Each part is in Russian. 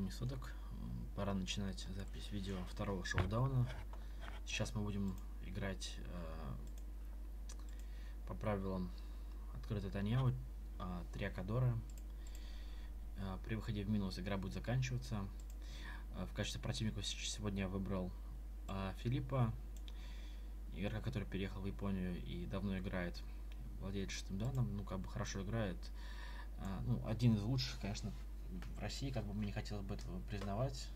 времени суток. Пора начинать запись видео второго шоу-дауна. Сейчас мы будем играть э, по правилам открытой Таньяу, э, Триакадора. Э, при выходе в минус игра будет заканчиваться. Э, в качестве противника сегодня я выбрал э, Филиппа, игрока, который переехал в Японию и давно играет. Владеет шестым данным, ну как бы хорошо играет. Э, ну, один из лучших, конечно, в России, как бы мне не хотелось бы этого признавать.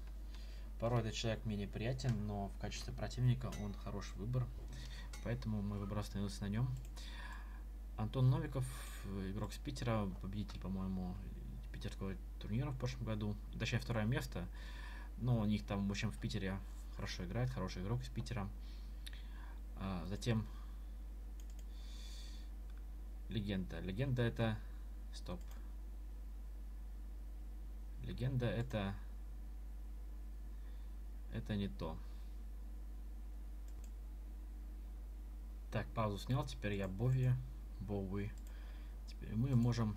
Порой этот человек мне неприятен, но в качестве противника он хороший выбор. Поэтому мой выбор остановился на нем. Антон Новиков, игрок с Питера, победитель, по-моему, питерского турнира в прошлом году. Точнее, второе место. Но у них там, в общем, в Питере хорошо играет, хороший игрок из Питера. А, затем легенда. Легенда это... Стоп. Легенда это... Это не то. Так, паузу снял. Теперь я Бови. Боуи. Теперь мы можем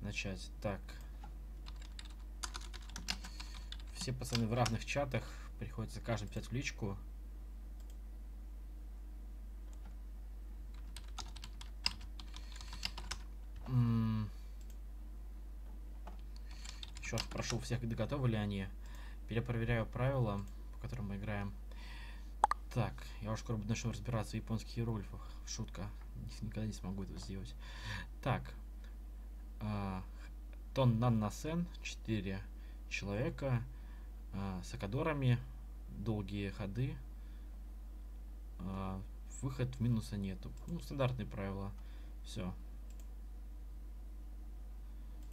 начать. Так. Все пацаны в разных чатах. Приходится каждым писать в личку. М раз прошу всех, готовы ли они. Перепроверяю правила, по которым мы играем. Так, я уж скоро начну разбираться в японских иероглифах. Шутка. Никогда не смогу это сделать. Так. Э, тон Наннасен. 4 человека. Э, с акадорами. Долгие ходы. Э, выход минуса нету. Ну, стандартные правила. Все.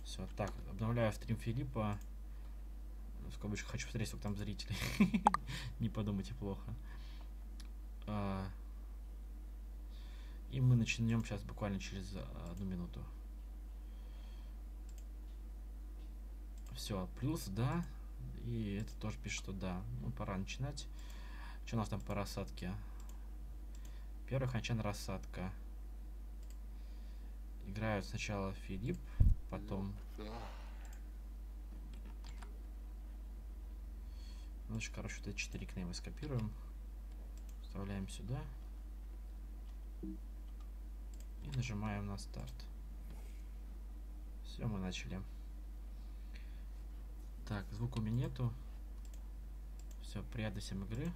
Все, так, обновляю стрим Филиппа. В скобочках хочу посмотреть, сколько там зрителей. Не подумайте плохо. А, и мы начнем сейчас буквально через одну минуту. Все, плюс, да. И это тоже пишет, что да. Ну, пора начинать. Что у нас там по рассадке? Первый ханчан рассадка. Играют сначала Филипп, потом... Значит, короче, вот эти 4 кнейма скопируем. Вставляем сюда. И нажимаем на старт. Все, мы начали. Так, звука у меня нету. Все, приятной всем игры.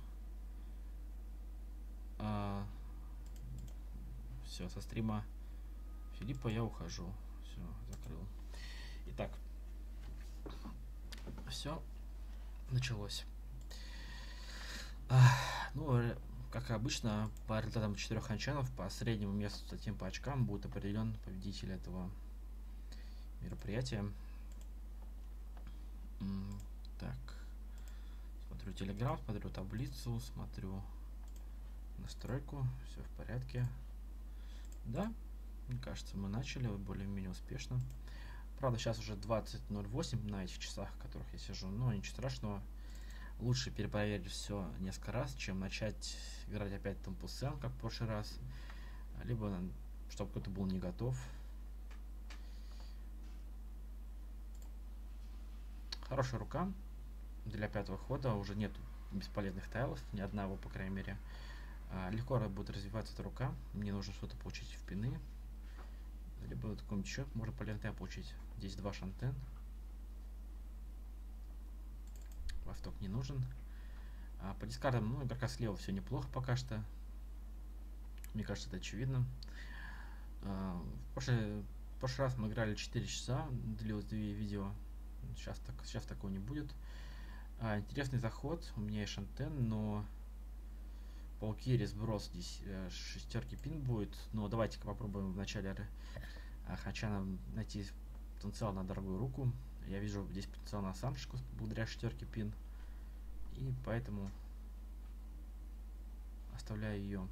А, все, со стрима Филиппа я ухожу. Все, закрыл. Итак, все началось. Ну, как обычно, по результатам четырех анчанов, по среднему месту, затем по очкам, будет определен победитель этого мероприятия. Так, смотрю телеграм, смотрю таблицу, смотрю настройку, все в порядке. Да, мне кажется, мы начали более-менее успешно. Правда, сейчас уже 20.08 на этих часах, в которых я сижу, но ничего страшного. Лучше перепроверить все несколько раз, чем начать играть опять Тампусен, как в прошлый раз. Либо, чтобы кто-то был не готов. Хорошая рука. Для пятого хода уже нет бесполезных тайлов, ни одного, по крайней мере. А, легко будет развиваться эта рука. Мне нужно что-то получить в пины либо какой-нибудь еще можно полезный получить. Здесь два шантен. Восток не нужен. А по дискардам, ну, игрока слева все неплохо пока что. Мне кажется, это очевидно. А, в, прошлый, в прошлый раз мы играли 4 часа, длилось 2 видео. Сейчас, так, сейчас такого не будет. А, интересный заход. У меня есть шантен, но Паукири сброс здесь э, шестерки пин будет. Но давайте-ка попробуем вначале э, Хачана найти потенциал на дорогую руку. Я вижу здесь потенциал на Саншку благодаря шестерке пин. И поэтому оставляю ее.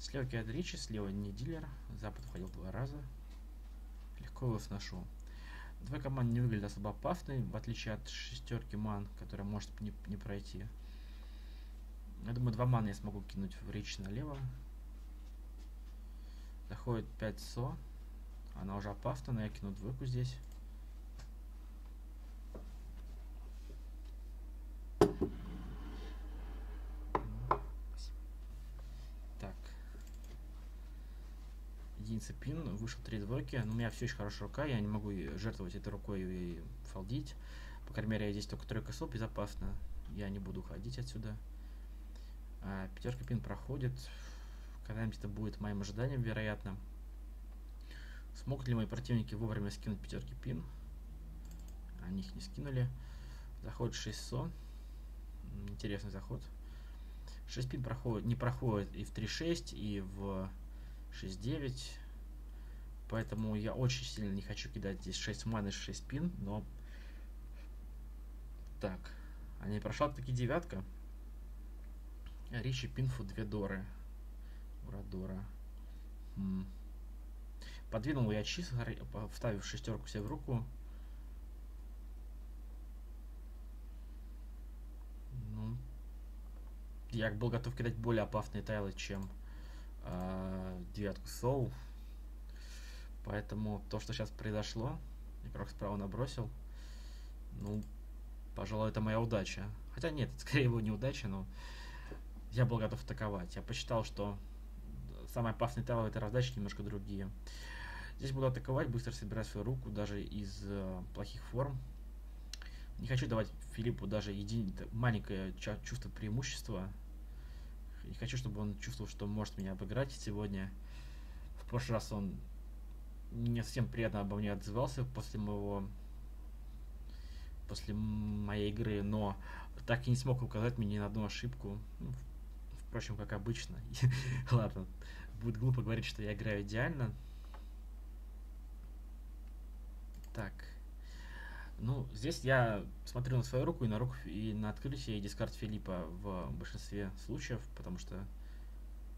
Слева Киад Ричи, слева не дилер. Запад входил два раза. Легко его сношу. Две команды не выглядят особо опасной, в отличие от шестерки ман, которая может не, не пройти. Я думаю, два мана я смогу кинуть в речь налево. Заходит 5 со. Она уже опафтана, я кину двойку здесь. единица пин, вышел три двойки, но у меня все еще хорошая рука, я не могу жертвовать этой рукой и фолдить. По крайней мере, я здесь только тройка сол, безопасно. Я не буду ходить отсюда. А, пятерка пин проходит. Когда-нибудь это будет моим ожиданием, вероятно. Смогут ли мои противники вовремя скинуть пятерки пин? Они их не скинули. Заход 6 со. Интересный заход. 6 пин проходит, не проходит и в 3.6, и в 6.9. Поэтому я очень сильно не хочу кидать здесь 6 маны, 6 пин, но... Так. А не прошла таки девятка. Ричи Пинфу 2 Доры. Ура, Дора. Подвинул я чиз, вставив шестерку себе в руку. Ну, я был готов кидать более опасные тайлы, чем э, девятку Соул. Поэтому то, что сейчас произошло, игрок справа набросил. Ну, пожалуй, это моя удача. Хотя нет, скорее его неудача, но я был готов атаковать. Я посчитал, что самые опасные тайл в этой раздаче немножко другие. Здесь буду атаковать, быстро собирать свою руку, даже из э, плохих форм. Не хочу давать Филиппу даже един... маленькое чувство преимущества. Не хочу, чтобы он чувствовал, что может меня обыграть сегодня. В прошлый раз он не совсем приятно обо мне отзывался после моего после моей игры, но так и не смог указать мне ни на одну ошибку. Ну, впрочем, как обычно. Ладно, будет глупо говорить, что я играю идеально. Так. Ну, здесь я смотрю на свою руку и на руку и на открытие и дискард Филиппа в большинстве случаев, потому что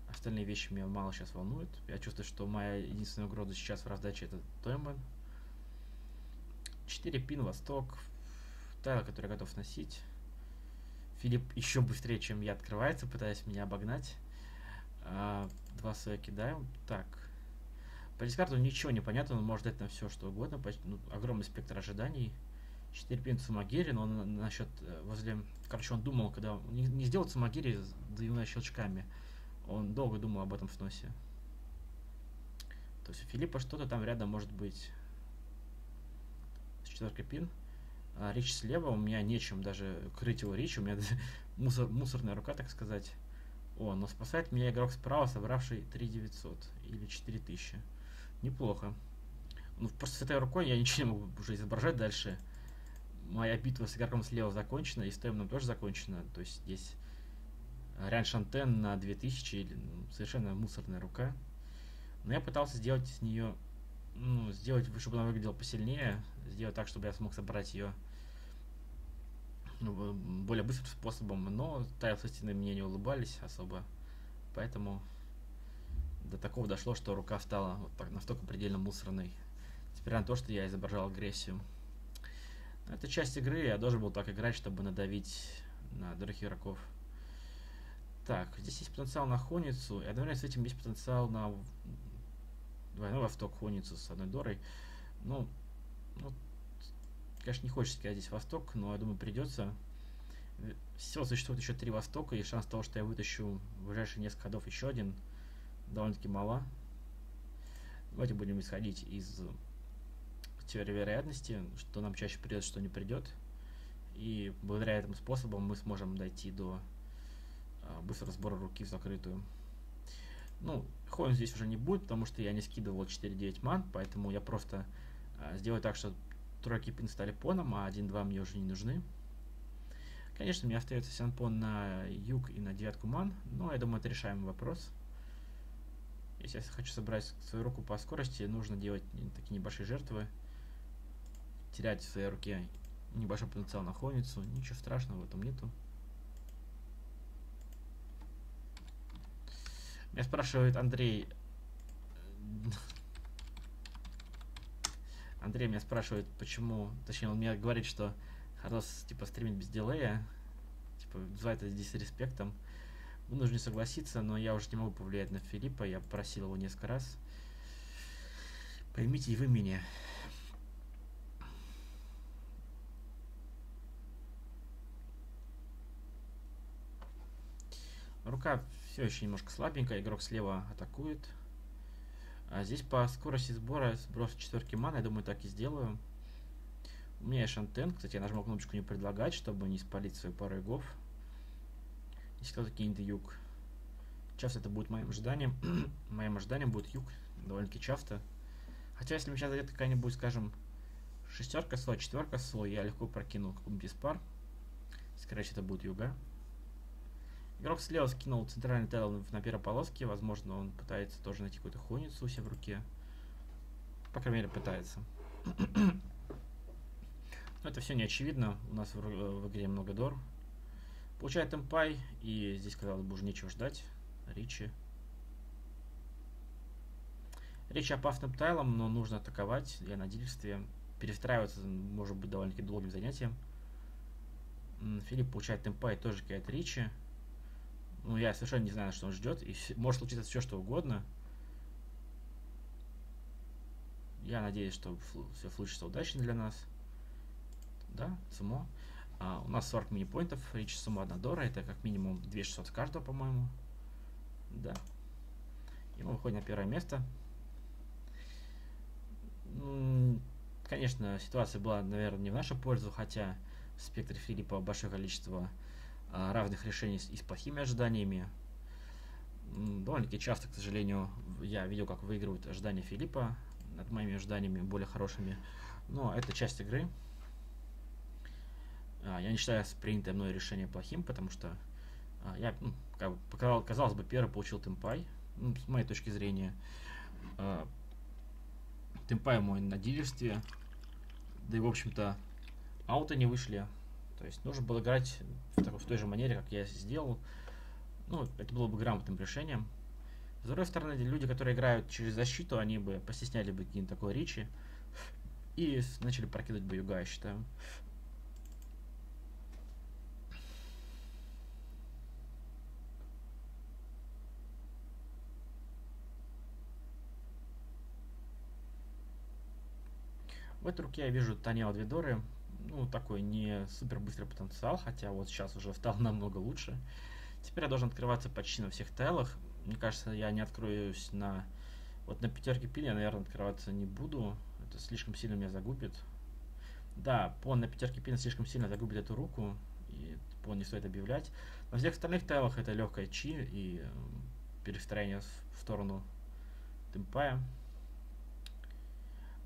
остальные вещи меня мало сейчас волнуют. Я чувствую, что моя единственная угроза сейчас в раздаче это Тойман. 4 пин, Восток, Тайл, который я готов носить. Филипп еще быстрее, чем я, открывается, пытаясь меня обогнать. А, два своя кидаем. Так. По дискарту ничего не понятно, он может дать на все, что угодно. Ну, огромный спектр ожиданий. 4 пин Сумагири, но он насчет э, возле... Короче, он думал, когда... Не, не сделать Сумагири с двумя щелчками. Он долго думал об этом сносе. То есть у Филиппа что-то там рядом может быть. С четверкой пин. А, речь слева, у меня нечем даже крыть его речь, у меня мусор, мусорная рука, так сказать. О, но спасает меня игрок справа, собравший 3900 или 4000. Неплохо. Ну, просто с этой рукой я ничего не могу уже изображать дальше. Моя битва с игроком слева закончена, и с Тэмном тоже закончена. То есть здесь Рян Шантен на 2000, или, ну, совершенно мусорная рука. Но я пытался сделать с нее, ну, сделать, чтобы она выглядела посильнее, сделать так, чтобы я смог собрать ее ну, более быстрым способом, но тайл со стены мне не улыбались особо, поэтому до такого дошло, что рука стала вот так, настолько предельно мусорной, несмотря на то, что я изображал агрессию. Это часть игры, я должен был так играть, чтобы надавить на других игроков. Так, здесь есть потенциал на Хоницу, и одновременно с этим есть потенциал на двойной восток Хоницу с одной Дорой. Ну, ну Конечно, не хочется сказать здесь Восток, но я думаю, придется. Всего существует еще три Востока, и шанс того, что я вытащу в ближайшие несколько ходов еще один, довольно-таки мало. Давайте будем исходить из теории вероятности, что нам чаще придет, что не придет. И благодаря этому способу мы сможем дойти до а, быстрого сбора руки в закрытую. Ну, ходим здесь уже не будет, потому что я не скидывал 4-9 ман, поэтому я просто а, сделаю так, что тройки пин стали поном, а 1-2 мне уже не нужны. Конечно, мне остается сянпон на юг и на девятку ман, но я думаю, это решаемый вопрос. Если я хочу собрать свою руку по скорости, нужно делать такие небольшие жертвы. Терять в своей руке небольшой потенциал на хонницу. Ничего страшного в этом нету. Меня спрашивает Андрей, Андрей меня спрашивает, почему, точнее, он мне говорит, что Хардос, типа, стримит без дилея, типа, называет это дисреспектом. Вынужден согласиться, но я уже не могу повлиять на Филиппа, я просил его несколько раз. Поймите и вы меня. Рука все еще немножко слабенькая, игрок слева атакует. А здесь по скорости сбора сброс четверки маны, я думаю, так и сделаю. У меня есть шантен, кстати, я нажму кнопочку не предлагать, чтобы не спалить свою пару эгов. Если кто-то кинет юг. Часто это будет моим ожиданием. моим ожиданием будет юг довольно-таки часто. Хотя, если мне сейчас зайдет какая-нибудь, скажем, шестерка слой, четверка слой, я легко прокину какой-нибудь из пар. Скорее всего, это будет юга. Игрок слева скинул центральный тайл на первой полоске. Возможно, он пытается тоже найти какую-то хуйницу у себя в руке. По крайней мере, пытается. Но это все не очевидно. У нас в, в игре много дор. Получает темпай. И здесь, казалось бы, уже нечего ждать. Ричи. Речь опасным тайлом, но нужно атаковать для на Перестраиваться может быть довольно-таки долгим занятием. Филипп получает темпа и тоже кидает Ричи. Ну, я совершенно не знаю, что он ждет. И может случиться все, что угодно. Я надеюсь, что все случится удачно для нас. Да, сумо. А, у нас 40 мини-поинтов. Ричи сумо 1 дора. Это как минимум 2600 с каждого, по-моему. Да. И мы выходим на первое место. Конечно, ситуация была, наверное, не в нашу пользу, хотя в спектре Филиппа большое количество равных решений и с плохими ожиданиями. Довольно-таки часто, к сожалению, я видел, как выигрывают ожидания Филиппа над моими ожиданиями более хорошими. Но это часть игры. А, я не считаю принятое мной решение плохим, потому что а, я, ну, как бы, казалось бы, первый получил темпай, ну, с моей точки зрения. Темпай мой на дилерстве. Да и, в общем-то, ауты не вышли. То есть нужно было играть в, такой, в той же манере, как я сделал. Ну, это было бы грамотным решением. С другой стороны, люди, которые играют через защиту, они бы постесняли бы какие-то такой речи и начали прокидывать бы юга, я считаю. В этой руке я вижу Танио Двидоры. Ну, такой не супер быстрый потенциал, хотя вот сейчас уже стал намного лучше. Теперь я должен открываться почти на всех тайлах. Мне кажется, я не откроюсь на... Вот на пятерке пин я, наверное, открываться не буду. Это слишком сильно меня загубит. Да, пон на пятерке пин слишком сильно загубит эту руку. И пон не стоит объявлять. На всех остальных тайлах это легкая чи и перестроение в сторону темпая.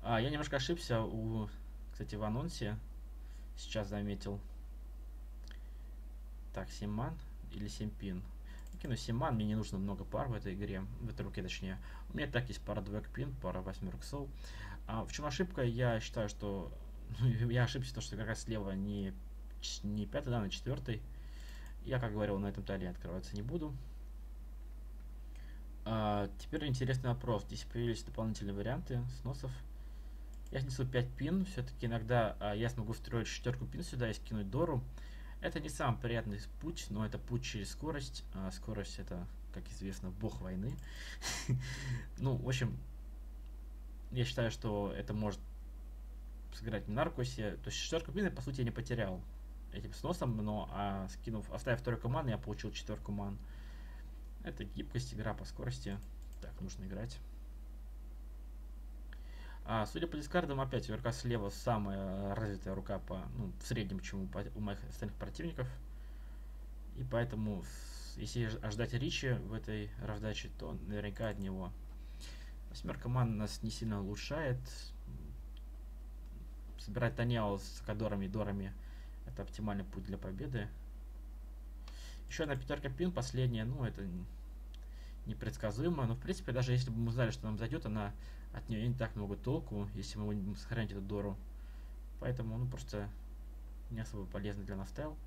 А, я немножко ошибся у, кстати, в анонсе. Сейчас заметил. Так, 7 ман или 7 пин. Кину 7 ман, мне не нужно много пар в этой игре, в этой руке точнее. У меня так есть пара двоек пин, пара восьмерок сол. А в чем ошибка? Я считаю, что ну, я ошибся, то, что раз слева не, не пятый, да, на четвертый. Я, как говорил, на этом талии открываться не буду. А, теперь интересный вопрос. Здесь появились дополнительные варианты сносов. Я снесу 5 пин, все-таки иногда а, я смогу встроить четверку пин сюда и скинуть Дору. Это не самый приятный путь, но это путь через скорость. А скорость это, как известно, бог войны. ну, в общем, я считаю, что это может сыграть на наркосе. То есть четверку пин по сути, я не потерял этим сносом, но а, скинув, оставив второй ман, я получил четверку ман. Это гибкость, игра по скорости. Так, нужно играть. А, судя по дискардам, опять РК слева самая развитая рука по, ну, в среднем, чем у моих остальных противников. И поэтому, если ожидать Ричи в этой раздаче, то наверняка от него. Восьмерка ман нас не сильно улучшает. Собирать Таниал с Кадорами и Дорами это оптимальный путь для победы. Еще одна пятерка пин, последняя, ну это непредсказуемо. Но в принципе, даже если бы мы знали, что нам зайдет, она от нее не так много толку, если мы будем сохранять эту дору. Поэтому, ну, просто не особо полезно для нас тайл.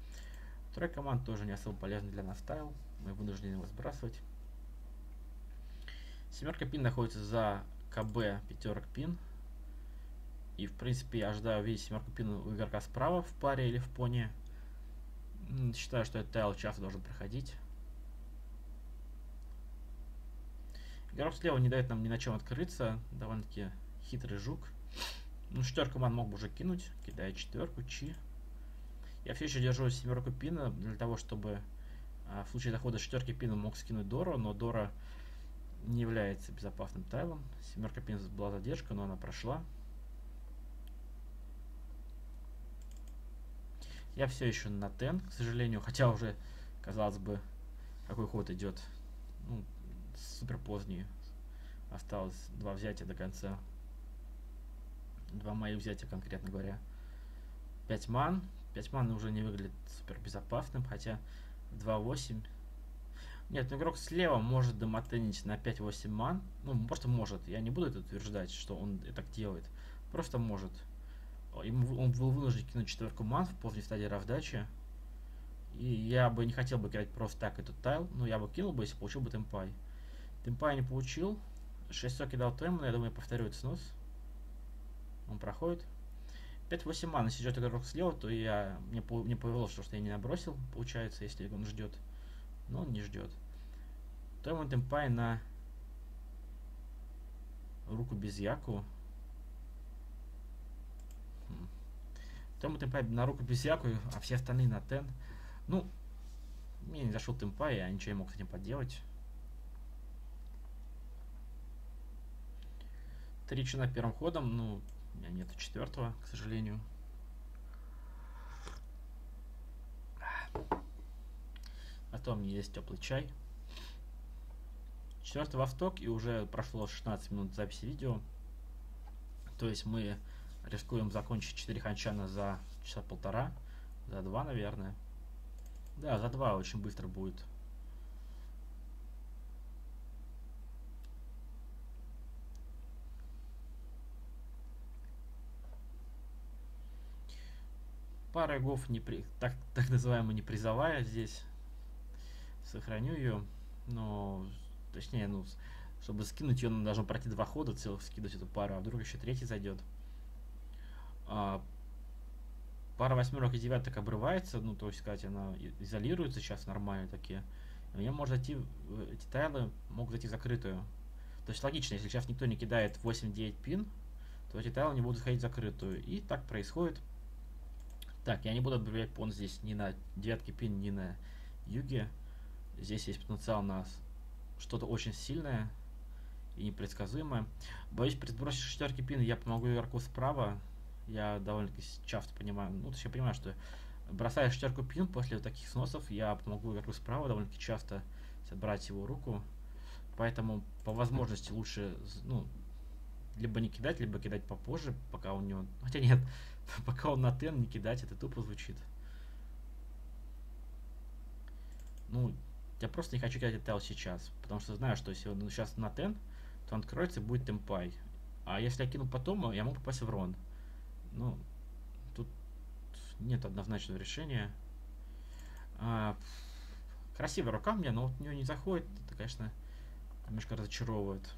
Второй команд тоже не особо полезный для нас тайл. Мы вынуждены его сбрасывать. Семерка пин находится за КБ пятерок пин. И, в принципе, я ожидаю увидеть семерку пин у игрока справа в паре или в пони. Считаю, что этот тайл часто должен проходить. Игрок слева не дает нам ни на чем открыться. Довольно-таки хитрый жук. Ну, четверку ман мог бы уже кинуть. Кидает четверку, чи. Я все еще держу семерку пина для того, чтобы а, в случае захода четверки пина мог скинуть Дору, но Дора не является безопасным тайлом. Семерка пинс была задержка, но она прошла. Я все еще на тен, к сожалению, хотя уже, казалось бы, какой ход идет. Ну, супер поздний. Осталось два взятия до конца. Два моих взятия, конкретно говоря. 5 ман. 5 ман уже не выглядит супер безопасным, хотя 2-8. Нет, игрок слева может домотенить на 5-8 ман. Ну, просто может. Я не буду это утверждать, что он так делает. Просто может. Ему, он был вынужден кинуть четверку ман в поздней стадии раздачи. И я бы не хотел бы кидать просто так этот тайл. Но я бы кинул бы, если получил бы темпай. Темпай не получил. 6 кидал тем, я думаю, повторю этот снос. Он проходит. 5-8 ман, если идет игрок слева, то я мне, мне повело, что, я не набросил, получается, если он ждет. Но он не ждет. То ему темпай на руку без яку. Хм. То ему темпай на руку без яку, а все остальные на тен. Ну, мне не зашел темпай, я ничего не мог с этим поделать. Три чина первым ходом, ну, у меня нет четвертого, к сожалению. А то у меня есть теплый чай. Четвертый во вток, и уже прошло 16 минут записи видео. То есть мы рискуем закончить 4 ханчана за часа полтора. За два, наверное. Да, за два очень быстро будет. Пара гов не при, так, так называемая не призовая здесь. Сохраню ее, но точнее, ну, чтобы скинуть ее, нужно пройти два хода, целых скидывать эту пару, а вдруг еще третий зайдет. А, пара восьмерок и девяток обрывается, ну, то есть сказать, она изолируется сейчас нормально такие. И мне может зайти, эти тайлы могут зайти закрытую. То есть логично, если сейчас никто не кидает 8-9 пин, то эти тайлы не будут заходить закрытую. И так происходит. Так, я не буду добавлять пон здесь ни на девятке пин, ни на юге. Здесь есть потенциал на что-то очень сильное и непредсказуемое. Боюсь, при сбросе шестерки пин я помогу игроку справа. Я довольно-таки часто понимаю, ну, то есть я понимаю, что бросая шестерку пин после таких сносов, я помогу игроку справа довольно-таки часто собрать его руку. Поэтому по возможности лучше, ну, либо не кидать, либо кидать попозже, пока у него... Хотя нет, пока он на тен не кидать, это тупо звучит. Ну, я просто не хочу кидать Тел сейчас, потому что знаю, что если он сейчас на тен, то он откроется и будет темпай. А если я кину потом, я могу попасть в рон. Ну, тут нет однозначного решения. А, красивая рука меня, но вот у нее не заходит. Это, конечно, немножко разочаровывает.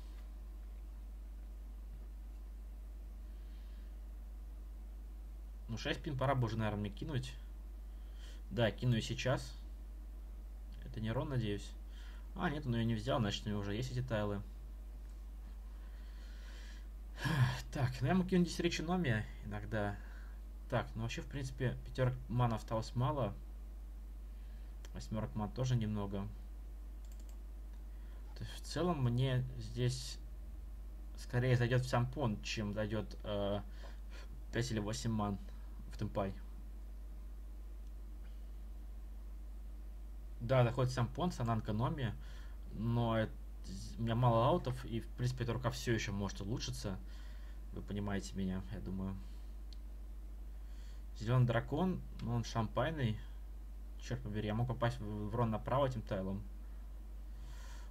Ну, 6 пин пора бы уже, наверное, мне кинуть. Да, кину и сейчас. Это не Рон, надеюсь. А, нет, он ее не взял, значит, у него уже есть эти тайлы. Так, я могу кинуть здесь речиномия иногда. Так, ну вообще, в принципе, пятерок ман осталось мало. Восьмерок ман тоже немного. То есть, в целом, мне здесь скорее зайдет в сампон, чем зайдет э, 5 или 8 ман в темпай. Да, заходит сам понс, она экономия, но это, у меня мало аутов, и в принципе эта рука все еще может улучшиться. Вы понимаете меня, я думаю. Зеленый дракон, но он шампайный. Черт побери, я мог попасть в, в рон направо этим тайлом.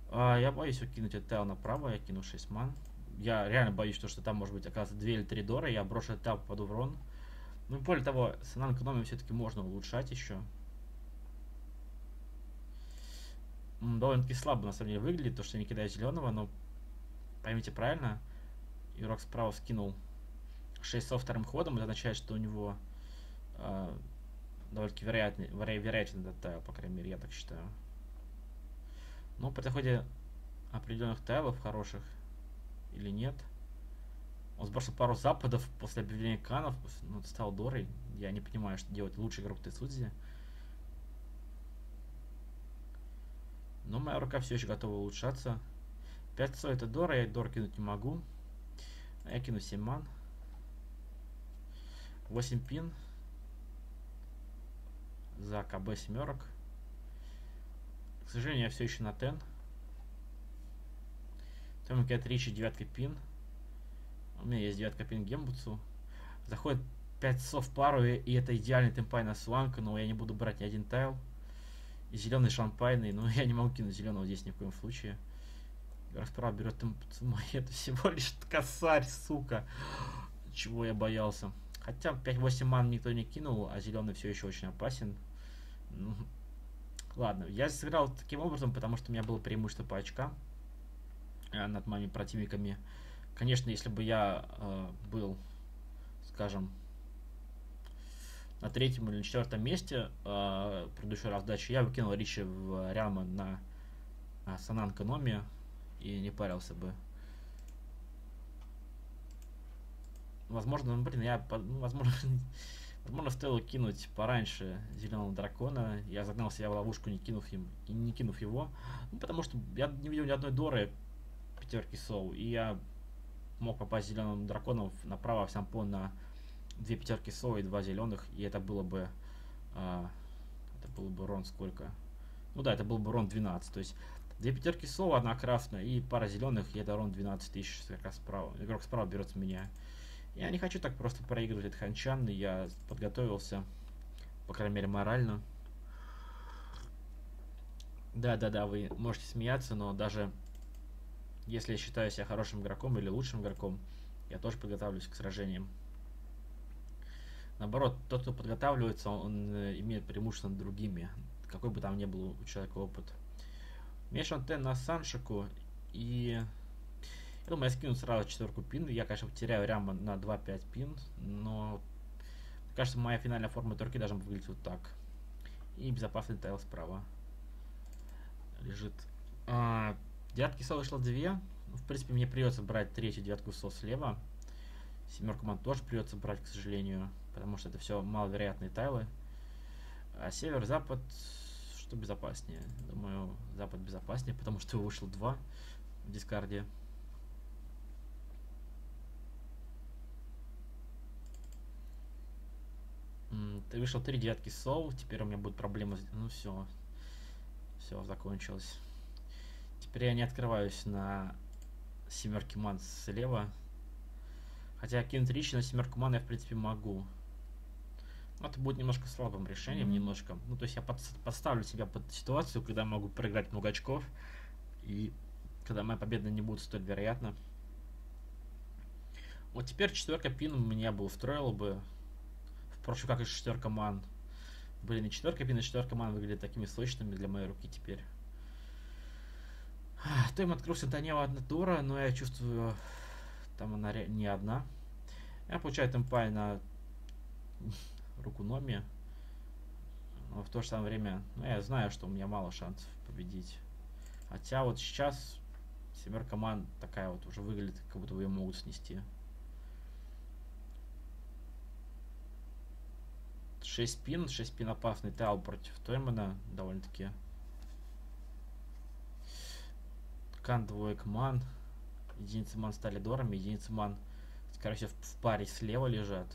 А, я боюсь кинуть этот тайл направо, я кину 6 ман. Я реально боюсь, что, что там может быть оказывается 2 или 3 дора, я брошу этот тайл, попаду в рон. Ну, более того, с экономию все-таки можно улучшать еще. Довольно-таки слабо, на самом деле, выглядит, то, что я не кидаю зеленого, но поймите правильно, игрок справа скинул 6 со вторым ходом, это означает, что у него э, довольно-таки вероятный, веро, вероятен этот тайл, по крайней мере, я так считаю. Но при заходе определенных тайлов хороших или нет – он сбросил пару западов после объявления канов, ну, стал Дорой. Я не понимаю, что делать лучший игрок Тесудзи. Но моя рука все еще готова улучшаться. 5 цо это Дора, я Дор кинуть не могу. Я кину 7 ман. 8 пин. За КБ семерок. К сожалению, я все еще на тен. Там кидает Ричи девятка пин. У меня есть девятка пин Гембуцу. Заходит 5 сов пару, и, и это идеальный темпай на сванка, но я не буду брать ни один тайл. И зеленый шампайный, но я не могу кинуть зеленого здесь ни в коем случае. Расправа берет темпцу, это всего лишь косарь, сука. Чего я боялся. Хотя 5-8 ман никто не кинул, а зеленый все еще очень опасен. Ну, ладно, я сыграл таким образом, потому что у меня было преимущество по очкам э, над моими противниками. Конечно, если бы я э, был, скажем, на третьем или на четвертом месте э, предыдущей раздачи, я выкинул Ричи в Ряма на э, Санан Экономия и не парился бы. Возможно, ну, блин, я, ну, возможно, возможно, стоило кинуть пораньше зеленого дракона. Я загнал себя в ловушку, не кинув, им, не кинув его. Ну, потому что я не видел ни одной доры пятерки соу. И я мог попасть зеленым драконом направо в сампон на две пятерки соу и два зеленых. И это было бы... А, это было бы рон сколько? Ну да, это был бы рон 12. То есть две пятерки соу, одна крафтная и пара зеленых, и это рон 12 тысяч. Как раз справа. Игрок справа берет меня. Я не хочу так просто проигрывать этот ханчан, я подготовился, по крайней мере, морально. Да-да-да, вы можете смеяться, но даже если я считаю себя хорошим игроком или лучшим игроком, я тоже подготавливаюсь к сражениям. Наоборот, тот, кто подготавливается, он э, имеет преимущество над другими, какой бы там ни был у человека опыт. Мешан Тен на Саншику и я думаю, я скину сразу четверку пин. Я, конечно, потеряю прямо на 2-5 пин, но кажется, моя финальная форма турки должна выглядеть вот так. И безопасный тайл справа лежит. А, девятки СО вышло 2. В принципе, мне придется брать третью девятку СО слева. Семерку ман тоже придется брать, к сожалению, потому что это все маловероятные тайлы. А север-запад, что безопаснее? Думаю, запад безопаснее, потому что вышло 2 в дискарде. Ты вышел три девятки соу, теперь у меня будет проблема. Ну все. Все, закончилось. Теперь я не открываюсь на семерки ман слева. Хотя кинуть речи на семерку ман я в принципе могу. Но это будет немножко слабым решением, немножко. Ну, то есть я под, подставлю себя под ситуацию, когда могу проиграть много очков. И когда моя победа не будет столь вероятна. Вот теперь четверка пин меня бы устроила бы. Впрочем, как и шестерка ман. Блин, и четверка пин, и четверка ман выглядят такими сочными для моей руки теперь. То им открылся Танева одна тура, но я чувствую, там она не одна. Я получаю темпай на руку Номи. Но в то же самое время, ну, я знаю, что у меня мало шансов победить. Хотя вот сейчас семерка ман такая вот уже выглядит, как будто ее могут снести. 6 пин, 6 пин опасный тайл против Тоймана, довольно-таки. Кан двоек ман. Единицы ман стали дорами, единицы ман, скорее всего, в паре слева лежат.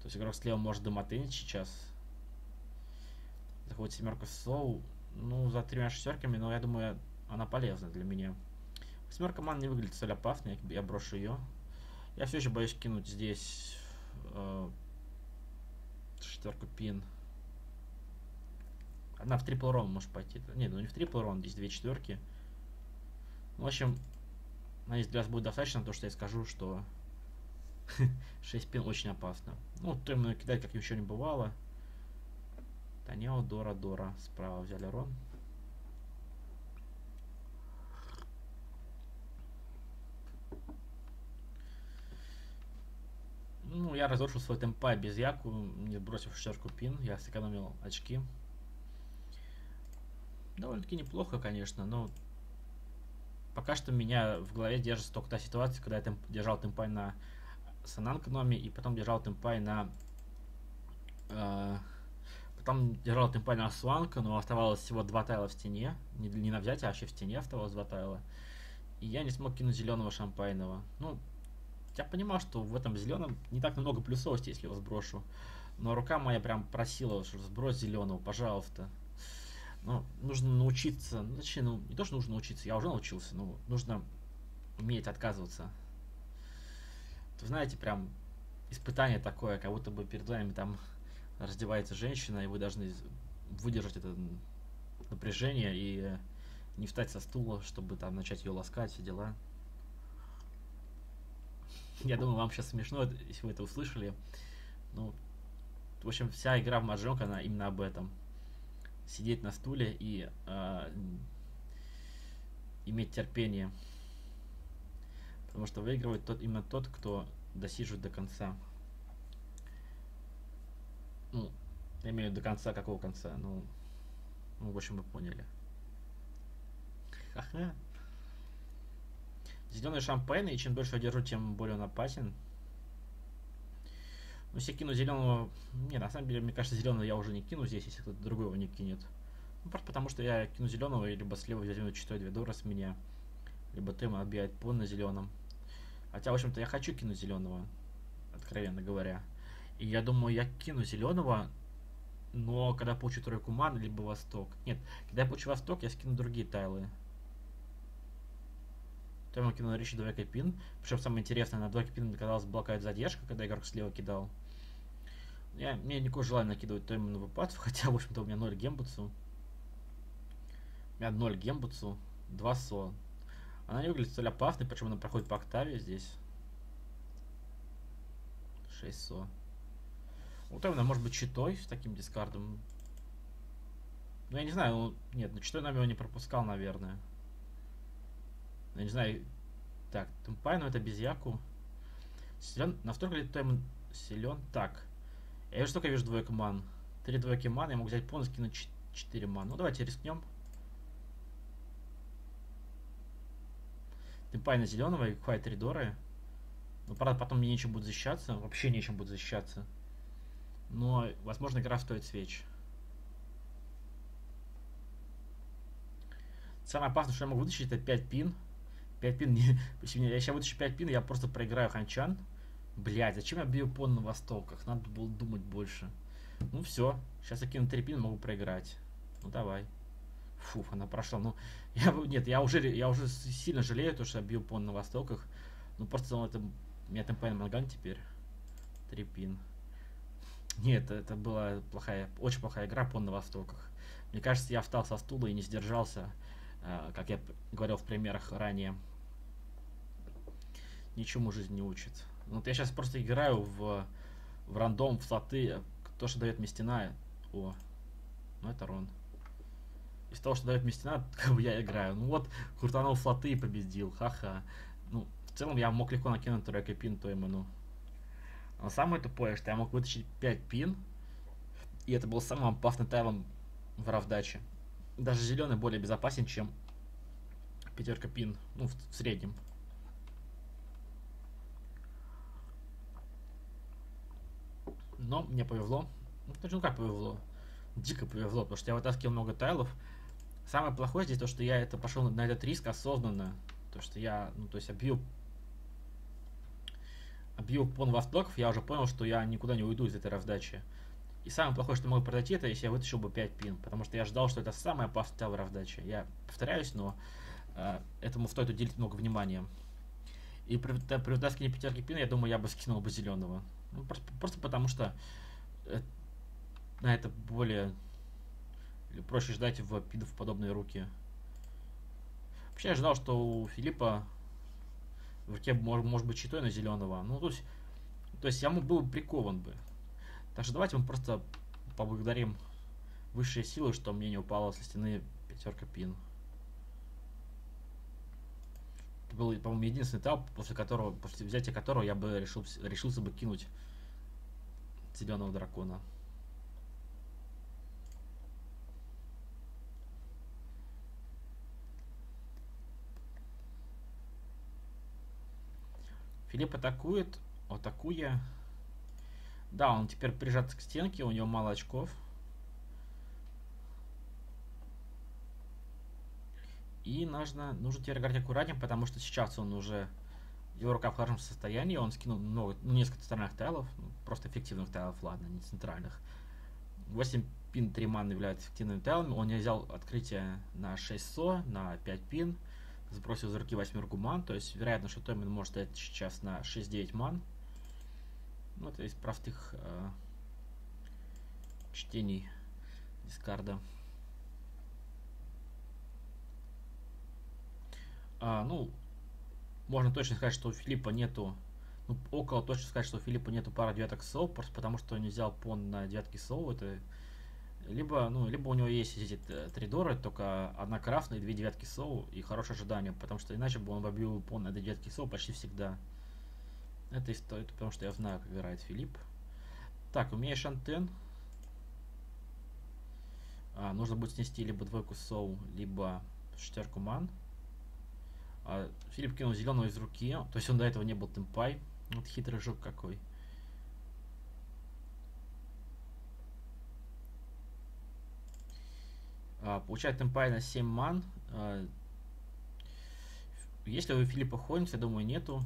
То есть игрок слева может домотынить сейчас. Заходит семерка Соу. Ну, за тремя шестерками, но я думаю, она полезна для меня. Семерка ман не выглядит столь опасной, я брошу ее. Я все еще боюсь кинуть здесь э, Четверку пин. Одна в трипл рон может пойти. Нет, ну не в трипл рон, здесь две четверки. В общем, надеюсь, для вас будет достаточно то, что я скажу, что 6 пин очень опасно. Ну, то именно кидать, как еще не бывало. Таняо, Дора, Дора. Справа взяли рон. Ну, я разрушил свой темпай без яку, не бросив шестерку пин, я сэкономил очки. Довольно-таки неплохо, конечно, но пока что меня в голове держится только та ситуация, когда я темп, держал темпай на Санан Кноми и потом держал темпай на... Э, потом держал темпай на Сванка, но оставалось всего два тайла в стене. Не, не на взятие, а вообще в стене оставалось два тайла. И я не смог кинуть зеленого шампайного. Ну, я понимал, что в этом зеленом не так много плюсов, если его сброшу. Но рука моя прям просила, что сбрось зеленого, пожалуйста. Ну, нужно научиться. Ну, точнее, ну, не то, что нужно научиться, я уже научился, но нужно уметь отказываться. Вы знаете, прям испытание такое, как будто бы перед вами там раздевается женщина, и вы должны выдержать это напряжение и не встать со стула, чтобы там начать ее ласкать, все дела. Я думаю, вам сейчас смешно, если вы это услышали. Ну, в общем, вся игра в маджонг, она именно об этом. Сидеть на стуле и э, иметь терпение. Потому что выигрывает тот, именно тот, кто досиживает до конца. Ну, я имею в виду до конца, какого конца? Ну, ну в общем, вы поняли. Ха-ха. Зеленый шампейн, и чем дольше я держу, тем более он опасен. Ну, если кину зеленого... Не, на самом деле, мне кажется, зеленого я уже не кину здесь, если кто-то другой его не кинет. Ну, просто потому что я кину зеленого, и либо слева возьмет 4 две с меня, либо Тема отбивает пон на зеленом. Хотя, в общем-то, я хочу кинуть зеленого, откровенно говоря. И я думаю, я кину зеленого, но когда получу тройку ман, либо восток. Нет, когда я получу восток, я скину другие тайлы. То я кину на речи двойка пин. Причем самое интересное, на двойке пин оказалась блокает задержка, когда игрок слева кидал. Я, мне никакого желания накидывать то именно выпад, хотя, в общем-то, у меня 0 гембутсу. У меня 0 гембутсу, 2 со. Она не выглядит столь опасной, почему она проходит по октаве здесь. 6 со. Вот именно может быть читой с таким дискардом. Ну, я не знаю, ну, нет, ну читой нам его не пропускал, наверное. Я не знаю. Так, Тумпайну это безьяку. Силен. На втором лет Тайм силен. Так. Я уже только вижу двойку ман. Три двойки ман. Я могу взять бонус, кинуть 4 ман. Ну давайте рискнем. Тимпай на зеленого и хватит три доры. Ну, правда, потом мне нечем будет защищаться. Вообще нечем будет защищаться. Но, возможно, игра стоит свеч. Самое опасное, что я могу вытащить, это 5 пин. 5 пин, не, я сейчас вытащу 5 пин, я просто проиграю ханчан. Блять, зачем я бью пон на востоках? Надо было думать больше. Ну все, сейчас я кину 3 пин, могу проиграть. Ну давай. Фу, она прошла. Ну, я, нет, я уже, я уже сильно жалею, то, что я бью пон на востоках. Ну, просто ну, это, у меня темпай манган теперь. 3 пин. Нет, это была плохая, очень плохая игра пон на востоках. Мне кажется, я встал со стула и не сдержался, э, как я говорил в примерах ранее ничему жизнь не учит. Вот я сейчас просто играю в, в рандом, в слоты, то, что дает мне стена. О, ну это Рон. Из того, что дает мне стена, как бы я играю. Ну вот, крутанул слоты и победил, ха-ха. Ну, в целом я мог легко накинуть трек и пин, то ему, ну. Но самое тупое, что я мог вытащить 5 пин, и это был самым опасным тайлом в равдаче. Даже зеленый более безопасен, чем пятерка пин, ну, в, в среднем. Но мне повезло. Ну, как повезло? Дико повезло, потому что я вытаскивал много тайлов. Самое плохое здесь то, что я это пошел на этот риск осознанно. То, что я, ну, то есть обью обью пон в автблоков, я уже понял, что я никуда не уйду из этой раздачи. И самое плохое, что мог произойти, это если я вытащил бы 5 пин, потому что я ждал, что это самая опасная в раздаче. Я повторяюсь, но э, этому стоит уделить много внимания. И при, при вытаскивании пятерки пин, я думаю, я бы скинул бы зеленого. Ну, просто, просто потому что э, на это более или проще ждать в пидов подобные руки. Вообще я ждал, что у Филиппа в руке может, может быть читой на зеленого. Ну, то есть, то есть я ему был прикован бы. Так что давайте мы просто поблагодарим высшие силы, что мне не упало со стены пятерка пин. Это был, по-моему, единственный этап, после которого, после взятия которого я бы решил, решился бы кинуть зеленого дракона. Филипп атакует, атакуя. Да, он теперь прижат к стенке, у него мало очков. И нужно, нужно теперь играть аккуратнее, потому что сейчас он уже его рука в хорошем состоянии, он скинул много, ну, несколько центральных тайлов, ну, просто эффективных тайлов, ладно, не центральных. 8 пин 3 ман являются эффективными тайлами, он не взял открытие на 6 со, на 5 пин, сбросил из руки восьмерку ман, то есть вероятно, что Томин может дать сейчас на 6-9 ман. Ну, это из простых э, чтений дискарда. А, ну, можно точно сказать, что у Филиппа нету, ну, около точно сказать, что у Филиппа нету пары девяток СО, просто потому что он не взял пон на девятки СО, это либо, ну, либо у него есть эти три доры, только одна крафтная и две девятки соу и хорошее ожидание, потому что иначе бы он вобил пон на девятки соу почти всегда. Это и стоит, потому что я знаю, как играет Филипп. Так, умеешь антен. А, нужно будет снести либо двойку соу, либо шестерку ман. А, Филипп кинул зеленого из руки, то есть он до этого не был темпай. Вот хитрый жук какой. А, получает темпай на 7 ман. А, если у Филиппа Хойнс, я думаю, нету.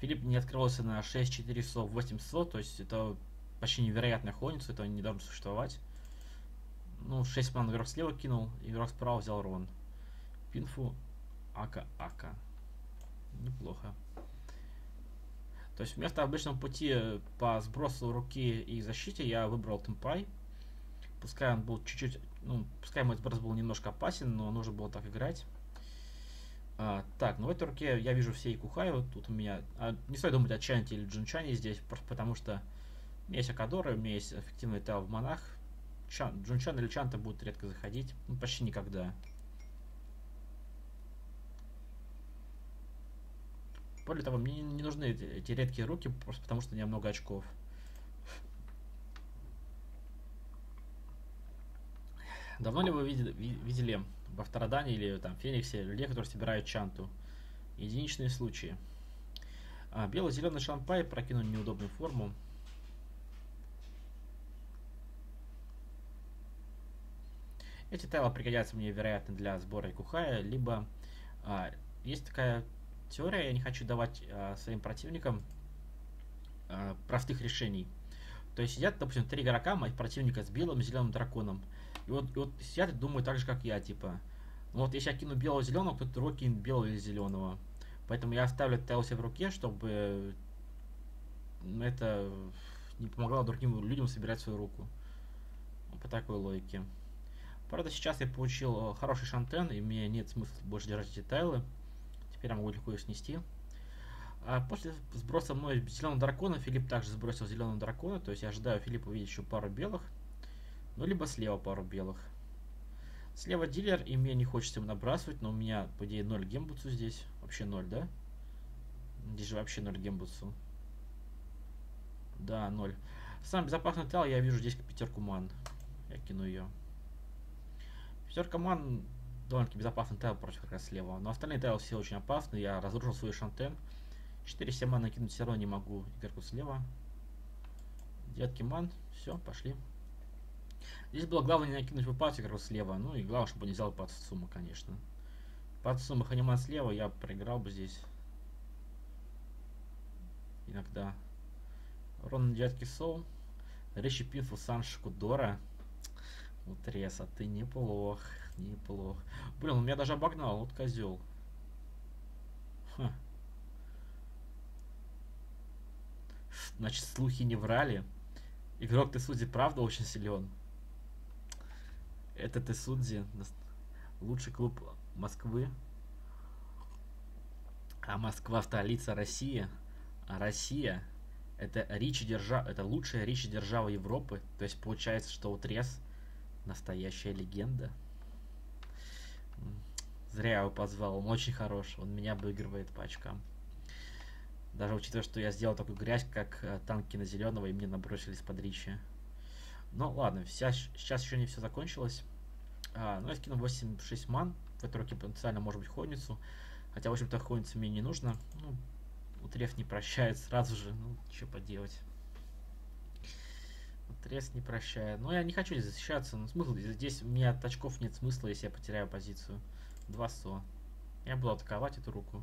Филипп не открылся на 6 400 800, то есть это почти невероятная Хойнс, это не должно существовать. Ну, 6 ман игрок слева кинул, игрок справа взял рон. Пинфу Ака-Ака. Неплохо. То есть вместо обычного пути по сбросу руки и защите я выбрал темпай. Пускай он был чуть-чуть, ну, пускай мой сброс был немножко опасен, но нужно было так играть. А, так, ну в этой руке я вижу все Икухаю. Тут у меня... А, не стоит думать о Чанте или Джунчане здесь, просто потому что у меня есть Акадоры, у меня есть эффективный Тел в монах. Чан, Джунчан или Чанта будут редко заходить, ну, почти никогда. Более того, мне не нужны эти, эти редкие руки, просто потому что у меня много очков. Давно ли вы видели, видели во Втородане или там Фениксе людей, которые собирают чанту? Единичные случаи. А, Бело-зеленый шампай прокинул неудобную форму. Эти тайла пригодятся мне, вероятно, для сбора Кухая, либо а, есть такая теория, я не хочу давать а, своим противникам а, простых решений. То есть сидят, допустим, три игрока, мать противника с белым и зеленым драконом. И вот, и вот сидят и думают так же, как я, типа. Ну вот если я кину белого зеленого, кто-то кинет белого или зеленого. Поэтому я оставлю это в руке, чтобы это не помогало другим людям собирать свою руку. По такой логике. Правда, сейчас я получил э, хороший шантен, и мне нет смысла больше держать эти тайлы. Теперь я могу легко их снести. А после сброса мной зеленого дракона, Филипп также сбросил зеленого дракона. То есть я ожидаю Филиппа увидеть еще пару белых. Ну, либо слева пару белых. Слева дилер, и мне не хочется ему набрасывать, но у меня, по идее, 0 гембутсу здесь. Вообще 0, да? Здесь же вообще 0 гембутсу. Да, 0. Сам безопасный тал я вижу здесь пятерку ман. Я кину ее. Пятерка ман довольно-таки безопасный тайл против как раз слева. Но остальные тайлы все очень опасны. Я разрушил свой шантен. 4-7 ман накинуть все равно не могу игроку слева. Детки ман. Все, пошли. Здесь было главное не накинуть выпад игру слева. Ну и главное, чтобы не взял под сумму, конечно. Под сумму Ханиман слева я проиграл бы здесь. Иногда. Рон девятке Соу. Речи Пинфу Санш Кудора. Утрес, а ты неплох. Неплох. Блин, он меня даже обогнал, вот козел. Ха. Значит, слухи не врали. Игрок ты судьи правда очень силен. Это Тесудзи, лучший клуб Москвы. А Москва столица России. А Россия это речь держава, это лучшая речь держава Европы. То есть получается, что Утрес настоящая легенда. Зря его позвал, он очень хорош, он меня обыгрывает по очкам. Даже учитывая, что я сделал такую грязь, как э, танки на зеленого, и мне набросились под ричи. Ну ладно, вся, сейчас еще не все закончилось. А, ну, я скину 8-6 ман, в этой руке потенциально может быть ходницу. Хотя, в общем-то, ходница мне не нужно. Ну, утрев не прощает сразу же. Ну, что поделать. Трес не прощает. Ну, я не хочу здесь защищаться. Ну, смысл здесь у меня от очков нет смысла, если я потеряю позицию. Два со. Я буду атаковать эту руку.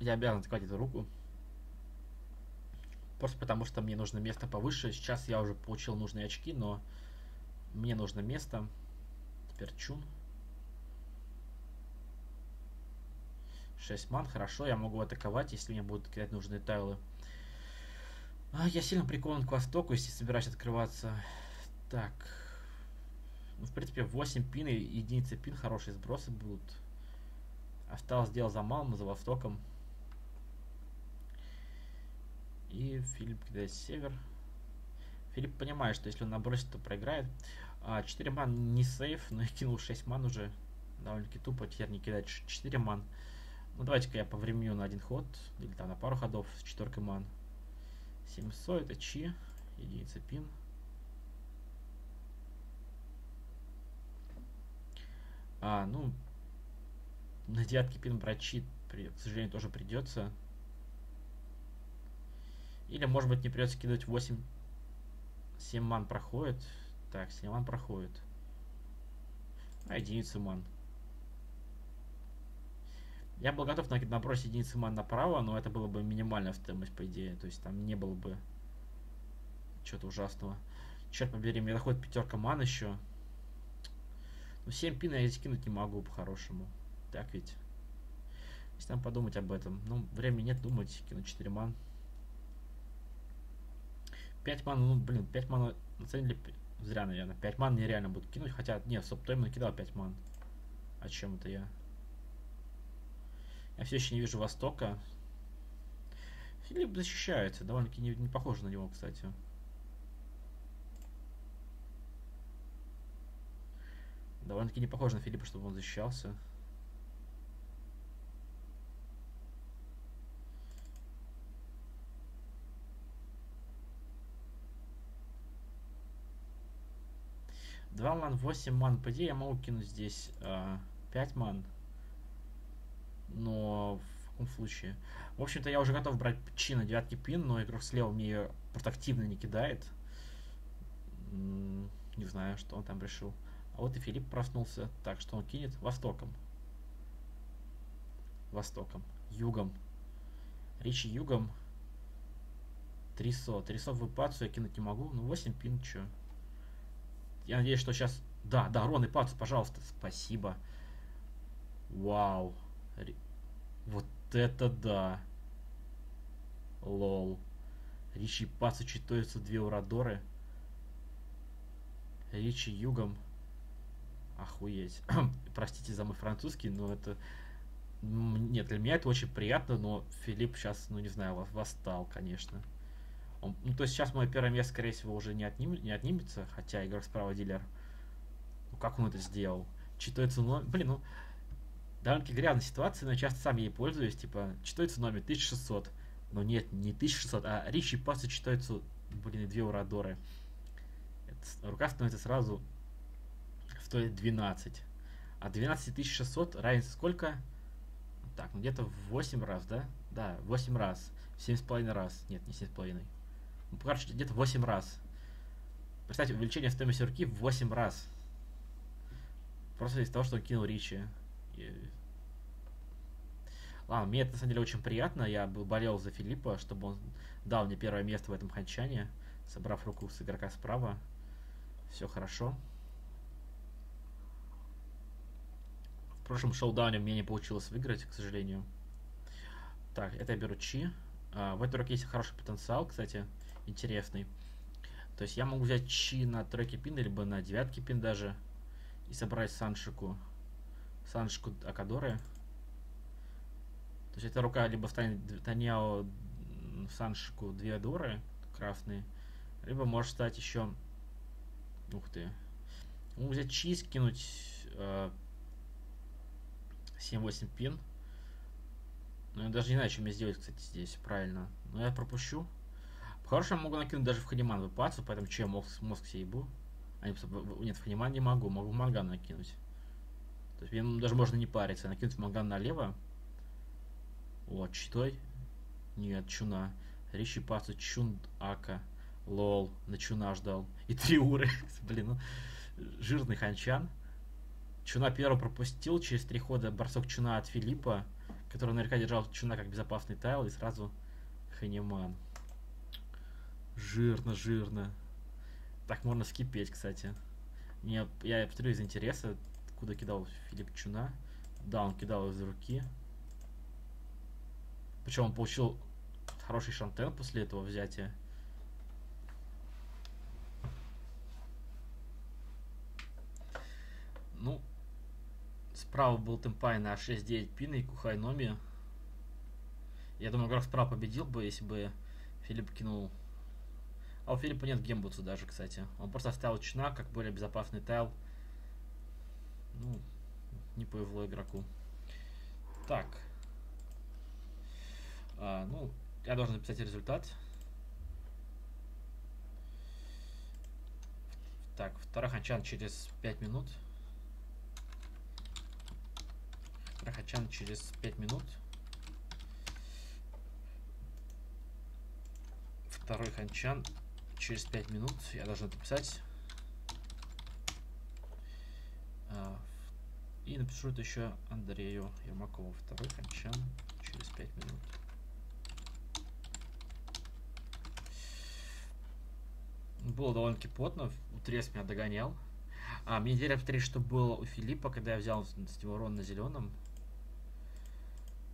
Я обязан атаковать эту руку. Просто потому, что мне нужно место повыше. Сейчас я уже получил нужные очки, но мне нужно место. Теперь чун. 6 ман, хорошо, я могу атаковать, если мне будут кидать нужные тайлы. А, я сильно прикован к востоку, если собираюсь открываться. Так. Ну, в принципе, 8 пин и единицы пин хорошие сбросы будут. Осталось дело за малым, за востоком. И Филипп кидает север. Филипп понимает, что если он набросит, то проиграет. А, 4 ман не сейф, но я кинул 6 ман уже. Довольно-таки тупо теперь не кидать 4 ман. Ну давайте-ка я повременю на один ход. Или там на пару ходов с четверкой ман. 700 это чи. Единица пин. А, ну, на девятке пин брать к сожалению, тоже придется. Или, может быть, не придется кидать 8... 7 ман проходит. Так, 7 ман проходит. А единицу ман. Я был готов набросить единицы ман направо, но это было бы минимальная стоимость, по идее. То есть там не было бы чего-то ужасного. Черт побери, мне доходит пятерка ман еще. Ну, 7 пин я здесь кинуть не могу по-хорошему. Так ведь? Если там подумать об этом. Ну, времени нет думать, кину 4 ман. 5 ман, ну, блин, 5 ман, на самом деле, зря, наверное. 5 ман нереально будет кинуть, хотя, нет, стоп, Тойм накидал 5 ман. О чем это я? Я все еще не вижу Востока. Филипп защищается, довольно-таки не, не похоже на него, кстати. Довольно-таки не похоже на Филиппа, чтобы он защищался. Два ман, 8 ман. По идее, я могу кинуть здесь э, 5 ман. Но в каком случае? В общем-то, я уже готов брать чи на девятки пин, но игрок слева мне ее просто активно не кидает. Не знаю, что он там решил. А вот и Филипп проснулся. Так, что он кинет? Востоком. Востоком. Югом. Речи югом. 300. 300 в эпацию я кинуть не могу. Ну, 8 пин, чё. Я надеюсь, что сейчас... Да, да, Рон и Пац, пожалуйста. Спасибо. Вау. Вот это да. Лол. Ричи Пацу читаются две урадоры. Ричи югом. Охуеть. Простите за мой французский, но это... Нет, для меня это очень приятно, но Филипп сейчас, ну не знаю, восстал, конечно. Он, ну, то есть сейчас мое первое место, скорее всего, уже не, отним, не отнимется, хотя игрок справа дилер. Ну, как он это сделал? Читается, ну, блин, ну, довольно-таки грязная ситуация, но я часто сам ей пользуюсь, типа, читается номер 1600. Но нет, не 1600, а Ричи Пасы читаются, блин, две урадоры. Это, рука становится сразу стоит 12. А 12600 равен сколько? Так, ну где-то в 8 раз, да? Да, 8 раз. В 7,5 раз. Нет, не 7,5. Ну, короче, где-то 8 раз. Представьте, увеличение стоимости руки в 8 раз. Просто из-за того, что он кинул Ричи. И... Ладно, мне это на самом деле очень приятно. Я бы болел за Филиппа, чтобы он дал мне первое место в этом ханчане, собрав руку с игрока справа. Все хорошо. В прошлом шоудауне мне не получилось выиграть, к сожалению. Так, это я беру Чи. А, в этой руке есть хороший потенциал, кстати, интересный. То есть я могу взять Чи на тройке пин, либо на девятке пин даже. И собрать Саншику. Саншику Акадоры. То есть эта рука либо станет Таняо Саншику две Адоры красные. Либо может стать еще... Ух ты. Могу взять Чи, скинуть э, 7-8 пин. Ну, я даже не знаю, что мне сделать, кстати, здесь правильно. Но я пропущу. По-хорошему могу накинуть даже в Ханиман в Ипацу, поэтому че, мозг, мозг себе ебу. А, нет, в Ханиман не могу, могу в Манган накинуть. То есть мне даже можно не париться, накинуть в Манган налево. Вот, читой. Нет, Чуна. Ричи Пацу, Чун, Ака. Лол, на Чуна ждал. И три уры. Блин, ну, жирный ханчан. Чуна первого пропустил, через три хода бросок Чуна от Филиппа, который наверняка держал Чуна как безопасный тайл, и сразу Ханиман. Жирно, жирно. Так можно скипеть, кстати. Не, я повторю из интереса, куда кидал Филипп Чуна. Да, он кидал из руки. Причем он получил хороший шантен после этого взятия. Ну, справа был темпай на 6-9 пин и Кухай Номи. Я думаю, игрок справа победил бы, если бы Филипп кинул... А у Филиппа нет гембутса даже, кстати. Он просто оставил Чна как более безопасный тайл. Ну, не повезло игроку. Так. А, ну, я должен написать результат. Так, второй ханчан через 5 минут. Второй ханчан через 5 минут. Второй ханчан через 5 минут. Я должен это писать. А, и напишу это еще Андрею Ермакову. Второй ханчан через 5 минут. Было довольно-таки плотно. Утрес меня догонял. А, мне интересно повторить, что было у Филиппа, когда я взял с него урон на зеленом.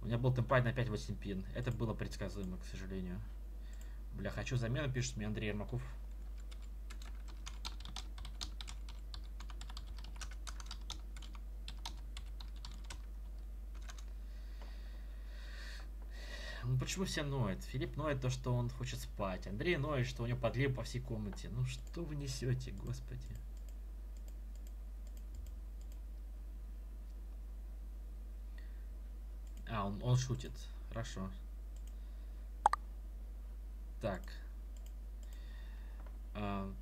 У меня был темпай на 5-8 пин. Это было предсказуемо, к сожалению. Бля, хочу замену, пишет мне Андрей Ермаков. Ну почему все ноют? Филипп ноет то, что он хочет спать. Андрей ноет, что у него подлив по всей комнате. Ну что вы несете, господи. А, он, он шутит. Хорошо. Так. А,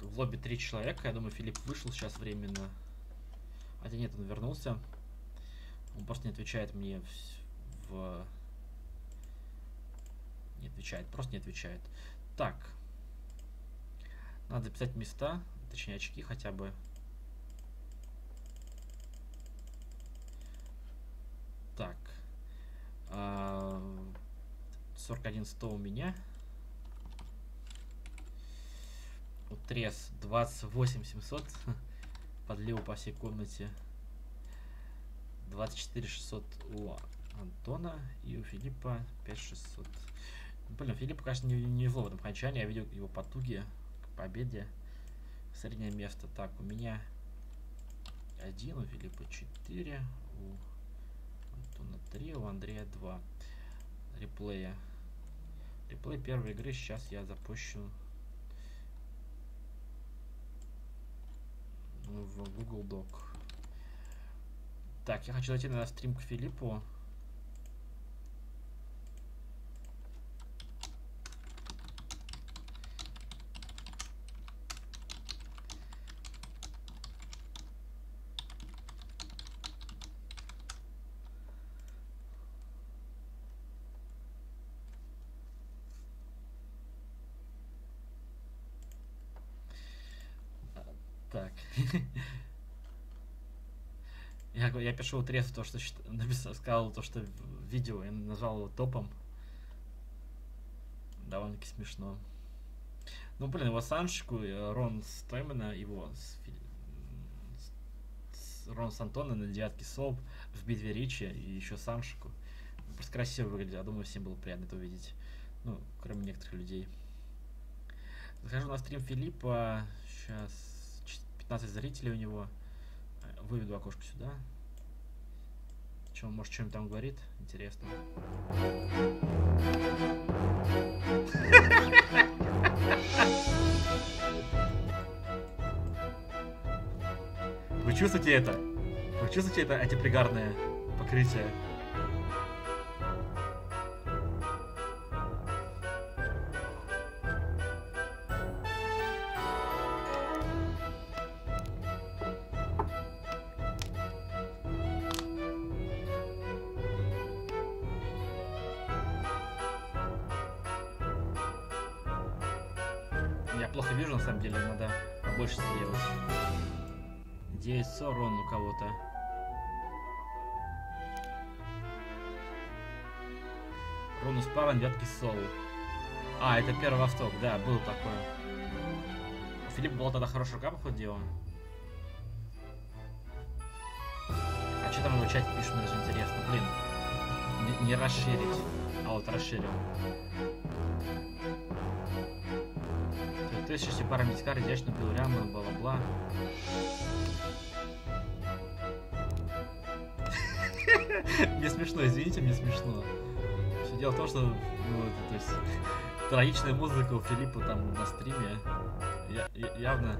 в лобби три человека. Я думаю, Филипп вышел сейчас временно. Хотя нет, он вернулся. Он просто не отвечает мне в... Не отвечает, просто не отвечает. Так. Надо записать места, точнее очки хотя бы. Так. 41 100 у меня. Утрес 28 700. Подлил по всей комнате. 24 600 у Антона и у Филиппа 5600. Блин, Филипп, конечно, не, не зло в этом окончании. Я видел его потуги к победе. Среднее место. Так, у меня 1, у Филиппа 4, у Антона 3, у Андрея 2. Реплея. Реплей первой игры сейчас я запущу в Google Doc. Так, я хочу зайти на стрим к Филиппу. Так. Я, я пишу трес то, что написал, сказал то, что видео, я назвал его топом. Довольно-таки смешно. Ну, блин, его Саншику, э, Рон Стоймана, его с, с, Рон Сантона на девятке Солб в битве Ричи и еще Саншику. Просто красиво выглядит. Я думаю, всем было приятно это увидеть. Ну, кроме некоторых людей. Захожу на стрим Филиппа. Сейчас 15 зрителей у него. Выведу окошко сюда. Че, может, что-нибудь там говорит? Интересно. Вы чувствуете это? Вы чувствуете это антипригарное покрытие? 9 рон у кого-то. Рунус Паран, ветки Соул. А, это первый восток, да, был такое. У Филиппа была тогда хорошая рука, походу, дела. А что там его чате пишут, мне даже интересно. Блин, не, не расширить. А вот расширил. Ты шести пара митикар, изящно пил рямы, бла-бла-бла. Мне смешно, извините, мне смешно. Все дело в том, что, это, то есть, трагичная музыка у Филиппа там на стриме. Я, я, явно...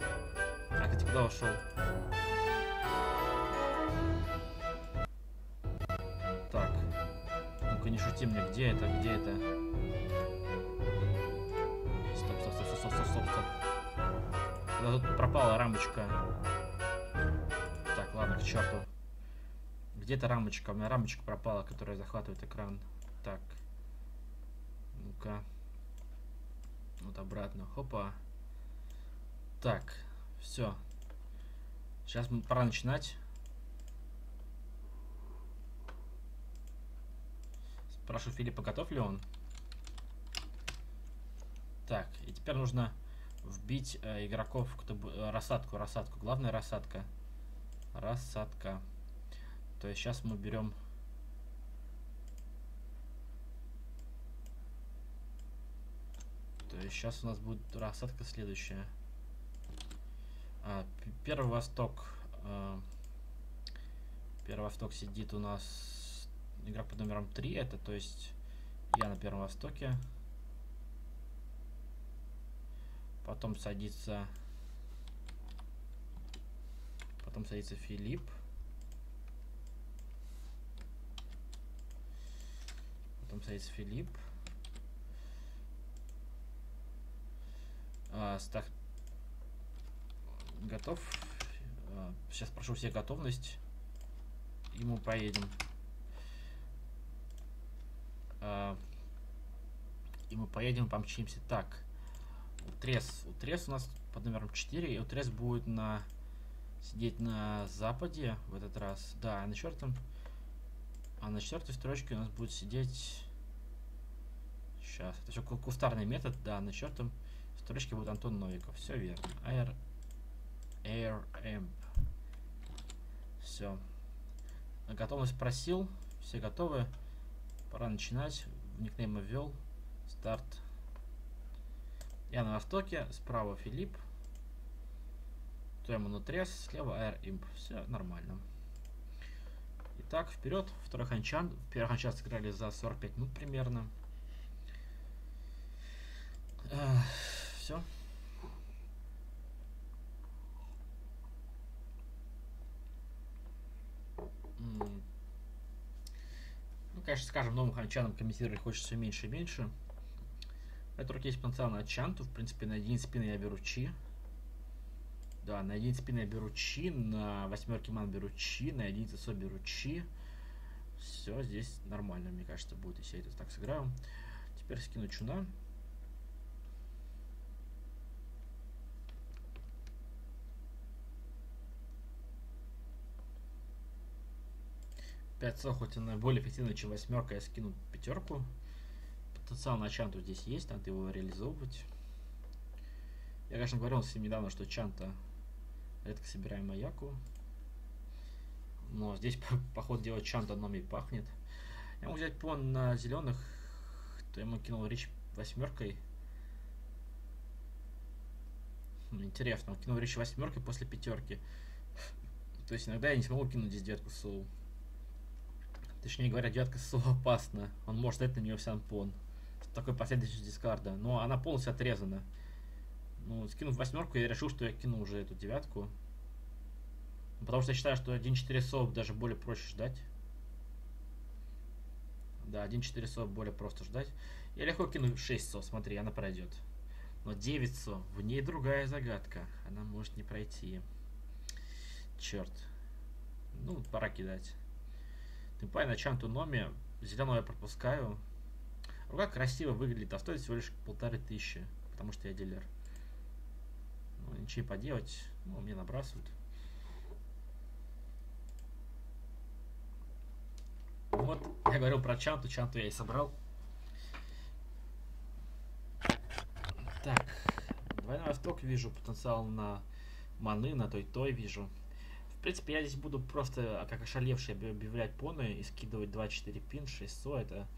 А, ты куда ушел? Так. Ну-ка, не шути мне, где это, где это? Стоп, стоп, стоп, стоп, стоп, стоп, стоп. Да тут пропала рамочка. Так, ладно, к черту. Где-то рамочка. У меня рамочка пропала, которая захватывает экран. Так. Ну-ка. Вот обратно. Хопа. Так. Все. Сейчас пора начинать. Спрашиваю Филиппа, готов ли он? Так, и теперь нужно вбить э, игроков, кто, э, рассадку, рассадку. Главная рассадка. Рассадка. То есть сейчас мы берем... То есть сейчас у нас будет рассадка следующая. А, Первый Восток. А, Первый Восток сидит у нас игрок под номером 3. Это то есть я на Первом Востоке. Потом садится... Потом садится Филипп. Потом садится Филипп. А, стах... Готов. А, сейчас прошу все готовность. И мы поедем. А, и мы поедем, помчимся. Так. Утрес. Утрес у нас под номером 4. И Утрес будет на сидеть на западе в этот раз. Да, на четвертом а на четвертой строчке у нас будет сидеть... Сейчас, это все кустарный метод, да, на четвертом строчке будет Антон Новиков. Все верно. Air, Air Amp. Все. Готовность просил. Все готовы. Пора начинать. Никнейм ввел. Старт. Я на востоке. Справа Филипп. Тема на трес. Слева Air Imp. Все нормально. Так, вперед. Второй ханчан. Первый ханчан сыграли за 45 минут примерно. все. Ну, конечно, скажем, новым ханчанам комментировать хочется все меньше и меньше. Это есть потенциал на чанту. В принципе, на один спин я беру чи. Да, на единице спины я беру чи, на восьмерке ман беру чи, на единице со беру чи. Все, здесь нормально, мне кажется, будет, если я это так сыграю. Теперь скину чуна. Пять со, хоть она более эффективна, чем восьмерка, я скину пятерку. Потенциал на чанту здесь есть, надо его реализовывать. Я, конечно, говорил с ним недавно, что чанта Редко собираем маяку. Но здесь, поход делать чанта номи пахнет. Я могу взять пон на зеленых. То ему кинул речь восьмеркой. Хм, интересно, он кинул речь восьмеркой после пятерки. То есть иногда я не смогу кинуть здесь девятку соу. Точнее говоря, девятка соу опасна. Он может дать на нее сямпон. Такой последующий дискарда. Но она полностью отрезана. Ну, скинув восьмерку, я решил, что я кину уже эту девятку. Потому что я считаю, что 1.4 сов даже более проще ждать. Да, 1.4 сов более просто ждать. Я легко кину 6 сов, смотри, она пройдет. Но 9 сов, в ней другая загадка. Она может не пройти. Черт. Ну, пора кидать. Тымпай на чанту номи. Зеленого я пропускаю. Рука красиво выглядит, а стоит всего лишь полторы тысячи. Потому что я дилер. Ничего поделать. Ну, мне набрасывают. Вот, я говорил про Чанту, Чанту я и собрал. Так, двойной восток вижу потенциал на маны, на той-той вижу. В принципе, я здесь буду просто, а, как ошалевший, объявлять поны и скидывать 2-4 пин, 600. Это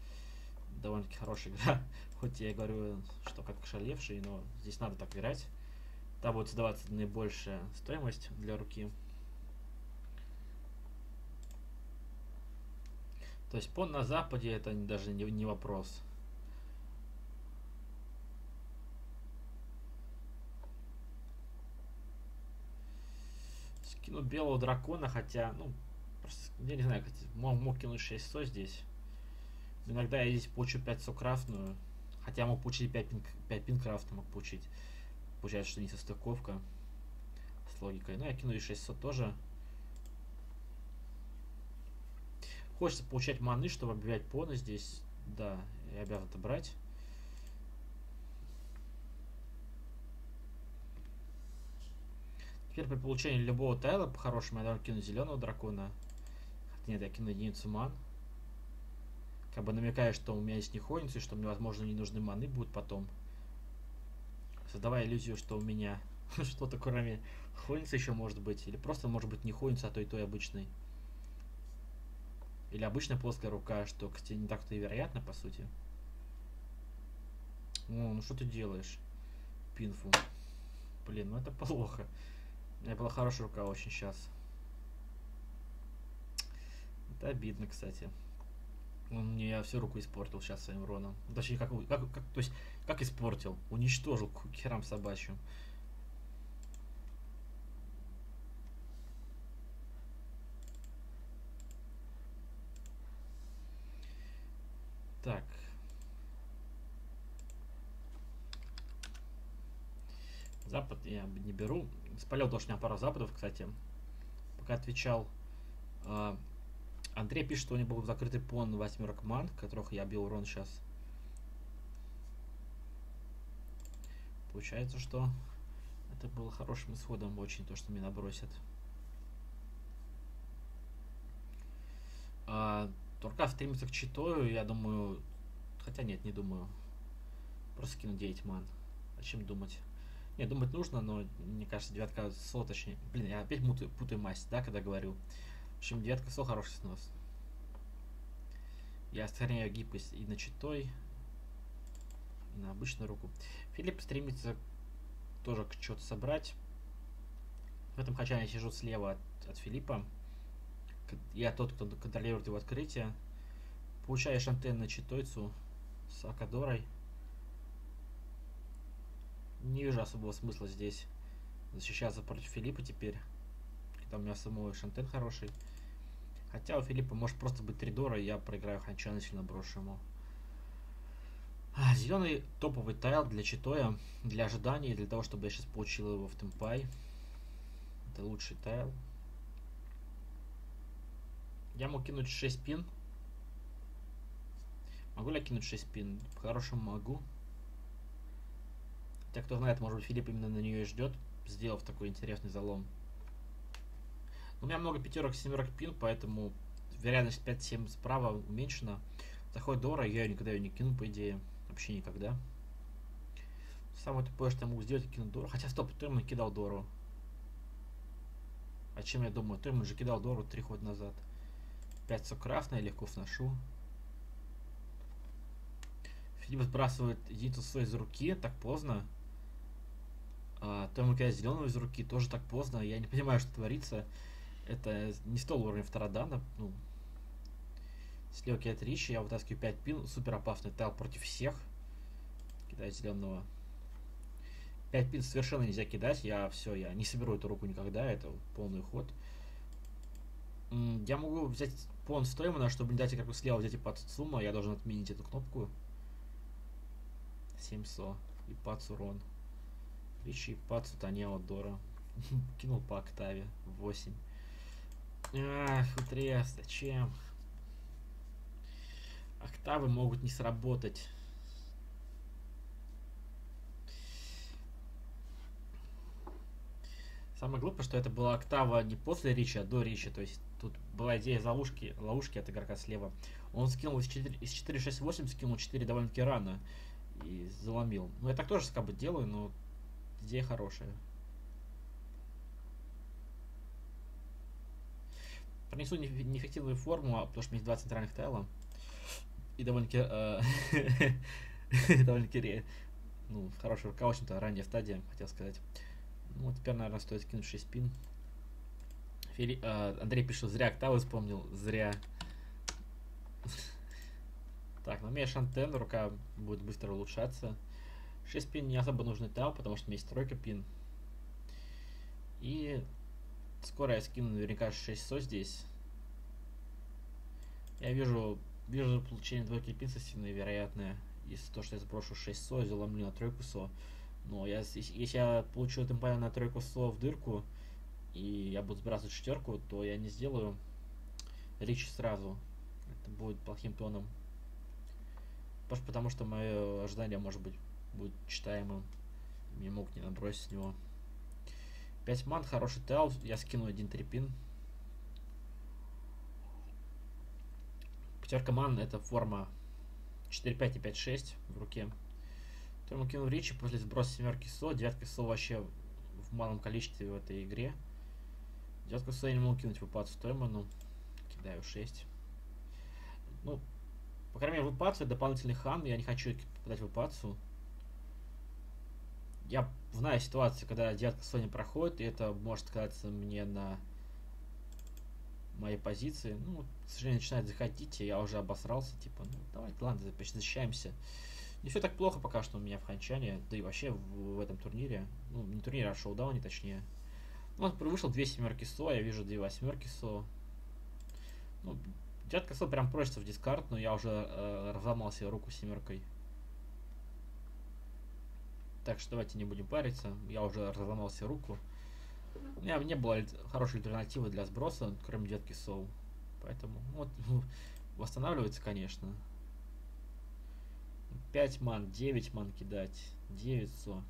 довольно-таки хорошая игра. Хоть я и говорю, что как ошалевший, но здесь надо так играть. Там будет создаваться наибольшая стоимость для руки. То есть пон на западе это даже не, не вопрос. Скину белого дракона, хотя, ну, просто, я не знаю, мог, мог кинуть 600 здесь. Иногда я здесь получу 500 крафтную. Хотя мог получить 5 пин, 5 пин крафта, мог получить. Получается, что не состыковка с логикой. Ну, я кину и 600 тоже. Хочется получать маны, чтобы объявлять поны здесь. Да, я обязан это брать. Теперь при получении любого тайла, по-хорошему, я должен кинуть зеленого дракона. Нет, я кину единицу ман. Как бы намекая, что у меня есть не ходницы, что мне, возможно, не нужны маны будут потом. Создавая иллюзию, что у меня что-то кроме ходницы еще может быть. Или просто может быть не ходница, а то и той обычный. Или обычная плоская рука, что, кстати, не так-то и вероятно, по сути. О, ну что ты делаешь? Пинфу. Блин, ну это плохо. У меня была хорошая рука очень сейчас. Это обидно, кстати. Он мне всю руку испортил сейчас своим уроном. Точнее, как, как, как, то есть, как испортил? Уничтожил к херам собачьим. Так. Запад я не беру. Спалил тоже у меня пару западов, кстати. Пока отвечал. А, Андрей пишет, что у него был закрытый пон восьмерок ман, которых я бил урон сейчас. Получается, что это было хорошим исходом очень, то, что меня набросят. А, Турка стремится к читою, я думаю... Хотя нет, не думаю. Просто кину 9 ман. Зачем думать? Не, думать нужно, но мне кажется, девятка соло точнее. Блин, я опять путаю, путаю масть, да, когда говорю. В общем, девятка соло хороший снос. Я сохраняю гибкость и на читой, и на обычную руку. Филипп стремится тоже к что-то собрать. В этом хотя я сижу слева от, от Филиппа. Я тот, кто контролирует его открытие. Получаешь антенну читойцу с Акадорой. Не вижу особого смысла здесь защищаться против Филиппа теперь. Когда у меня самого шантен хороший. Хотя у Филиппа может просто быть 3 дора, и я проиграю Ханчана, сильно брошу ему. А, зеленый топовый тайл для читоя, для ожидания, для того, чтобы я сейчас получил его в темпай. Это лучший тайл. Я могу кинуть 6 пин. Могу ли я кинуть 6 пин? По-хорошему могу. Те, кто знает, может быть, Филипп именно на нее и ждет, сделав такой интересный залом. У меня много пятерок, семерок пин, поэтому вероятность 5-7 справа уменьшена. Заходит Дора, я ее никогда ее не кину, по идее. Вообще никогда. Самое тупое, что я могу сделать, кинуть Дору. Хотя, стоп, Тойман кидал Дору. О чем я думаю? Тойман же кидал Дору три хода назад. 5 сокрафтная, легко вношу. Филипп сбрасывает единицу свой из руки, так поздно. А, Тойман кидает зеленого из руки, тоже так поздно. Я не понимаю, что творится. Это не стол уровня втородана. Ну, слева кидает Ричи, я вытаскиваю 5 пин. Супер опасный тайл против всех. Кидает зеленого. 5 пин совершенно нельзя кидать. Я все, я не соберу эту руку никогда. Это полный ход. Я могу взять пон Стоймана, чтобы не дать игроку слева взять и под сумму. Я должен отменить эту кнопку. 700. И пац урон. Ричи и пац Танео Дора. Кинул по октаве. 8. Ах, утрес, зачем? Октавы могут не сработать. Самое глупое, что это была октава не после Ричи, а до Ричи. То есть тут была идея ловушки, ловушки от игрока слева. Он скинул из 4, из 4-6-8, скинул 4 довольно-таки рано и заломил. Ну, я так тоже как делаю, но идея хорошая. Пронесу неэффективную форму, а потому что у меня есть два центральных тайла. И довольно-таки... Э, довольно-таки... Ну, хорошая рука, в общем-то, ранняя стадия, хотел сказать. Ну, теперь, наверное, стоит скинуть 6 пин. Фили... Э, Андрей пишет, зря октавы вспомнил, зря. Так, ну у меня шантен, рука будет быстро улучшаться. 6 пин не особо нужный тал, потому что у меня есть тройка пин. И скоро я скину наверняка 6 со здесь. Я вижу, вижу получение двойки пин совсем вероятное. Из то, что я сброшу 6 со, заломлю на тройку со. Но я, если я получу этим на тройку со в дырку, и я буду сбрасывать шестерку, то я не сделаю речь сразу. Это будет плохим тоном. Просто потому что мое ожидание может быть будет читаемым. Мне могут не набросить с него. 5 ман, хороший тел. Я скину один трипин. Пятерка ман это форма 4-5 и 5-6 в руке. То ему кинул Ричи после сброса семерки СО. Девятка СО вообще в малом количестве в этой игре. Девятку СО я не могу кинуть в эпацию Тойману. Кидаю 6. Ну, по крайней мере, в эпацию дополнительный хан. Я не хочу попадать в эпацию. Я знаю ситуацию, когда девятка не проходит, и это может сказаться мне на моей позиции. Ну, к сожалению, начинает заходить, и я уже обосрался. Типа, ну, давайте, ладно, защищаемся. Не все так плохо пока что у меня в Ханчане, да и вообще в, в этом турнире. Ну, не турнире, а шоу-дауне точнее. Ну, вот вышел две семерки СО, я вижу две восьмерки СО. Ну, дядка СО прям просится в дискард, но я уже э, разломал себе руку семеркой. Так что давайте не будем париться. Я уже разломал себе руку. У меня не было хорошей альтернативы для сброса, кроме детки Соу. Поэтому вот восстанавливается, конечно. 5 ман, 9 ман кидать. 9 со.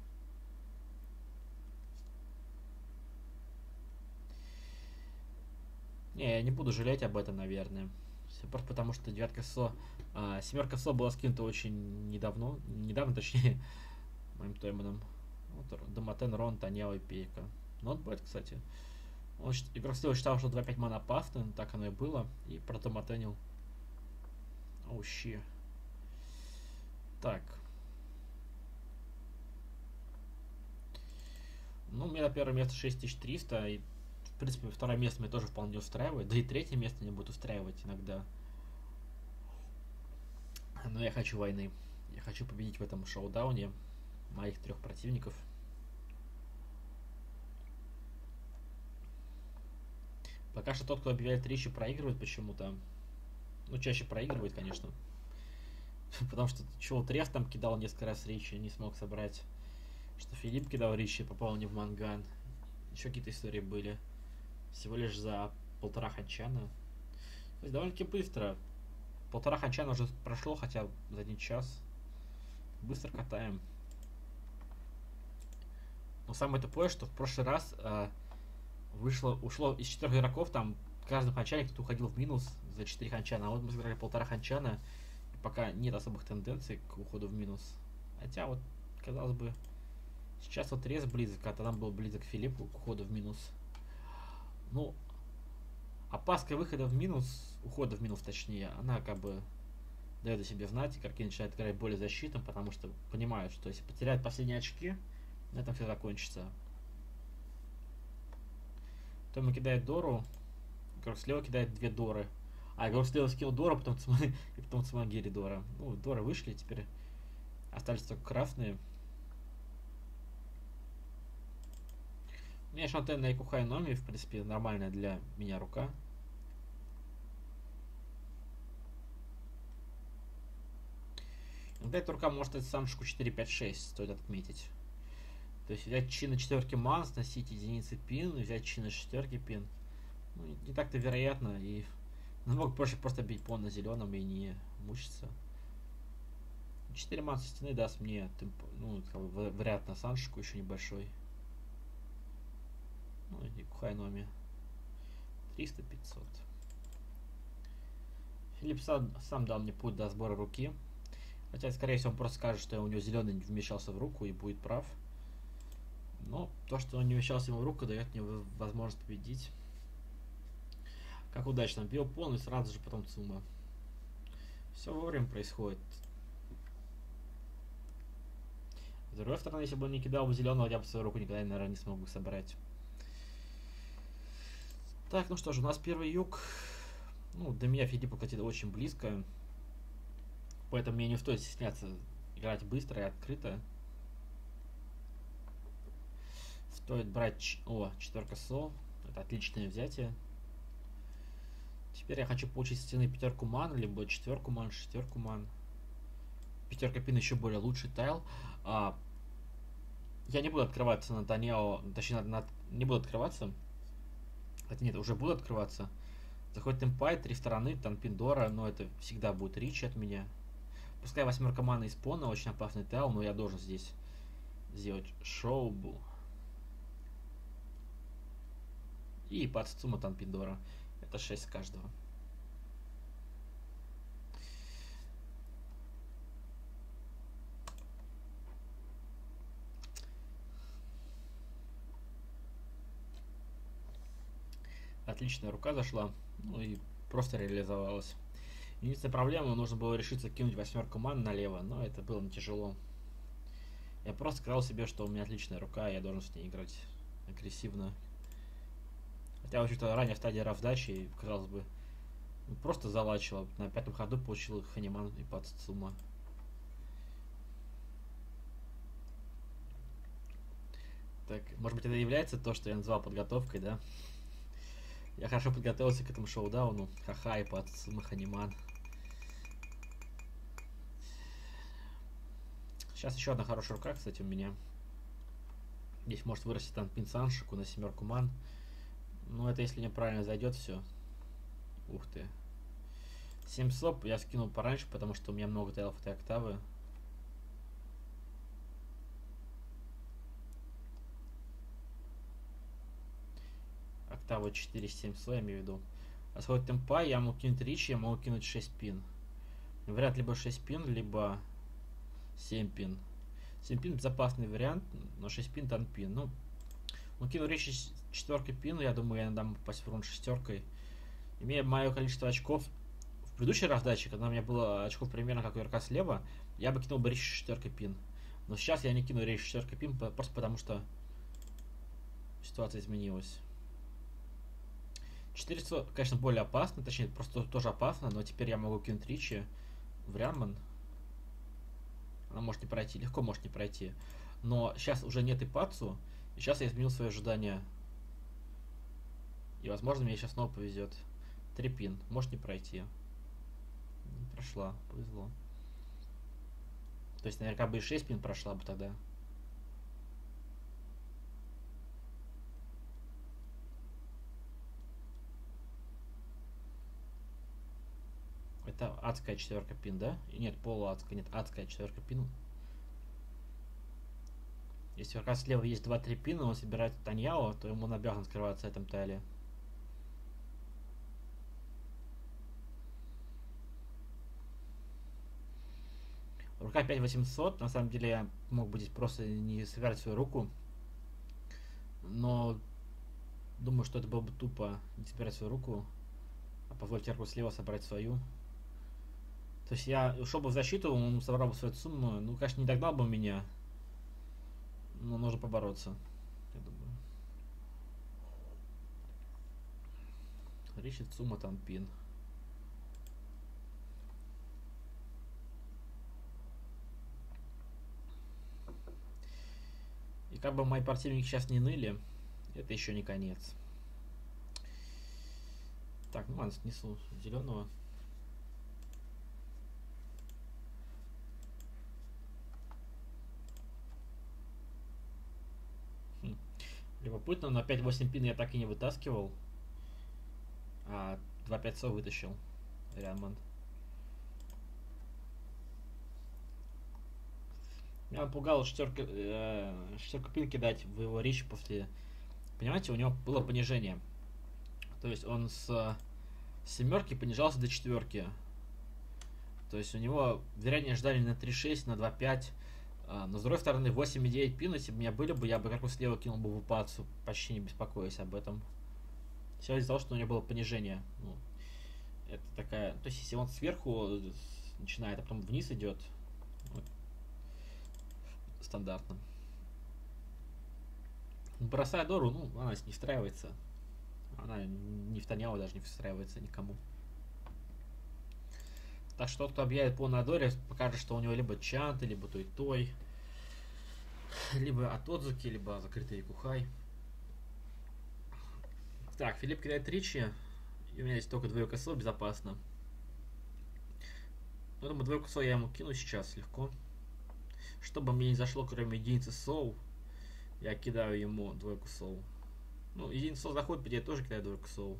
Не, я не буду жалеть об этом, наверное. Все просто потому, что девятка СО... А, семерка СО была скинута очень недавно. Недавно, точнее, моим тойманом. Вот, Доматен, Рон, Таньяо и Пейка. Not bad, кстати. Он, игрок считал, что 2-5 мана опасно, так оно и было. И протоматенил. Оу, oh. Так. Ну, у меня первое место 6300, и, в принципе, второе место меня тоже вполне устраивает, да и третье место меня будет устраивать иногда. Но я хочу войны. Я хочу победить в этом шоу-дауне моих трех противников. Пока что тот, кто объявляет речи, проигрывает почему-то. Ну, чаще проигрывает, конечно. Потому что чего Треф там кидал несколько раз Ричи, не смог собрать. Что Филипп кидал Ричи, попал не в манган. Еще какие-то истории были. Всего лишь за полтора ханчана. То есть довольно-таки быстро. Полтора ханчана уже прошло, хотя за один час. Быстро катаем. Но самое тупое, что в прошлый раз э, вышло, ушло из четырех игроков, там каждый ханчане кто-то уходил в минус за 4 ханчана. А вот мы сыграли полтора ханчана пока нет особых тенденций к уходу в минус. Хотя вот, казалось бы, сейчас вот рез близок, а тогда был близок Филипп к уходу в минус. Ну, опаска выхода в минус, ухода в минус точнее, она как бы дает о себе знать, игроки начинают играть более защитным, потому что понимают, что если потеряют последние очки, на этом все закончится. То ему кидает Дору, игрок слева кидает две Доры. А, я слева скинул Дора, потом и потом Цмагири Дора. Ну, Дора вышли, теперь остались только крафтные. У меня Шантен на Икухай Номи, в принципе, нормальная для меня рука. Иногда эта рука может стать самшку 4-5-6, стоит отметить. То есть взять чи на четверке ман, сносить единицы пин, взять чи на шестерке пин. Ну, не так-то вероятно, и ну, мог проще просто бить по на зеленом и не мучиться. 4 массы стены даст мне, ну, вариант на саншику еще небольшой. Ну и Кухайноми. 300-500. Филипп сам, сам дал мне путь до сбора руки. Хотя, скорее всего, он просто скажет, что у него зеленый вмещался в руку и будет прав. Но то, что он не вмещался ему в руку, дает мне возможность победить. Как удачно. Бил полный, сразу же потом Цума. Все вовремя происходит. С другой стороны, если бы он не кидал бы зеленого, я бы свою руку никогда, наверное, не смог бы собрать. Так, ну что ж, у нас первый юг. Ну, до меня Филиппа, кстати, очень близко. Поэтому мне не стоит стесняться играть быстро и открыто. Стоит брать... О, четверка сол. Это отличное взятие. Теперь я хочу получить стены пятерку ман, либо четверку ман, шестерку ман. Пятерка пин еще более лучший тайл. А, я не буду открываться на Таниао, точнее, на, на, не буду открываться. Хотя нет, уже буду открываться. Заходит Темпай, три стороны, там Пиндора, но это всегда будет Рич от меня. Пускай восьмерка маны из Пона, очень опасный тайл, но я должен здесь сделать шоубу. И под Цума там Пиндора. Это 6 каждого. Отличная рука зашла. Ну и просто реализовалась. Единственная проблема, нужно было решиться кинуть восьмерку ман налево, но это было не тяжело. Я просто сказал себе, что у меня отличная рука, я должен с ней играть агрессивно. Хотя, в общем-то, ранее в стадии равдачи, казалось бы, просто залачила. На пятом ходу получил Ханиман и Пацума. Так, может быть, это является то, что я назвал подготовкой, да? Я хорошо подготовился к этому шоу-дауну. Ха-ха, и Пацума Ханиман. Сейчас еще одна хорошая рука, кстати, у меня. Здесь может вырасти там пин Саншику на семерку ман. Ну, это если неправильно зайдет все. Ух ты. 7 соп я скинул пораньше, потому что у меня много тейлов этой октавы. Октава 4, 7 слоя, я имею в виду. А свой темпа я могу кинуть рич, я могу кинуть 6 пин. Вариант либо 6 пин, либо 7 пин. 7 пин безопасный вариант, но 6 пин там пин. Ну, он кинул речь четверкой пин, я думаю, я дам попасть в раунд шестеркой. Имея мое количество очков в предыдущей раздаче, когда у меня было очков примерно как у РК слева, я бы кинул бы речь четверкой пин. Но сейчас я не кину речь четверкой пин, просто потому что ситуация изменилась. 400, конечно, более опасно, точнее, просто тоже опасно, но теперь я могу кинуть Ричи в Рянман. Она может не пройти, легко может не пройти. Но сейчас уже нет и Пацу, и сейчас я изменил свои ожидания. И, возможно, мне сейчас снова повезет. Три пин. Может не пройти. Не прошла. Повезло. То есть, наверняка бы и 6 пин прошла бы тогда. Это адская четверка пин, да? И нет, полуадская, нет, адская четверка пин. Если как раз слева есть 2-3 пина, он собирает Таньяо, то ему он обязан скрываться в этом тайле. Рука 5800, на самом деле я мог бы здесь просто не собирать свою руку. Но думаю, что это было бы тупо не собирать свою руку, а позволить Эрку слева собрать свою. То есть я ушел бы в защиту, он собрал бы свою сумму. Ну, конечно, не догнал бы меня. Но нужно побороться, я думаю. Ричи Цума там пин. И как бы мои противники сейчас не ныли, это еще не конец. Так, ну ладно, снесу зеленого. Любопытно, но 5-8 пин я так и не вытаскивал. А 2-5 со вытащил. Рямон. Меня напугало шестерка, э, пин кидать в его речь после Понимаете, у него было понижение. То есть он с семерки понижался до четверки. То есть у него вероятнее ожидали на 3.6, на 2.5. А, но с другой стороны, 8.9 пин, если бы у меня были бы, я бы как слева кинул бы в упацию, почти не беспокоясь об этом. Все из-за того, что у него было понижение. Ну, это такая... То есть, если он сверху начинает, а потом вниз идет, вот, стандартно. Бросая Дору, ну, она не встраивается. Она не в Таняо даже не встраивается никому. Так что тот, кто объявит по Надоре, покажет, что у него либо Чанты, либо Той-Той, либо Атодзуки, либо закрытый Кухай. Так, Филипп кидает Ричи, и у меня есть только двойка СО, безопасно. Ну, думаю, двойку СО я ему кину сейчас легко. Чтобы мне не зашло, кроме единицы СОУ, я кидаю ему двойку СОУ. Ну, единица СОУ заходит, я тоже кидаю двойку СОУ.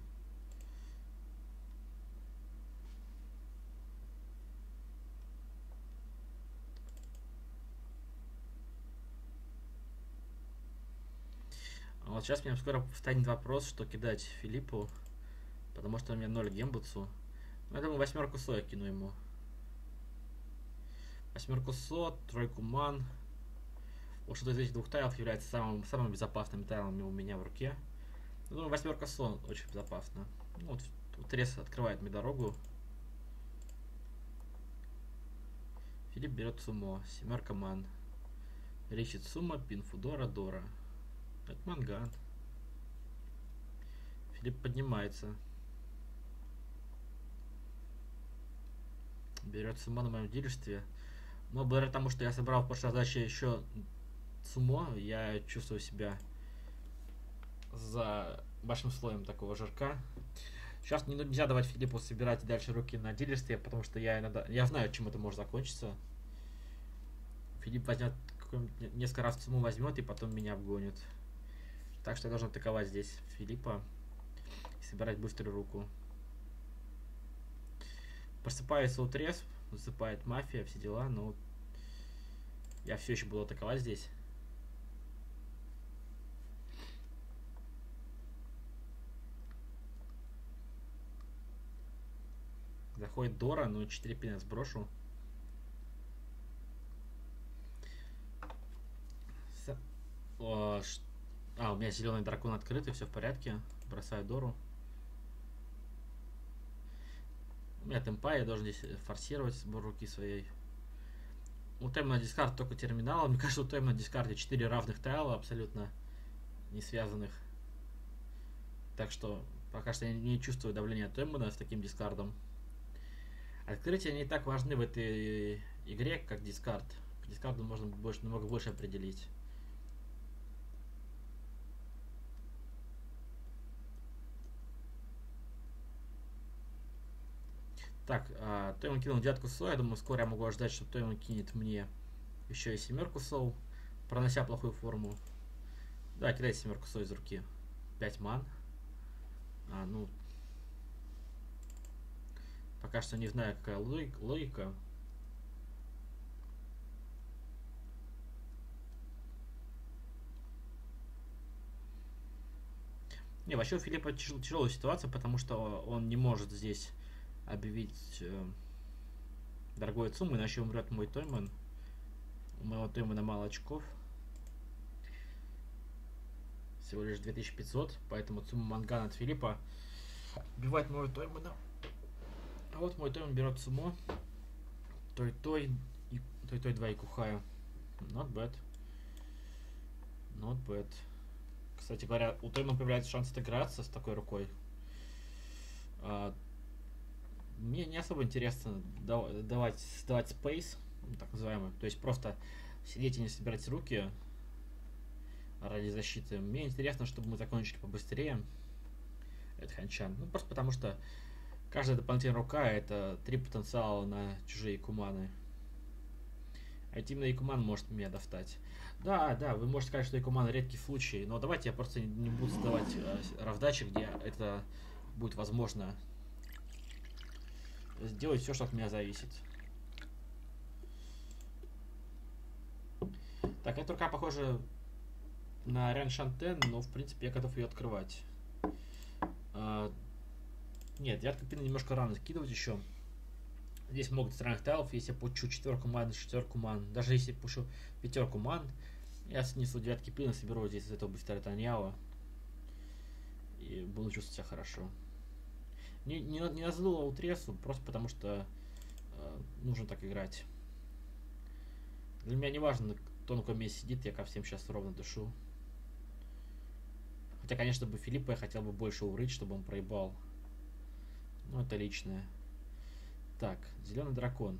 Вот сейчас мне скоро встанет вопрос, что кидать Филиппу, потому что у меня 0 гембуцу. Ну, я думаю, восьмерку со кину ему. Восьмерку со, тройку ман. Вот что-то из этих двух тайлов является самым, самым безопасным тайлом у меня в руке. Ну, восьмерка со очень безопасно. Ну, вот, вот Трес открывает мне дорогу. Филипп берет сумо. Семерка ман. Ричит сумма, пин Фудора, Дора. Это манган. Филипп поднимается. Берет сумо на моем дилерстве. Но благодаря тому, что я собрал в прошлой задаче еще сумо, я чувствую себя за большим слоем такого жирка. Сейчас не, нельзя давать Филиппу собирать дальше руки на дилерстве, потому что я иногда... Я знаю, чем это может закончиться. Филипп возьмет несколько раз сумму возьмет и потом меня обгонит. Так что я должен атаковать здесь Филиппа и собирать быструю руку. Просыпается утрес, засыпает мафия, все дела, но я все еще буду атаковать здесь. Заходит Дора, но 4 пина сброшу. С... О, а, у меня зеленый дракон открытый, все в порядке. Бросаю Дору. У меня темпа, я должен здесь форсировать сбор руки своей. У тайм на дискард только терминал. Мне кажется, у тайм на дискарде 4 равных тайла, абсолютно не связанных. Так что пока что я не чувствую давления Тоймана с таким дискардом. Открытия не так важны в этой игре, как дискард. К дискарду можно больше, намного больше определить. Так, а, Тойман кинул девятку соу. Я думаю, скоро я могу ждать, что Тойман кинет мне еще и семерку соу, пронося плохую форму. Да, кидай семерку соу из руки. 5 ман. А, ну... Пока что не знаю, какая логика. Не, вообще у Филиппа тяжел, тяжелая ситуация, потому что он не может здесь объявить э, дорогой сумму, иначе умрет мой Тойман. У моего Тоймана мало очков. Всего лишь 2500, поэтому сумма мангана от Филиппа убивает моего Тоймана. А вот мой Тойман берет сумму. Той-той и той-той 2 и кухаю. Not bad. Not bad. Кстати говоря, у Тоймана появляется шанс отыграться с такой рукой. Мне не особо интересно давать, сдавать space, так называемый, то есть просто сидеть и не собирать руки ради защиты. Мне интересно, чтобы мы закончили побыстрее этот ханчан. Ну, просто потому что каждая дополнительная рука это три потенциала на чужие куманы. А именно Икуман может меня достать. Да, да, вы можете сказать, что Икуман редкий случай, но давайте я просто не буду сдавать э, равдачи, где это будет возможно сделать все, что от меня зависит. Так, эта рука, похоже, на Рен Шантен, но в принципе я готов ее открывать. А, нет, девятка пина немножко рано закидывать еще. Здесь много странных тайлов, если я пучу четверку ман, четверку ман, даже если я пущу пятерку ман, я снесу девятки пина, соберу здесь из этого быстро Таньяо. И буду чувствовать себя хорошо. Не, не, не назло утресу, просто потому что э, нужно так играть. Для меня не важно, кто на каком сидит, я ко всем сейчас ровно дышу. Хотя, конечно, бы Филиппа я хотел бы больше урыть, чтобы он проебал. Ну, это личное. Так, зеленый дракон.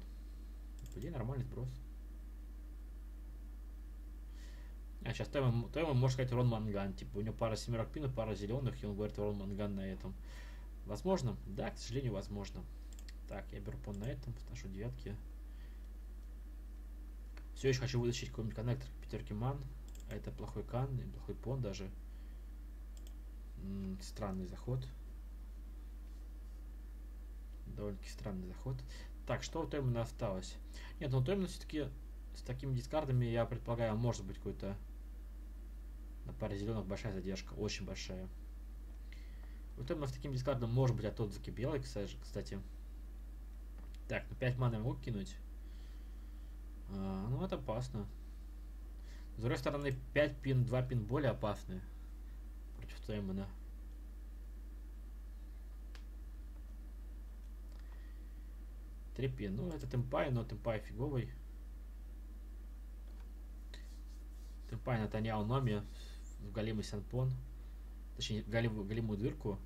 По идее, нормальный сброс. А сейчас то ему, то ему может сказать Рон Манган. Типа, у него пара семерок пинов, пара зеленых, и он говорит Рон Манган на этом. Возможно? Да, к сожалению, возможно. Так, я беру пон на этом, вношу девятки. Все еще хочу вытащить какой-нибудь коннектор к ман. Это плохой кан, плохой пон даже. М -м, странный заход. Довольно-таки странный заход. Так, что у Тоймана осталось? Нет, ну Тоймана все-таки с такими дискардами, я предполагаю, может быть какой-то на паре зеленых большая задержка. Очень большая. У Тоймана с таким дискардом может быть, а тот заки белый, кстати. Так, ну 5 маны могу кинуть. А, ну это опасно. С другой стороны, 5 пин, 2 пин более опасны против Тоймана. Трепе. Ну, это темпай, но темпай фиговый. Темпай на Таняо Номи в Галимый Санпон. Точнее, галимую, галимую дырку.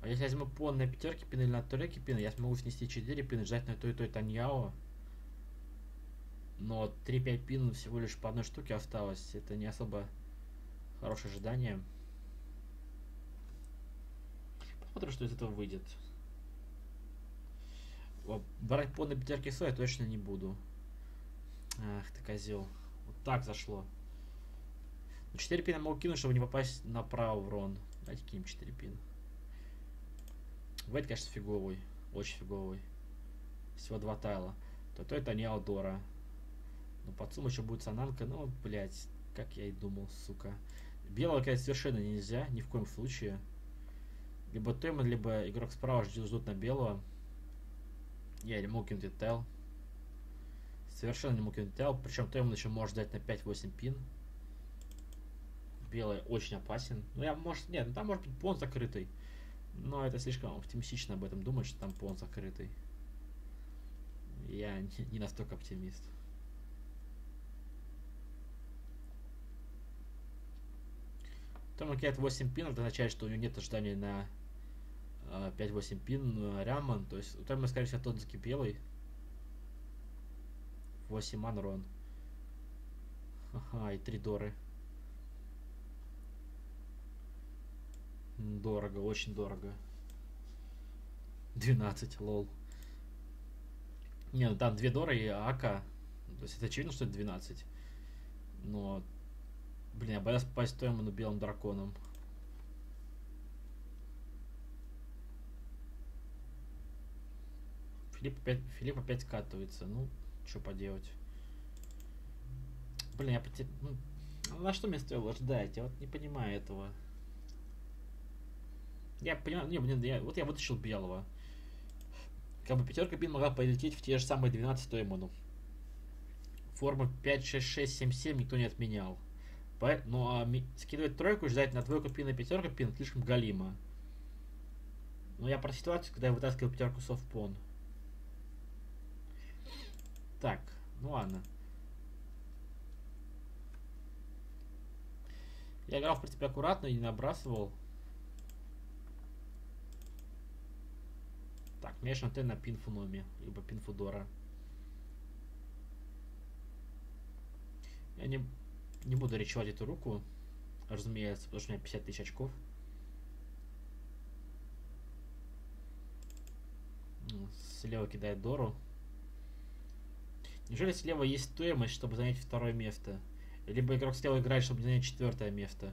А если я возьму пон на пятерке пин или на треке пин, я смогу снести 4 пины, жать на той и той Таньяо. Но 3-5 пин всего лишь по одной штуке осталось. Это не особо хорошее ожидание. Посмотрим, что из этого выйдет. Брать по на пятерке я точно не буду. Ах ты козел. Вот так зашло. Ну, 4 пина могу кинуть, чтобы не попасть направо в рон. Давайте кинем 4 пина. Вейт, конечно, фиговый. Очень фиговый. Всего два тайла. То то это не Алдора. Но под сумму еще будет Сананка. Ну, блять, как я и думал, сука. Белого, конечно, совершенно нельзя, ни в коем случае. Либо Тойман, либо игрок справа ждет, ждут на белого. Я не мог кинуть тайл. Совершенно не мог кинуть тайл. Причем Тойман еще может дать на 5-8 пин. Белый очень опасен. Ну, я, может, нет, ну там может быть пон закрытый. Но это слишком оптимистично об этом думать, что там пон закрытый. Я не, не настолько оптимист. Там макет 8 пин, это означает, что у него нет ожидания на 5-8 пин э, Ряман. То есть там, скорее всего, тот закипелый. 8 манрон. Ага, и 3 доры. Дорого, очень дорого. 12, лол. Не, ну там 2 доры и АК. То есть это очевидно, что это 12. Но, блин, я боялся попасть стоимому белым драконом. Филипп опять, Филипп опять скатывается. Ну, что поделать. Блин, я потерял... Ну, на что мне стоило ждать? Я вот не понимаю этого. Я понимаю, не, блин, я, вот я вытащил белого. Как бы пятерка пин могла полететь в те же самые 12 Тойману. Форма 5, 6, 6, 7, 7 никто не отменял. Ну а скидывать тройку, ждать на двойку пин и пятерка пин слишком галимо. Но я про ситуацию, когда я вытаскивал пятерку софтпон. Так, ну ладно. Я играл, в принципе, аккуратно и не набрасывал. Так, мешан ты на пинфуноме, либо пинфудора. Я не, не буду речевать эту руку, разумеется, потому что у меня 50 тысяч очков. Слева кидает Дору. Неужели слева есть стоимость, чтобы занять второе место? Либо игрок слева играет, чтобы занять четвертое место.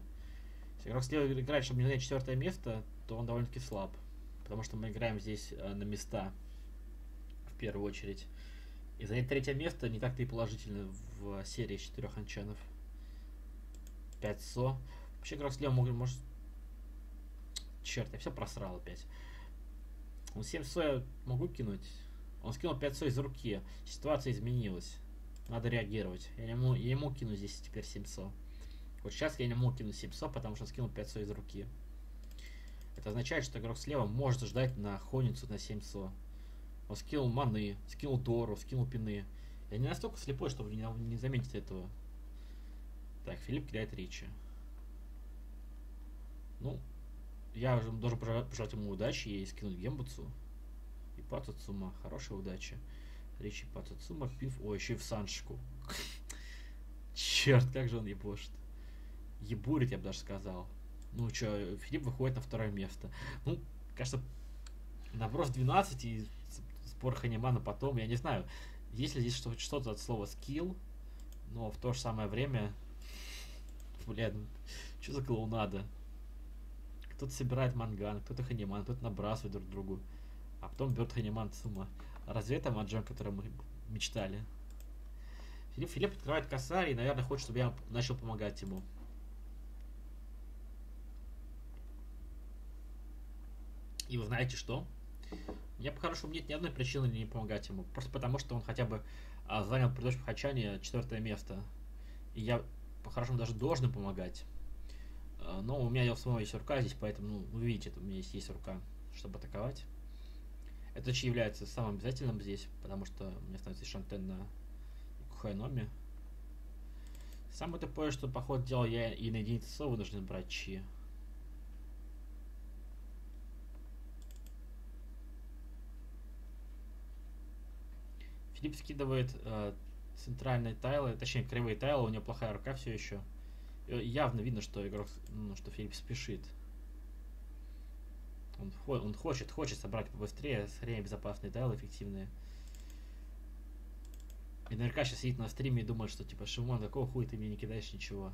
Если игрок слева играет, чтобы занять четвертое место, то он довольно-таки слаб. Потому что мы играем здесь э, на места. В первую очередь. И занять третье место не так-то и положительно в серии четырех анчанов. 5 со. Вообще игрок слева мог, может... Черт, я все просрал опять. Он 7 со я могу кинуть. Он скинул 5 со из руки. Ситуация изменилась. Надо реагировать. Я не могу, я не мог кинуть здесь теперь 7 со. Вот сейчас я не мог кинуть 7 со, потому что он скинул 5 со из руки. Это означает, что игрок слева может ждать на Хоницу на 7 со. Он скинул маны, скинул Дору, скинул пины. Я не настолько слепой, чтобы не, не заметить этого. Так, Филипп кидает Ричи. Ну, я уже должен пожелать ему удачи и скинуть Гембуцу. И Пацуцума. Хорошей удачи. Ричи Пацуцума, пив. Ой, еще и в Саншку. Черт, как же он ебошит. Ебурит, я бы даже сказал. Ну что, Филипп выходит на второе место. Ну, кажется, наброс 12 и спор Ханимана потом, я не знаю, есть ли здесь что-то от слова скилл, но в то же самое время, блин, что за клоунада? Кто-то собирает манган, кто-то ханиман, кто-то набрасывает друг другу, а потом берет ханиман Цума. Разве это маджон, который мы мечтали? Филипп, Филипп открывает косарь и, наверное, хочет, чтобы я начал помогать ему. И вы знаете что? Я по-хорошему нет ни одной причины не помогать ему. Просто потому, что он хотя бы а, занял при дочь четвертое место. И я по-хорошему даже должен помогать. А, но у меня у самого есть рука здесь, поэтому, ну, вы видите, у меня есть, есть рука, чтобы атаковать. Это че является самым обязательным здесь, потому что у меня становится Шантен на Кухайноме. Самое тупое, что по ходу дела я и на единицу вынужден брать Чи. Филипп скидывает э, центральные тайлы, точнее кривые тайлы, у него плохая рука все еще. И явно видно, что игрок, ну, что Филипп спешит. Он, он хочет, хочет собрать побыстрее, скорее безопасные тайлы, эффективные. И наверняка сейчас сидит на стриме и думает, что типа, Шимон, какого хуя ты мне не кидаешь ничего.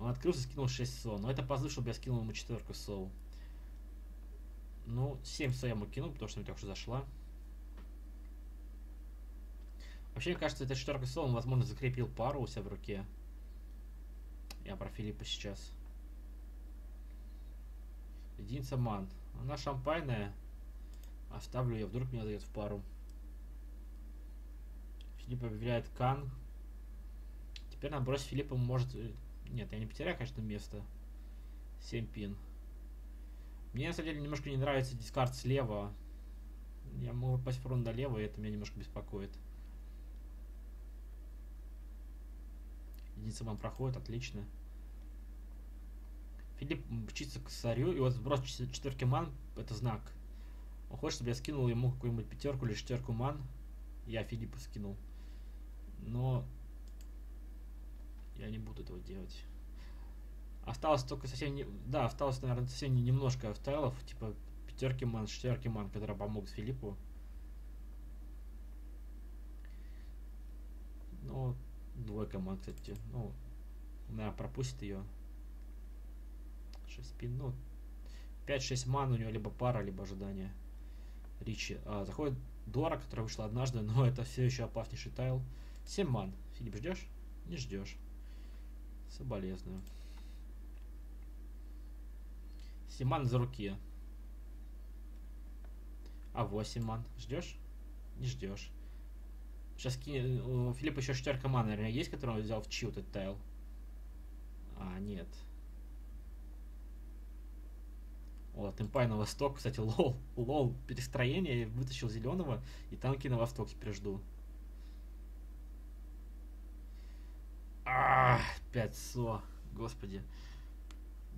Он открылся, скинул 6 сол. Но это позы, чтобы я скинул ему четверку сол. Ну, 7 сол я ему кинул, потому что мне только что зашла. Вообще, мне кажется, четверка сол, он, возможно, закрепил пару у себя в руке. Я про Филиппа сейчас. Единица ман. Она шампайная. Оставлю ее, вдруг меня дает в пару. Филипп объявляет кан. Теперь набросить Филиппа может... Э, нет, я не потеряю, конечно, место. 7 пин. Мне, на самом деле, немножко не нравится дискард слева. Я могу попасть фронт долево, и это меня немножко беспокоит. Вам проходит, отлично. Филипп мчится к царю, и вот сброс четверки ман, это знак. Он хочет, чтобы я скинул ему какую-нибудь пятерку или четверку ман. Я Филиппу скинул. Но я не буду этого делать. Осталось только совсем не... Да, осталось, наверное, совсем немножко тайлов, типа пятерки ман, четверки ман, которые помогут Филиппу. Ну, Двойка ман, кстати. Ну, наверное, пропустит ее. 6 пин. Ну, 5-6 ман у него либо пара, либо ожидание. Ричи. А, заходит Дора, которая вышла однажды, но это все еще опаснейший тайл. 7 ман. Филипп, ждешь? Не ждешь. Соболезную. 7 ман за руки. А 8 ман. Ждешь? Не ждешь. Сейчас кинь... У Филиппа еще шестерка мана, есть, которую он взял в чью этот тайл? А, нет. О, темпай на восток, кстати, лол, лол, перестроение, вытащил зеленого, и танки на восток теперь жду. А, 500, господи.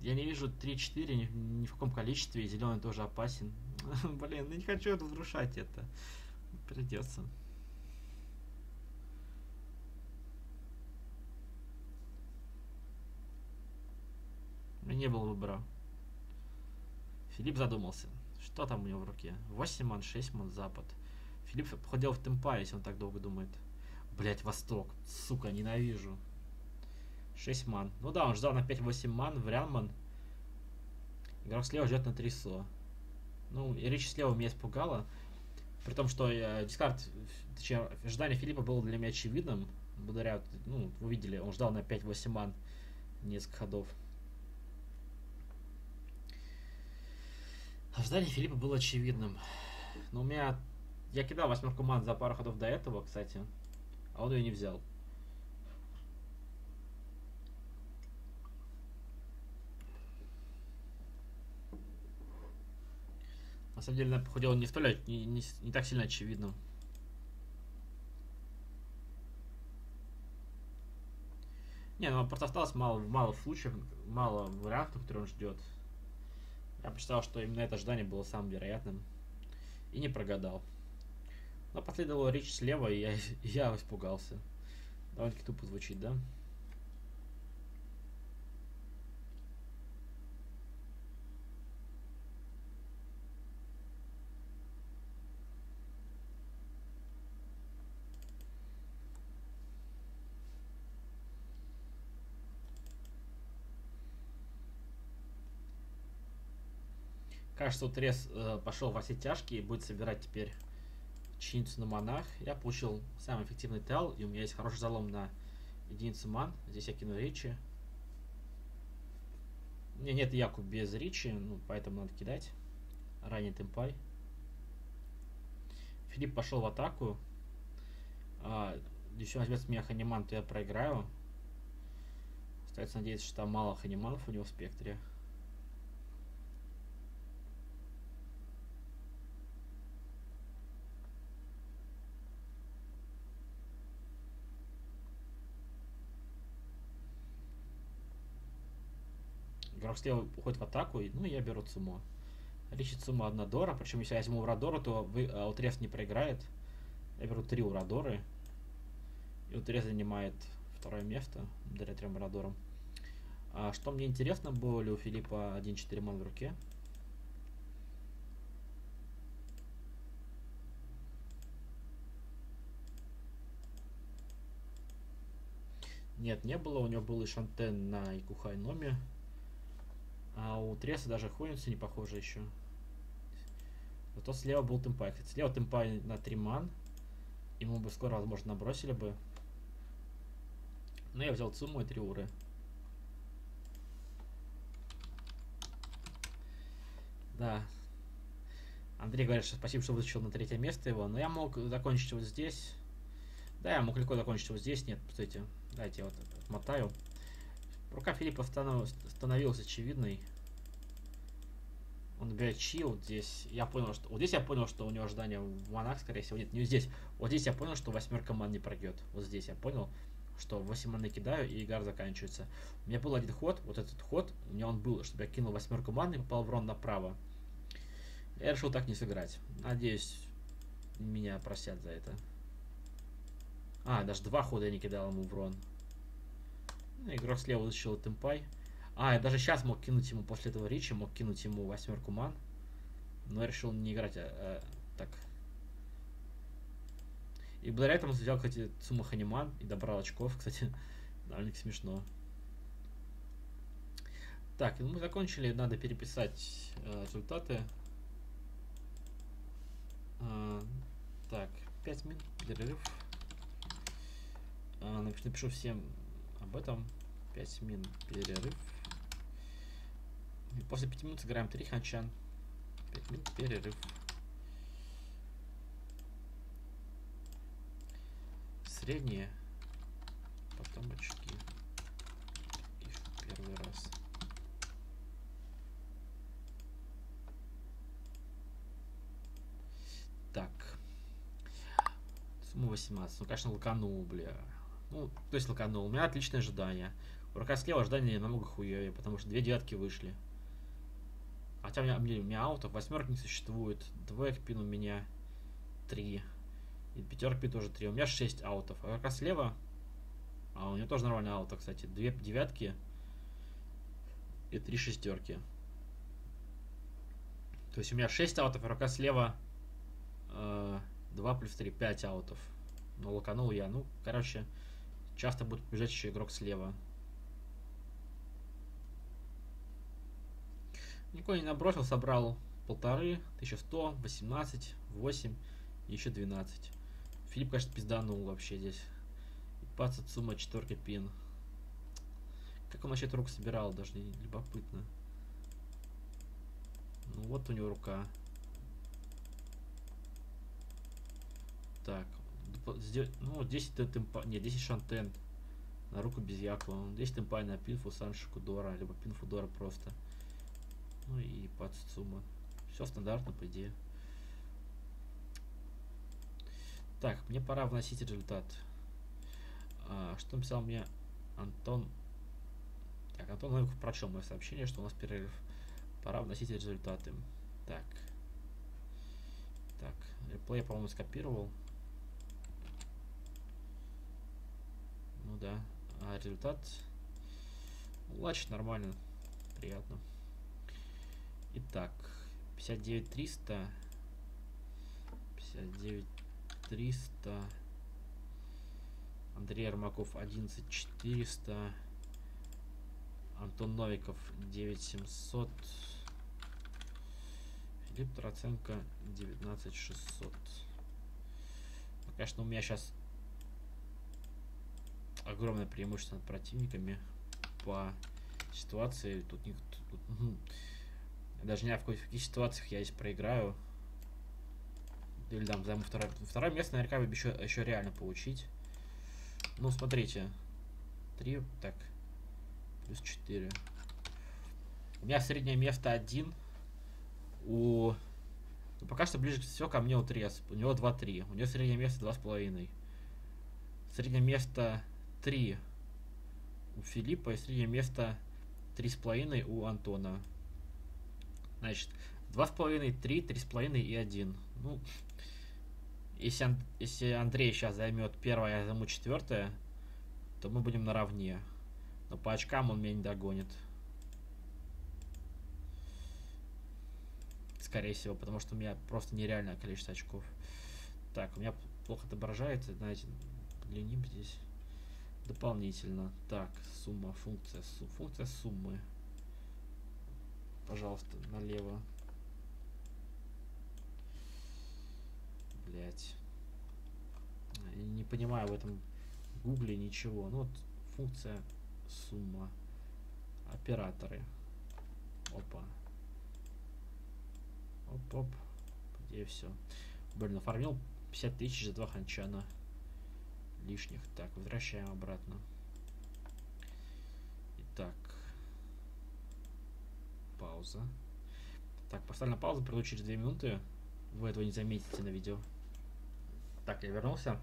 Я не вижу 3-4 ни, ни в каком количестве, и зеленый тоже опасен. Блин, я не хочу разрушать это. Придется. Не было выбора. Филипп задумался. Что там у него в руке? 8 ман, 6 ман, запад. Филипп походил в темпа, если он так долго думает. Блять, восток. Сука, ненавижу. 6 ман. Ну да, он ждал на 5-8 ман, Врянман. Игрок слева ждет на 3 со. Ну, и речь слева меня испугала. При том, что э, дискард, точнее, ожидание Филиппа было для меня очевидным. Благодаря, ну, вы видели, он ждал на 5-8 ман несколько ходов. Ожидание Филиппа было очевидным. Но у меня... Я кидал восьмерку ман за пару ходов до этого, кстати. А он ее не взял. На самом деле, походу, он не столь, не, не, не так сильно очевидным. Не, ну просто осталось мало, мало случаев, мало вариантов, которые он ждет. Я посчитал, что именно это ожидание было самым вероятным. И не прогадал. Но последовала речь слева, и я, я испугался. Довольно-таки тупо звучит, да? Кажется, вот Рез э, пошел во все тяжкие и будет собирать теперь чиницу на манах. Я получил самый эффективный тел, и у меня есть хороший залом на единицу ман. Здесь я кину речи. У меня нет яку без речи, ну, поэтому надо кидать. Ранний темпай. Филипп пошел в атаку. А, если возьмет с меня ханиман, то я проиграю. Остается надеяться, что там мало ханиманов у него в спектре. Рокстейл уходит в атаку, и, ну, я беру Цумо. Лечит Цумо одна Дора, причем если я возьму Урадора, то вы, а, Утрес не проиграет. Я беру три Урадоры, и Утрес занимает второе место, благодаря трем Урадорам. А что мне интересно, было ли у Филиппа 1-4 ман в руке? Нет, не было. У него был и Шантен на Икухай Номе. А у Треса даже Хонится не похоже еще. Зато слева был темпай. Кстати, слева темпай на 3 ман. Ему бы скоро, возможно, набросили бы. Но я взял Цуму и 3 уры. Да. Андрей говорит, что спасибо, что вытащил на третье место его. Но я мог закончить вот здесь. Да, я мог легко закончить вот здесь. Нет, кстати, дайте я вот мотаю. Рука Филиппа становилась очевидной. Он берет чи вот здесь. Я понял, что... Вот здесь я понял, что у него ожидание в манах, скорее всего. Нет, не здесь. Вот здесь я понял, что восьмерка ман не пройдет. Вот здесь я понял, что 8 маны кидаю, и игра заканчивается. У меня был один ход, вот этот ход, у меня он был, чтобы я кинул восьмерку маны и попал в рон направо. Я решил так не сыграть. Надеюсь, меня просят за это. А, даже два хода я не кидал ему в рон. Игрок слева вытащил темпай. А, я даже сейчас мог кинуть ему после этого речи, мог кинуть ему восьмерку ман. Но я решил не играть а, а, так. И благодаря этому взял, кстати, Цума Ханиман и добрал очков. Кстати, довольно смешно. Так, ну мы закончили. Надо переписать э, результаты. А, так, 5 минут перерыв. А, напишу всем об этом. 5 минут перерыв. И после 5 минут сыграем 3 ханчан. 5 минут перерыв. Средние. Потом очки. Их первый раз. Так. Сумма 18. Ну, конечно, лаканул, бля. Ну, то есть лаканул. У меня отличное ожидание. У рука слева ожидание намного хуевее, потому что две девятки вышли. Хотя у меня, у меня аутов, восьмерок не существует. Двоек пин у меня три. И пятерок пин тоже три. У меня шесть аутов. А рука слева... А, у него тоже нормальный ауто, кстати. Две девятки и три шестерки. То есть у меня 6 аутов, а рука слева э, 2 плюс 3, 5 аутов. Но локанул я. Ну, короче, Часто будет бежать еще игрок слева. Никого не набросил, собрал полторы, 1100, 18, 8 и еще 12. Филипп, конечно, пизданул вообще здесь. И паца сумма четверка пин. Как он вообще эту руку собирал, даже любопытно. Ну вот у него рука. Так, ну, 10 темпа, не, 10 шантен на руку без Якова, 10 темпа на пинфу Санши Кудора, либо пинфу Дора просто. Ну и под сумма. Все стандартно, по идее. Так, мне пора вносить результат. А, что написал мне Антон? Так, Антон Новиков прочел мое сообщение, что у нас перерыв. Пора вносить результаты. Так. Так, реплей, по-моему, скопировал. Ну да. А результат... Лач нормально. Приятно. Итак, 59 300. 59 300. Андрей Армаков 11 400. Антон Новиков 9700. Филипп Троценко 19600. Ну, конечно, у меня сейчас огромное преимущество над противниками по ситуации. Тут, никто, тут ну, даже не в каких ситуациях я здесь проиграю. Или там займу второе. Второе место наверняка бы еще, еще реально получить. Ну, смотрите. три так. Плюс 4. У меня среднее место 1. У... Ну, пока что ближе всего ко мне утрез. У него 2-3. У него среднее место 2,5. Среднее место 3 у Филиппа и среднее место 3,5 у Антона. Значит, 2,5, 3, 3,5 и 1. Ну, если, если Андрей сейчас займет первое, я займу четвертое, то мы будем наравне. Но по очкам он меня не догонит. Скорее всего, потому что у меня просто нереальное количество очков. Так, у меня плохо отображается, знаете, леним здесь дополнительно. Так, сумма, функция, су, функция суммы. Пожалуйста, налево. Блять. Не понимаю в этом гугле ничего. Ну вот функция сумма. Операторы. Опа. Оп-оп. Где все. Блин, оформил 50 тысяч за два ханчана лишних. Так, возвращаем обратно. Итак. Пауза. Так, поставлю на паузу, приду через 2 минуты. Вы этого не заметите на видео. Так, я вернулся.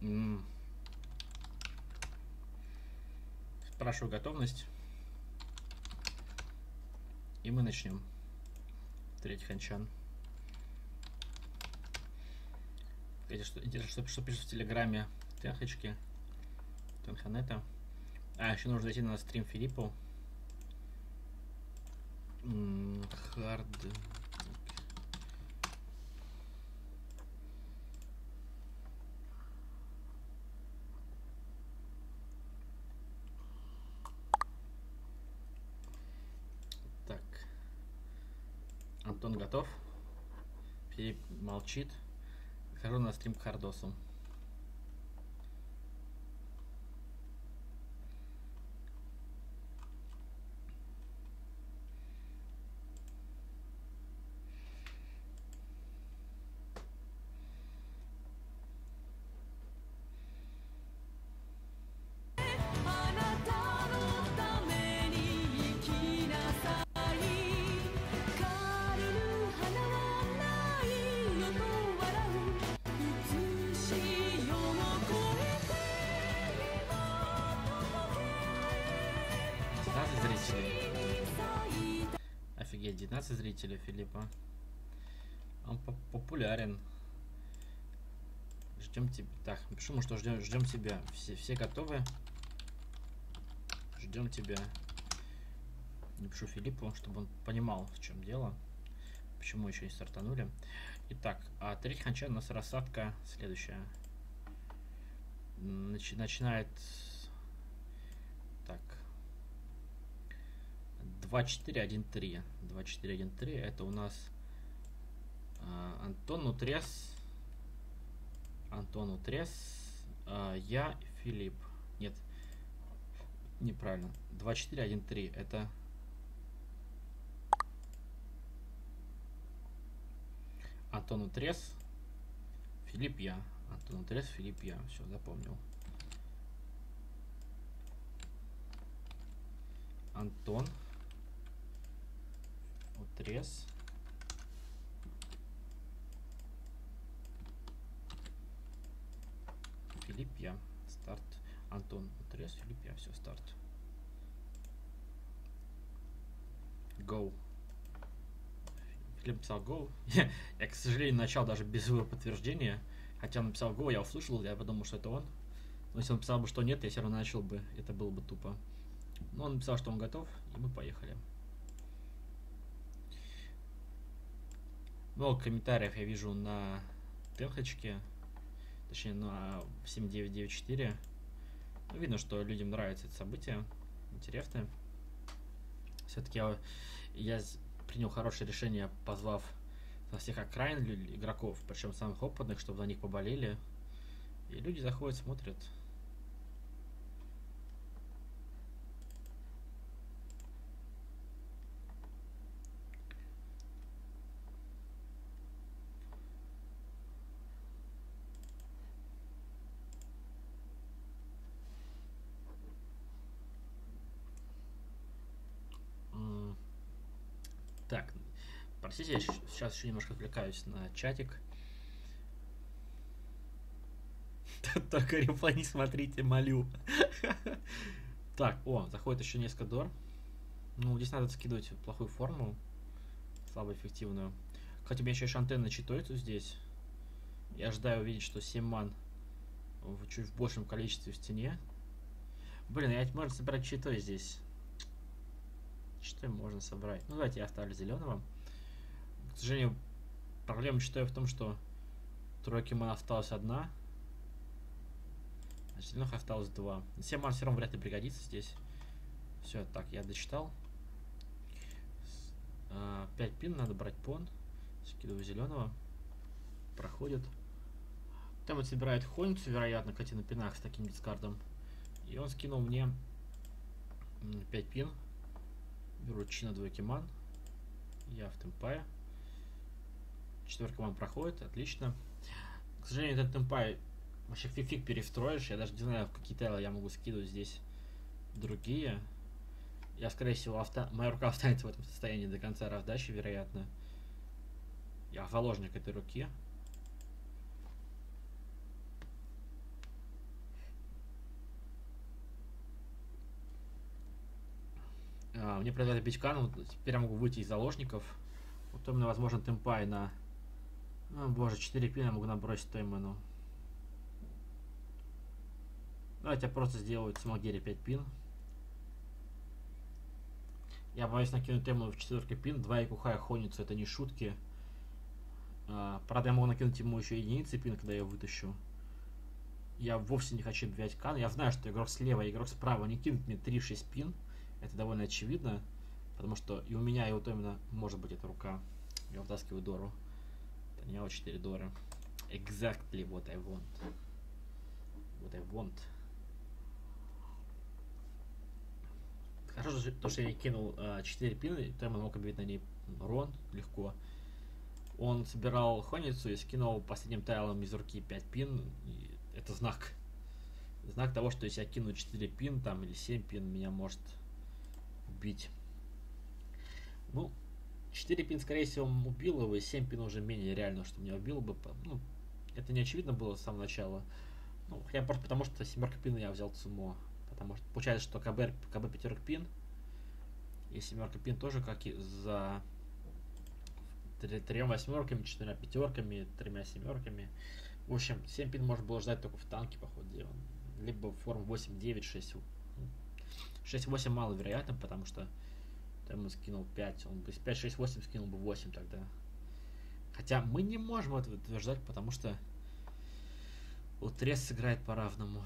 М -м. Спрашиваю готовность. И мы начнем. Третий ханчан. Что, что, что пишет в Телеграме Техочки, Тенханета. А, еще нужно зайти на стрим Филиппу. Хард. Так. Антон готов. Филипп молчит. Хожу на стрим к Хардосу. Зрителя Филиппа. Он популярен. Ждем тебя. Так, пишу, что ждем, ждем тебя. Все, все готовы? Ждем тебя. Напишу Филиппу, чтобы он понимал, в чем дело. Почему еще не стартанули. Итак, а третий ханча у нас рассадка следующая. Начи начинает... Так, 2413. 2413 это у нас э, Антон Утрес. Антон Утрес. А, я Филипп. Нет. Неправильно. 2413. Это... Антон Утрес. Филипп я. Антон Утрес, Филипп я. Все, запомнил. Антон Утрес. Филипп я. Старт. Антон Утрес, Филипп я. Все, старт. Go. Филипп написал Go. я, к сожалению, начал даже без его подтверждения. Хотя он написал Go, я услышал, я подумал, что это он. Но если он написал бы, что нет, я все равно начал бы. Это было бы тупо. Но он написал, что он готов, и мы поехали. Много комментариев я вижу на Телхочке, точнее на 7994. Ну, видно, что людям нравится это событие, интересно. Все-таки я, я принял хорошее решение, позвав на всех окраин игроков, причем самых опытных, чтобы на них поболели. И люди заходят, смотрят. Простите, я сейчас еще немножко отвлекаюсь на чатик. Только реплей не смотрите, молю. Так, о, заходит еще несколько дор. Ну, здесь надо скидывать плохую форму. Слабо эффективную. Кстати, у меня еще антенна читается здесь. Я ожидаю увидеть, что 7 ман в чуть в большем количестве в стене. Блин, я можно собрать читой здесь. Что можно собрать? Ну, давайте я оставлю зеленого. К сожалению, проблема считаю в том, что тройки ман осталась одна. А зеленых осталось два. 7 ман все равно вряд ли пригодится здесь. Все, так, я дочитал. 5 а, пин, надо брать пон. Скидываю зеленого. Проходит. Там вот собирает Хонцу, вероятно, кстати, на пинах с таким дискардом. И он скинул мне 5 пин. Беру чина двойки ман. Я в темпае. Четверка вам проходит, отлично. К сожалению, этот темпай вообще фиг перестроишь. Я даже не знаю, в какие тайлы я могу скидывать здесь другие. Я, скорее всего, авто... моя рука останется в этом состоянии до конца раздачи, вероятно. Я заложник этой руки. А, мне предлагают бить кану, теперь я могу выйти из заложников. Вот у меня, возможно, темпай на о боже, 4 пина могу набросить Тоймену. Давайте я просто сделаю Смогере 5 пин. Я боюсь накинуть тему в четверке пин. 2 Якухая Хоницу, это не шутки. А, правда, я могу накинуть ему еще единицы пин, когда я вытащу. Я вовсе не хочу бивать кан. Я знаю, что игрок слева и игрок справа не кинут мне 3-6 пин. Это довольно очевидно. Потому что и у меня, и у Томина может быть эта рука. Я вытаскиваю Дору. Нео 4 доллара. Exactly what I want. What I want. Хорошо, то, что я кинул э, 4 пины, то я мог объявить на ней рон легко. Он собирал хоницу и скинул последним тайлом из руки 5 пин. И это знак. Знак того, что если я кину 4 пин там или 7 пин, меня может убить. Ну, 4 пин, скорее всего, убил его, и 7 пин уже менее реально, что меня убило бы. Ну, это не очевидно было с самого начала. Ну, я просто потому, что семерка пин я взял Цумо. Потому что получается, что КБ, КБ пятерок пин. И семерка пин тоже как и за тремя восьмерками, четырьмя пятерками, тремя семерками. В общем, 7 пин можно было ждать только в танке, по ходу дела. Либо форм 8, 9, 6. 6-8 маловероятно, потому что там он скинул 5. Он бы 5, 6, 8 скинул бы 8 тогда. Хотя мы не можем это утверждать, потому что Утрес сыграет по-равному.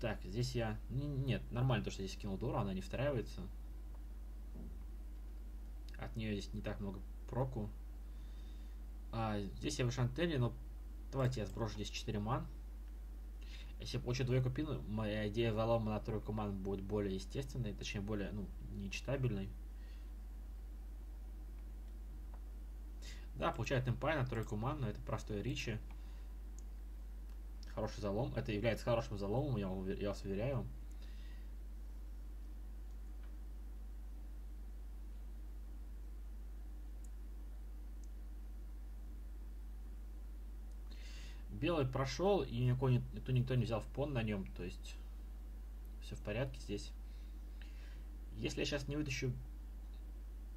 Так, здесь я... Нет, нормально то, что здесь скинул Дору, она не встраивается. От нее здесь не так много проку. А, здесь я в Шантеле, но давайте я сброшу здесь 4 ман. Если я получу двойку пин, моя идея залома на тройку ман будет более естественной, точнее более, ну, нечитабельной. Да, получает темпай на тройку ман, но это простой ричи. Хороший залом. Это является хорошим заломом, я, я вас уверяю. белый прошел, и никто, никто не взял в пон на нем, то есть все в порядке здесь. Если я сейчас не вытащу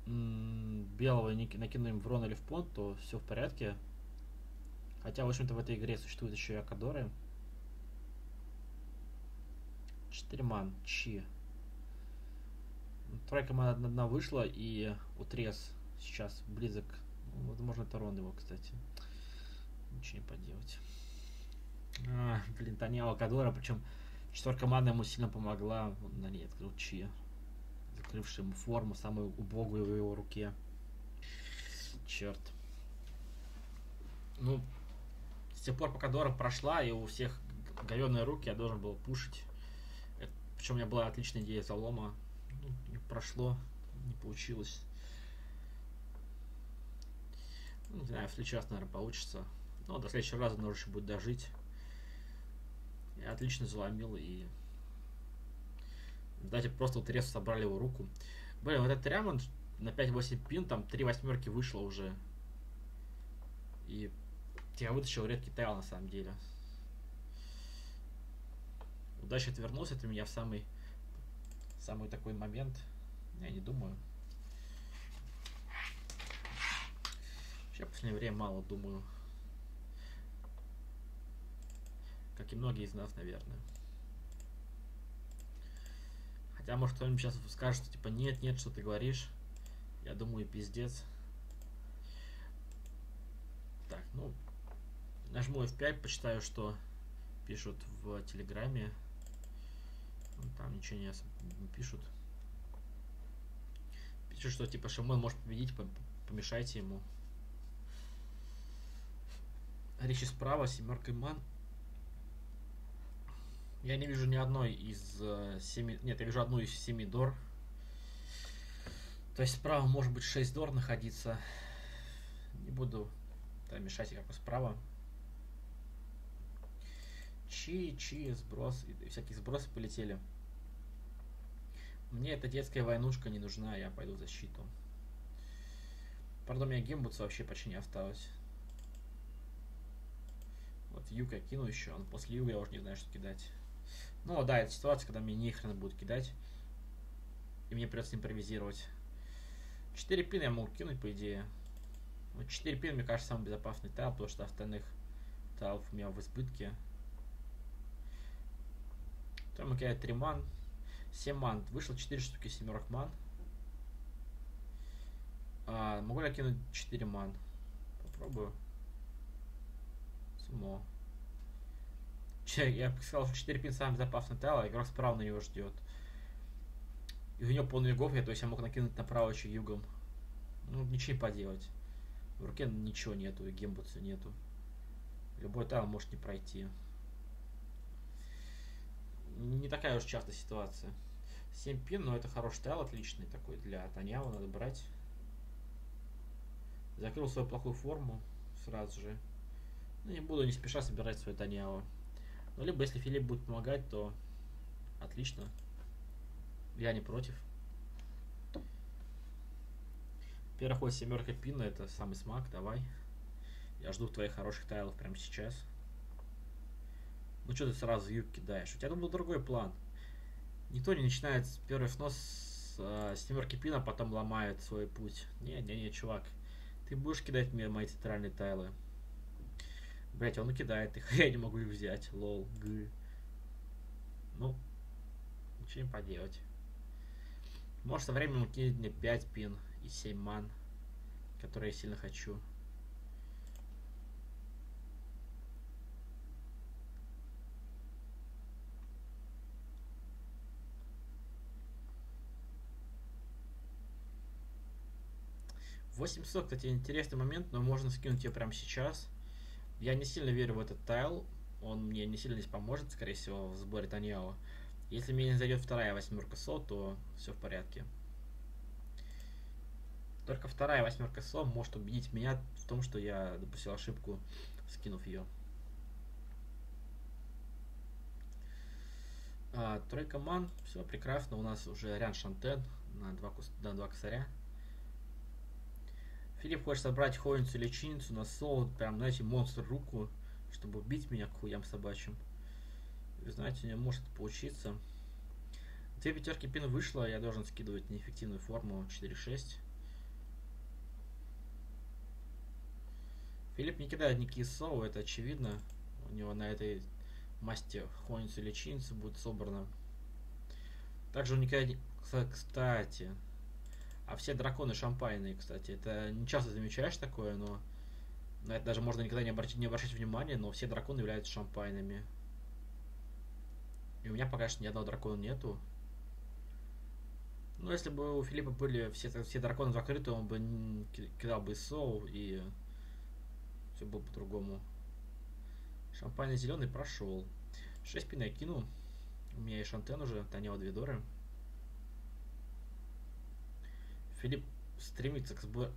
белого и накину им в рон или в пон, то все в порядке. Хотя, в общем-то, в этой игре существуют еще и Акадоры. 4 ман, чи. Тройка ман одна вышла, и утрез сейчас близок. Ну, возможно, это рон его, кстати. Ничего не поделать. А, блин, Таня Алкадора, причем четверка маны ему сильно помогла. На ней открыл Чи, закрывший ему форму, самую убогую в его руке. Черт. Ну, с тех пор, пока Дора прошла, и у всех говенные руки, я должен был пушить. Это, причем у меня была отличная идея залома. Ну, не прошло, не получилось. Ну, не знаю, в следующий раз, наверное, получится. Но до следующего раза нужно будет дожить. Я отлично заломил и... Давайте просто вот резко собрали его руку. Блин, вот этот Рямон на 5-8 пин, там 3 восьмерки вышло уже. И я вытащил редкий тайл на самом деле. Удача отвернулся от меня в самый, самый такой момент. Я не думаю. Вообще в последнее время мало думаю. Как и многие из нас, наверное. Хотя, может, кто-нибудь сейчас скажет, что типа нет, нет, что ты говоришь. Я думаю, пиздец. Так, ну, нажму F5, почитаю, что пишут в Телеграме. Ну, там ничего не, не пишут. Пишут, что типа Шамон может победить, помешайте ему. Речи справа, семеркой ман. Я не вижу ни одной из э, семи... Нет, я вижу одну из семи дор. То есть справа может быть 6 дор находиться. Не буду там мешать как справа. Чи, чи, сброс. И всякие сбросы полетели. Мне эта детская войнушка не нужна, я пойду в защиту. Правда, у меня гембутса вообще почти не осталось. Вот юг я кину еще, но после юга я уже не знаю, что кидать. Ну да, это ситуация, когда мне нехрен будет кидать. И мне придется импровизировать. 4 пина я могу кинуть, по идее. Ну, 4 пина, мне кажется, самый безопасный тайл, потому что остальных тайлов у меня в избытке. Там у меня 3 ман. 7 ман. Вышло 4 штуки семерок ман. А, могу я кинуть 4 ман? Попробую. Сумо. Я сказал, что 4 пин самый безопасный тайл, а игрок справа на него ждет. И у него полный я, то есть я мог накинуть направо еще югом. Ну, ничего не поделать. В руке ничего нету, и гембутса нету. Любой тайл может не пройти. Не такая уж частая ситуация. 7 пин, но это хороший тайл, отличный такой для Танява, надо брать. Закрыл свою плохую форму сразу же. Ну, не буду не спеша собирать свою Танява. Ну, либо если Филипп будет помогать, то отлично. Я не против. Первый ход семерка пина, это самый смак, давай. Я жду твоих хороших тайлов прямо сейчас. Ну что ты сразу юг кидаешь? У тебя там был другой план. Никто не начинает с первой снос с, э, с семерки пина, а потом ломает свой путь. Не, не, не, чувак. Ты будешь кидать мне мои центральные тайлы. Блять, он кидает их, я не могу их взять. Лол, г. Ну, ничего не поделать. Может, со временем кинет мне 5 пин и 7 ман, которые я сильно хочу. Восемьсот, кстати, интересный момент, но можно скинуть ее прямо сейчас. Я не сильно верю в этот тайл. он мне не сильно здесь поможет, скорее всего, в сборе Таньяо. Если мне не зайдет вторая восьмерка СО, то все в порядке. Только вторая восьмерка СО может убедить меня в том, что я допустил ошибку, скинув ее. А, тройка ман, все прекрасно, у нас уже Рян Шантен на два, на два косаря. Филипп хочет собрать Хойницу или Чиницу на соло, прям, знаете, монстр руку, чтобы убить меня к хуям собачьим. Вы знаете, не может получиться. Две пятерки пин вышло, я должен скидывать неэффективную форму 4-6. Филипп не кидает никакие соу, это очевидно. У него на этой масти Хойницу или Чиницу будет собрано. Также он никогда Кстати, а все драконы шампайные, кстати. Это не часто замечаешь такое, но на это даже можно никогда не обратить, не обращать внимания, но все драконы являются шампайными. И у меня пока что ни одного дракона нету. Но если бы у Филиппа были все, все драконы закрыты, он бы кидал бы соу и все было по-другому. Шампань зеленый прошел. 6 пин я кинул. У меня и шантен уже, Таняо две доры. Филипп стремится к сбор...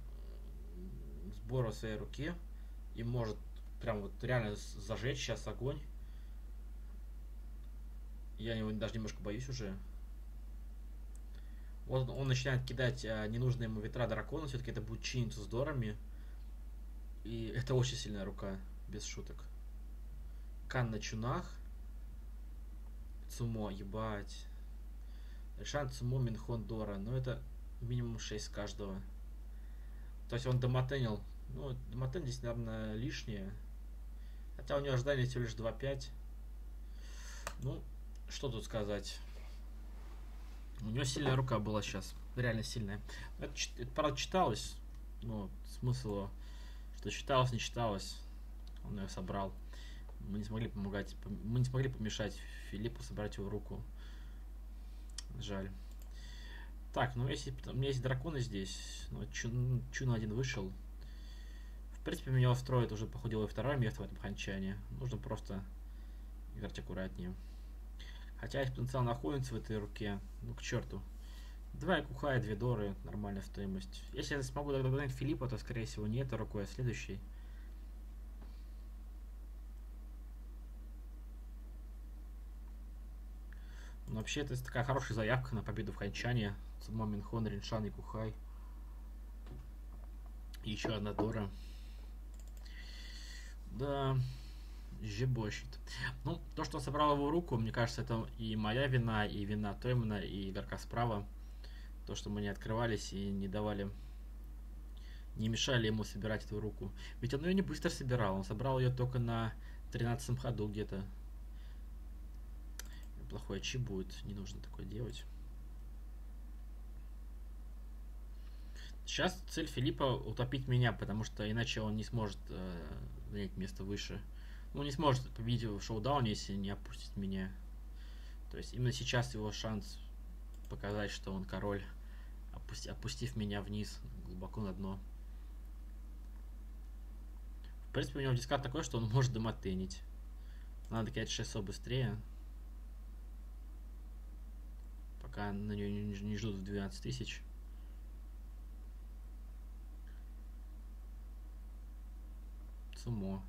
сбору своей руки и может прям вот реально зажечь сейчас огонь. Я его даже немножко боюсь уже. Вот он начинает кидать а, ненужные ему ветра дракона, все-таки это будет чиниться с дорами. И это очень сильная рука, без шуток. Кан на чунах. Цумо, ебать. Решан Цумо, Минхон, Дора. Но это минимум 6 каждого. То есть он домотенил. Ну, домотен здесь, наверное, лишнее. Хотя у него ожидание всего лишь 2.5. Ну, что тут сказать. У него сильная рука была сейчас. Реально сильная. Это, это правда, читалось. Ну, смысл что читалось, не читалось. Он ее собрал. Мы не смогли помогать. Мы не смогли помешать Филиппу собрать его руку. Жаль. Так, ну если у меня есть драконы здесь, ну Чун, Чун один вышел. В принципе, меня устроит уже походило и второе место в этом ханчане. Нужно просто играть аккуратнее. Хотя есть потенциал находится в этой руке. Ну к черту. Два куха и две доры, нормальная стоимость. Если я смогу догнать Филиппа, то скорее всего не этой рукой, а следующий. Но вообще это такая хорошая заявка на победу в Ханчане. Цумо Минхон, Риншан и Кухай. Еще одна Дора. Да, жебощит. Ну, то, что собрал его руку, мне кажется, это и моя вина, и вина Тоймана, и игрока справа. То, что мы не открывались и не давали, не мешали ему собирать эту руку. Ведь он ее не быстро собирал, он собрал ее только на 13 ходу где-то. Плохой очи будет, не нужно такое делать. Сейчас цель Филиппа утопить меня, потому что иначе он не сможет э, занять место выше. Ну, не сможет победить в шоу-дауне, если не опустит меня. То есть именно сейчас его шанс показать, что он король, опусти, опустив меня вниз, глубоко на дно. В принципе, у него дискард такой, что он может домотенить. Надо кидать 6 быстрее. Пока на нее не, не ждут в 12 тысяч. Сумо.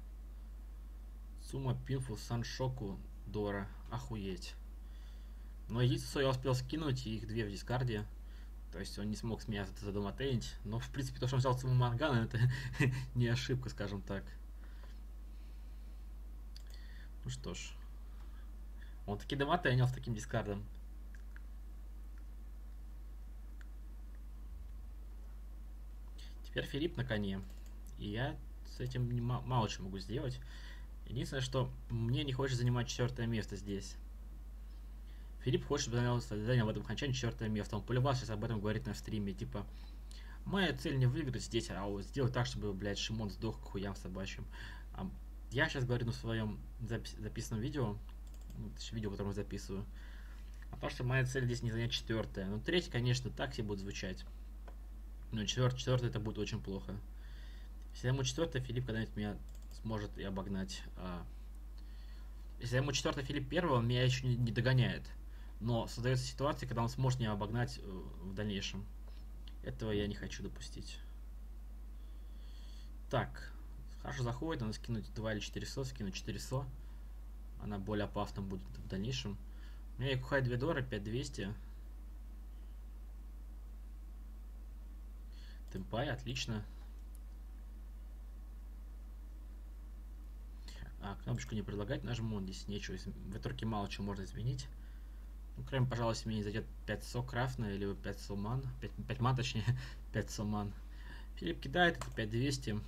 Сумма Пинфу Саншоку Дора. Охуеть. Но единственное, я успел скинуть, их две в дискарде. То есть он не смог с меня задомотенить. Но, в принципе, то, что он взял Суму Мангана, это не ошибка, скажем так. Ну что ж. Он таки домотенил с таким дискардом. Теперь Филипп на коне. И я с этим мало чего могу сделать. Единственное, что мне не хочется занимать четвертое место здесь. Филипп хочет, чтобы занял, занял в этом окончании четвертое место. Он полюбал сейчас об этом говорит на стриме. Типа, моя цель не выиграть здесь, а вот сделать так, чтобы, блядь, Шимон сдох к хуям собачьим. А я сейчас говорю на своем запис записанном видео, ну, видео, которое записываю, о том, что моя цель здесь не занять четвертое. Но третье, конечно, так себе будет звучать. Но четвертое, четвертое это будет очень плохо. Если ему четвертое, Филипп когда-нибудь меня сможет и обогнать. А, Если ему четвертый Филипп первый, он меня еще не, догоняет. Но создается ситуация, когда он сможет меня обогнать э, в дальнейшем. Этого я не хочу допустить. Так, хорошо заходит, надо скинуть 2 или 400, скинуть 400. Она более опасна будет в дальнейшем. У меня Якухай 2 дора, 5200. Темпай, отлично. А, кнопочку не предлагать нажму, здесь нечего, в итоге мало чего можно изменить. Ну, кроме, пожалуй, мне не зайдет 5 сокрафна или 5 суман, 5, 5 ман, точнее, 5 суман. Филипп кидает, это 5200.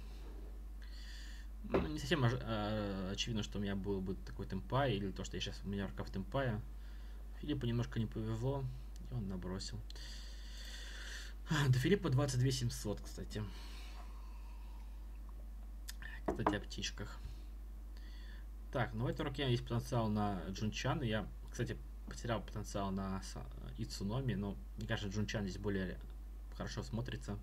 Ну, не совсем э, очевидно, что у меня был бы такой темпай, или то, что я сейчас у меня рука в темпае. Филиппу немножко не повезло, и он набросил. До Филиппа 22 700, кстати. Кстати, о птичках. Так, ну в этой руке есть потенциал на Джунчан. Я, кстати, потерял потенциал на Ицуноми, но мне кажется, Джунчан здесь более хорошо смотрится.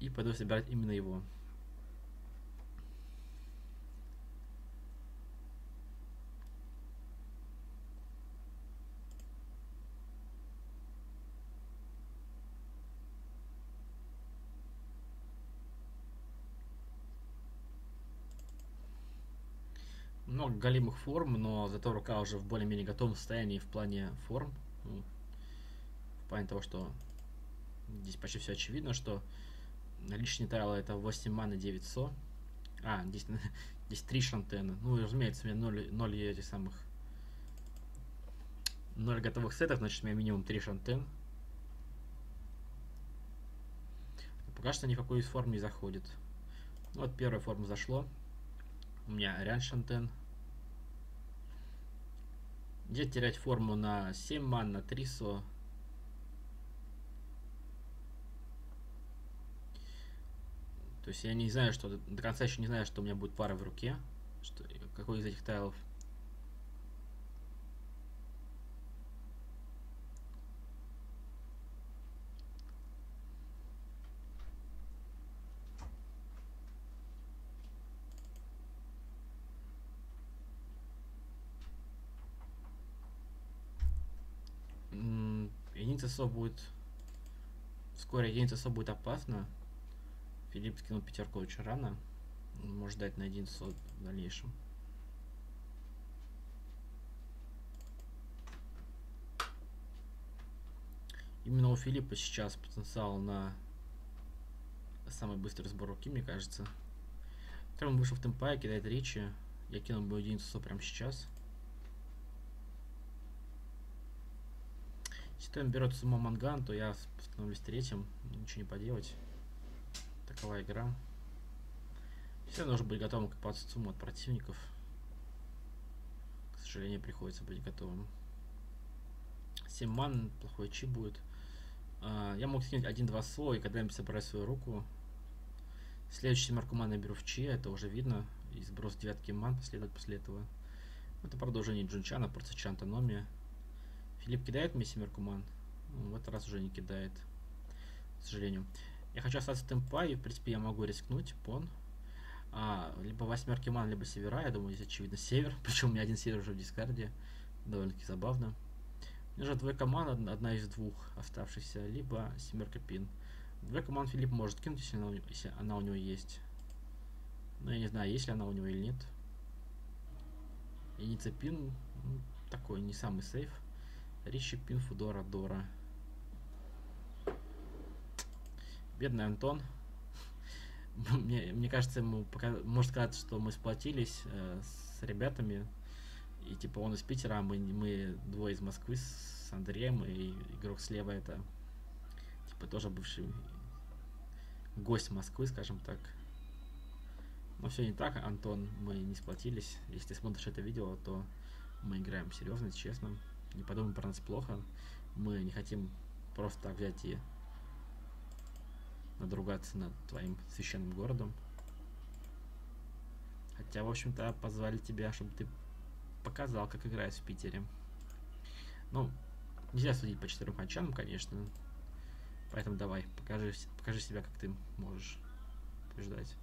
И пойду собирать именно его. Много галимых форм, но зато рука уже в более-менее готовом состоянии в плане форм. Ну, в плане того, что здесь почти все очевидно, что лишний тайл это 8 маны 900. А, здесь, здесь 3 шантена. Ну, разумеется, у меня 0, 0 этих самых 0 готовых сетов, значит, у меня минимум 3 шантен. Пока что никакой из форм не заходит. Вот первая форма зашло. У меня Ариан Шантен. Где терять форму на 7 ман, на 3 со. То есть я не знаю, что до конца еще не знаю, что у меня будет пара в руке. Что, какой из этих тайлов единица СО будет... Вскоре единица СО будет опасна. Филипп скинул пятерку очень рано. Он может дать на один СО в дальнейшем. Именно у Филиппа сейчас потенциал на самый быстрый сбор руки, мне кажется. Он вышел в темпае, кидает речи. Я кинул бы единицу прямо сейчас. Если он берет сумма манган, то я становлюсь третьим. Ничего не поделать. Такова игра. Все нужно быть готовым к подсумму от противников. К сожалению, приходится быть готовым. 7 ман, плохой чи будет. А, я мог скинуть 1-2 слоя, и когда я собираю свою руку. Следующий семерку ман я беру в чи, это уже видно. И сброс девятки ман последует после этого. Это продолжение Джунчана, просто чантономия. Филипп кидает мне семерку ман? Ну, в этот раз уже не кидает. К сожалению. Я хочу остаться в темпа, и в принципе я могу рискнуть. Пон. А, либо восьмерки ман, либо севера. Я думаю, здесь очевидно север. Причем у меня один север уже в дискарде. Довольно-таки забавно. Мне же двойка ман, одна, из двух оставшихся. Либо семерка пин. Двойка ман Филипп может кинуть, если она, если она у него есть. Но я не знаю, есть ли она у него или нет. Единица пин. Ну, такой не самый сейф. Ричи Пинфу Дора Дора. Бедный Антон. мне, мне кажется, ему пока, может сказать, что мы сплотились э, с ребятами. И типа он из Питера, а мы, мы двое из Москвы с Андреем, и игрок слева это типа тоже бывший гость Москвы, скажем так. Но все не так, Антон, мы не сплотились. Если ты смотришь это видео, то мы играем серьезно, честно не подумай про нас плохо. Мы не хотим просто так взять и надругаться над твоим священным городом. Хотя, в общем-то, позвали тебя, чтобы ты показал, как играть в Питере. Ну, нельзя судить по четырем ханчанам, конечно. Поэтому давай, покажи, покажи себя, как ты можешь побеждать.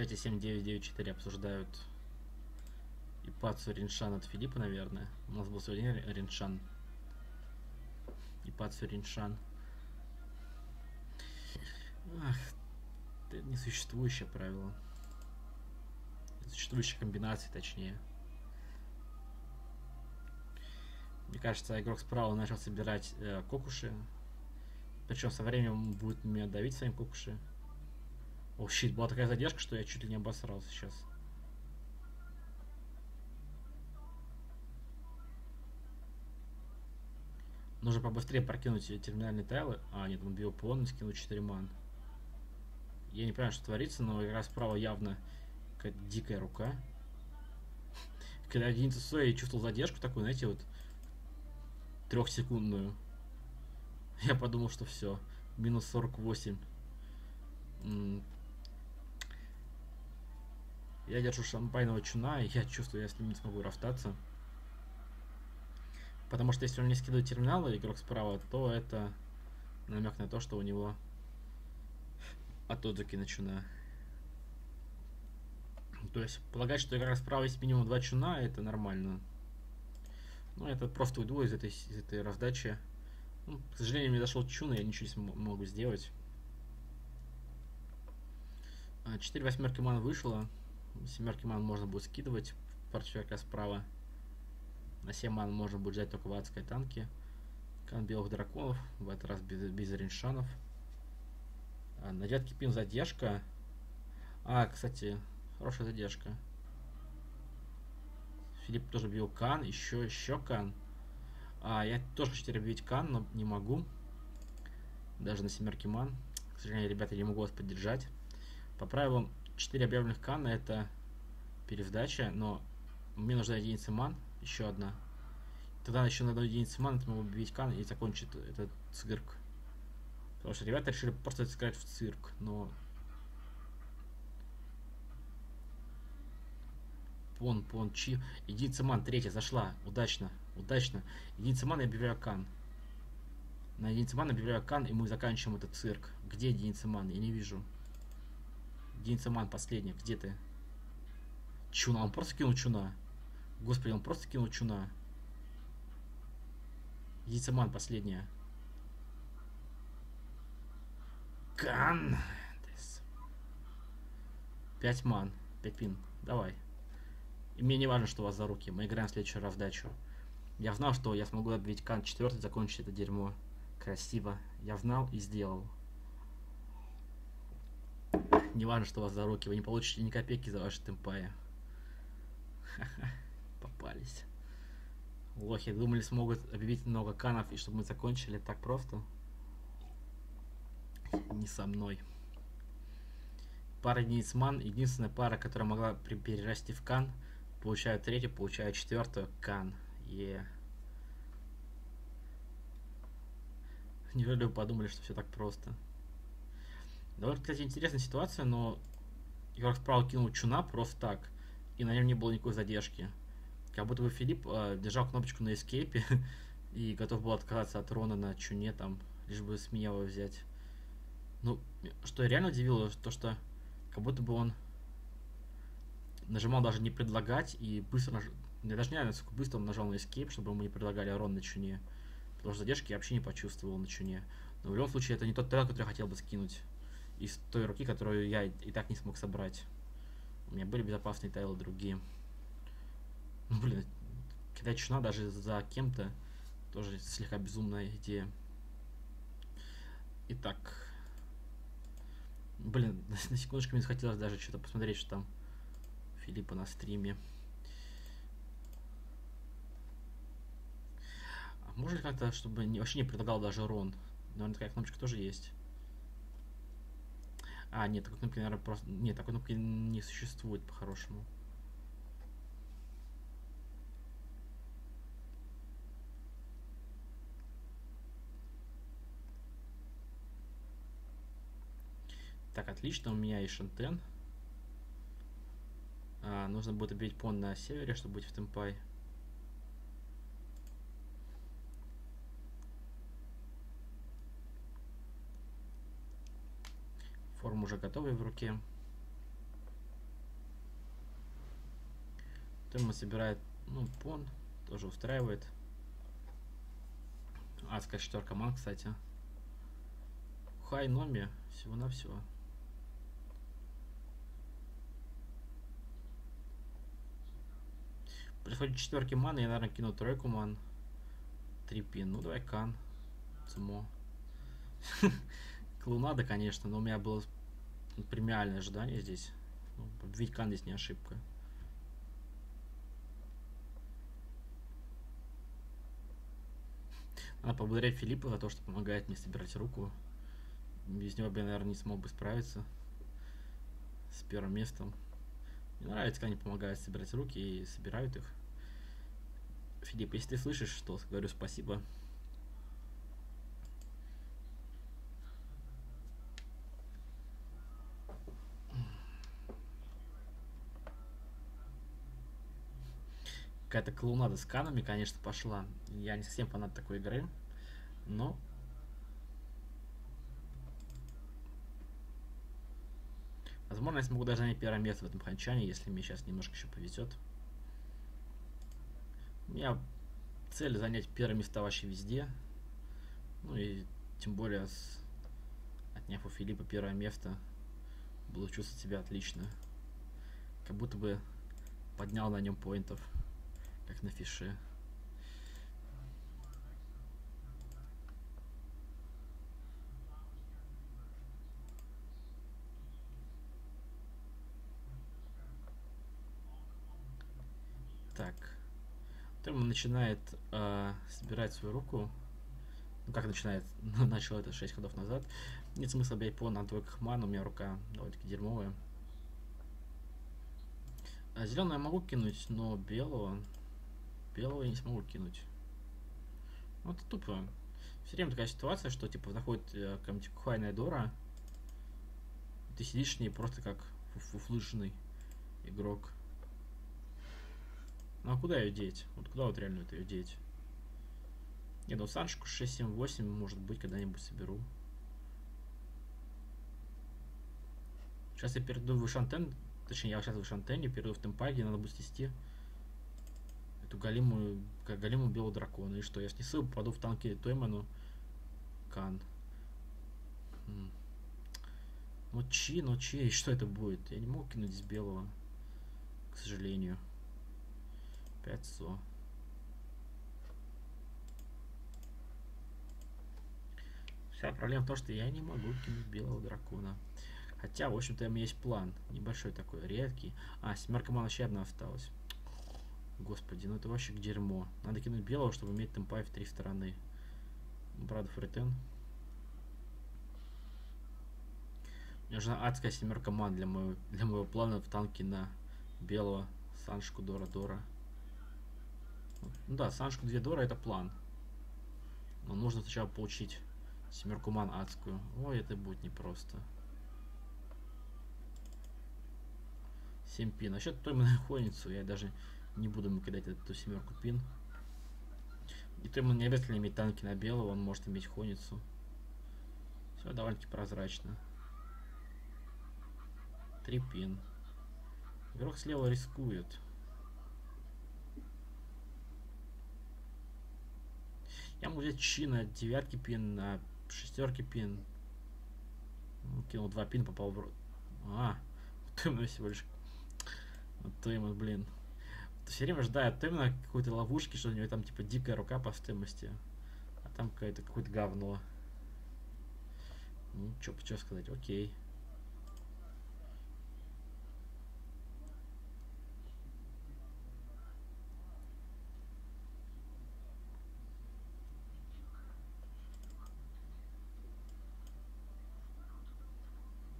Чате 7994 обсуждают Ипацу Риншан от Филиппа, наверное. У нас был сегодня Риншан. Ипацу Риншан. Ах, это несуществующее правило. Существующая комбинация, точнее. Мне кажется, игрок справа начал собирать э, кокуши. Причем со временем будет меня давить своим кокуши. О, щит, была такая задержка, что я чуть ли не обосрался сейчас. Нужно побыстрее прокинуть терминальные тайлы. А, нет, он биоплон скинул 4 ман. Я не понимаю, что творится, но игра справа явно какая-то дикая рука. Когда единица соя я чувствовал задержку такую, знаете, вот трехсекундную. Я подумал, что все. Минус 48. Я держу шампайного чуна, и я чувствую, я с ним не смогу рафтаться. Потому что если он не скидывает терминалы, игрок справа, то это намек на то, что у него Атодзуки на чуна. То есть полагать, что игрок справа есть минимум два чуна, это нормально. Ну, это просто уйду из этой, из этой раздачи. Ну, к сожалению, мне дошел чун, и я ничего не могу сделать. 4 восьмерки ман вышло. Семерки ман можно будет скидывать в портфель справа. На 7 ман можно будет взять только адской танке. Кан белых драконов, в этот раз без, без реншанов. А, на девятке пин задержка. А, кстати, хорошая задержка. Филипп тоже бил кан, еще, еще кан. А, я тоже хочу бить кан, но не могу. Даже на семерке ман. К сожалению, ребята, не могу вас поддержать. По правилам 4 объявленных кана это пересдача, но мне нужна единица ман, еще одна. Тогда еще на одной единице ман это могу бить кан и закончить этот цирк. Потому что ребята решили просто сыграть в цирк, но... Пон, пон, чи. Единица ман, третья, зашла. Удачно, удачно. Единица ман, я объявляю кан. На единице ман объявляю кан, и мы заканчиваем этот цирк. Где единица ман? Я не вижу. Единица ман последняя, где ты? Чуна, он просто кинул чуна. Господи, он просто кинул чуна. Единица ман последняя. Кан. Пять ман. Пять пин. Давай. И мне не важно, что у вас за руки. Мы играем в следующую раздачу. Я знал, что я смогу отбить кан четвертый, закончить это дерьмо. Красиво. Я знал и сделал. Не важно, что у вас за руки, вы не получите ни копейки за ваши темпаи. Попались. Лохи думали, смогут объявить много канов, и чтобы мы закончили так просто. Не со мной. Пара единиц ман. Единственная пара, которая могла перерасти в кан. Получаю третью, получаю четвертую. Кан. Е. Неужели вы подумали, что все так просто? Довольно, кстати, интересная ситуация, но игрок справа кинул чуна просто так, и на нем не было никакой задержки. Как будто бы Филипп э, держал кнопочку на эскейпе и готов был отказаться от рона на чуне, там, лишь бы с взять. Ну, что реально удивило, то что как будто бы он нажимал даже не предлагать и быстро наж... Я даже не знаю, насколько быстро он нажал на escape, чтобы ему не предлагали рон на чуне. Потому что задержки я вообще не почувствовал на чуне. Но в любом случае это не тот трейл, который я хотел бы скинуть из той руки, которую я и так не смог собрать. У меня были безопасные тайлы другие. Ну, блин, кидать чуна даже за кем-то тоже слегка безумная идея. Итак. Блин, на секундочку мне захотелось даже что-то посмотреть, что там Филиппа на стриме. А можно как-то, чтобы не, вообще не предлагал даже рон? Наверное, такая кнопочка тоже есть. А, нет, такой кнопки, наверное, просто... Нет, такой кнопки не существует по-хорошему. Так, отлично, у меня есть шантен. А, нужно будет объявить пон на севере, чтобы быть в темпай. Форма уже готовая в руке. Тема собирает, ну, пон, тоже устраивает. Адская четверка ман, кстати. Хай номи, всего-навсего. Приходит четверки маны, я, наверное, кину тройку ман. Три пин. Ну, давай кан. Цумо. Клоунада, конечно, но у меня было премиальное ожидание здесь. Ну, ведь кан здесь не ошибка. Надо поблагодарить Филиппа за то, что помогает мне собирать руку. Без него бы я, наверное, не смог бы справиться с первым местом. Мне нравится, когда они помогают собирать руки и собирают их. Филипп, если ты слышишь, что говорю спасибо. Какая-то клоунада с канами, конечно, пошла. Я не совсем фанат такой игры, но... Возможно, я смогу даже занять первое место в этом ханчане, если мне сейчас немножко еще повезет. У меня цель занять первое место вообще везде. Ну и тем более с... отняв у Филиппа первое место, буду чувствовать себя отлично. Как будто бы поднял на нем поинтов как на фише. Так. Тема начинает э, собирать свою руку. Ну как начинает? Начал это 6 ходов назад. Нет смысла бить по на двойках ман, у меня рука довольно-таки дерьмовая. А зеленую я могу кинуть, но белого белого я не смогу кинуть. Вот тупо. Все время такая ситуация, что типа заходит э, какая-нибудь кухайная Дора, ты сидишь с ней просто как фуфлышный игрок. Ну а куда ее деть? Вот куда вот реально это ее деть? Не, ну Саншку 6, 7, 8, может быть, когда-нибудь соберу. Сейчас я перейду в Шантен, точнее, я сейчас в Шантене, перейду в Темпаге, надо будет снести эту галимую, как галимую белого дракона. И что, я снесу, попаду в танки Тойману. Кан. Ну чи, ну чи, и что это будет? Я не могу кинуть из белого, к сожалению. 500. Вся проблема в том, что я не могу кинуть белого дракона. Хотя, в общем-то, у меня есть план. Небольшой такой, редкий. А, семерка мана еще одна осталась. Господи, ну это вообще дерьмо. Надо кинуть белого, чтобы иметь темпай в три стороны. Правда, фритен. Мне нужна адская семерка ман для моего, для моего плана в танке на белого Саншку Дора Дора. Ну да, Саншку 2 Дора это план. Но нужно сначала получить семерку ман адскую. Ой, это будет непросто. 7 пин. Насчет той монохоницу я даже не буду ему кидать эту семерку пин. И то ему не обязательно иметь танки на белого, он может иметь хоницу. Все довольно-таки прозрачно. Три пин. Игрок слева рискует. Я могу взять чи на девятки пин, на шестерки пин. Ну, кинул два пин, попал в рот. А, то ему всего лишь. Вот ему, блин все время ждает именно какой-то ловушки, что у него там типа дикая рука по стоимости. А там какое-то какое-то говно. Ну, что, что сказать, окей.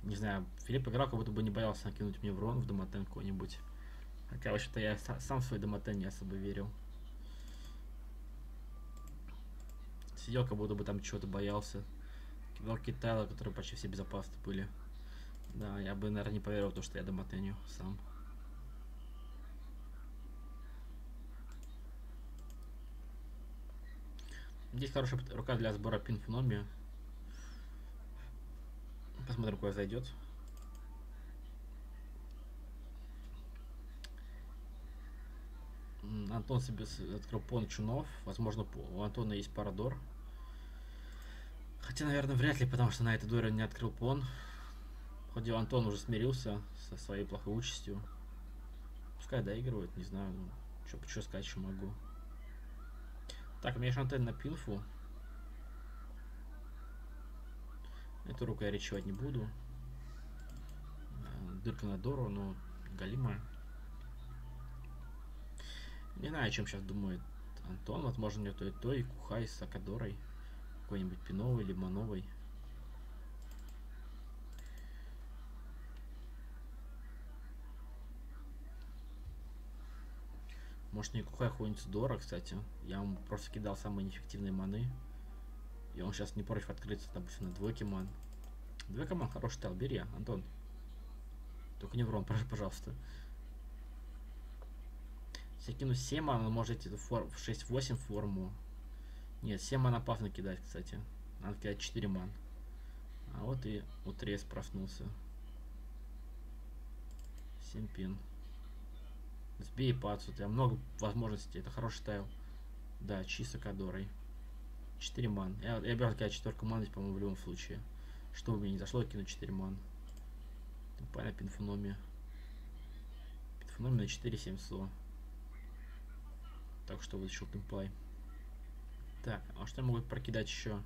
Не знаю, Филипп играл, как будто бы не боялся накинуть мне в рон в домотен какой-нибудь. Хотя, вообще-то, я сам в свой домотен не особо верил. Сидел, как будто бы там чего-то боялся. Кидал Китайла, которые почти все безопасны были. Да, я бы, наверное, не поверил в то, что я домотеню сам. Здесь хорошая рука для сбора пин в Посмотрим, куда зайдет. Антон себе открыл пон чунов. Возможно, у Антона есть парадор. Хотя, наверное, вряд ли, потому что на этой дуре не открыл пон. Хотя Антон уже смирился со своей плохой участью. Пускай доигрывает, не знаю. Ну, что, что сказать еще могу. Так, у меня шантель на пинфу. Эту руку я речевать не буду. Э, дырка на Дору, но галимая. Не знаю, о чем сейчас думает Антон. Возможно, не то и то, и Кухай с Акадорой. Какой-нибудь пиновый, лимоновый. Может не Кухай ходит Дора, кстати. Я ему просто кидал самые неэффективные маны. И он сейчас не против открыться, допустим, на двойке ман. Двойка ман хороший тал, бери, Антон. Только не врон, пожалуйста. Если кину 7 ман, он может эту фор... в 6-8 форму. Нет, 7 ман опасно кидать, кстати. Надо кидать 4 ман. А вот и утрес проснулся. 7 пин. Сбей пацу, у тебя много возможностей. Это хороший тайл. Да, чисто кадорой. 4 ман. Я, я беру такая четверка ман по-моему, в любом случае. Что бы мне не зашло, я кину 4 ман. Понятно, пинфономия. Пинфономия на 4 700. Так что вытащил темплай. Так, а что я могу прокидать еще?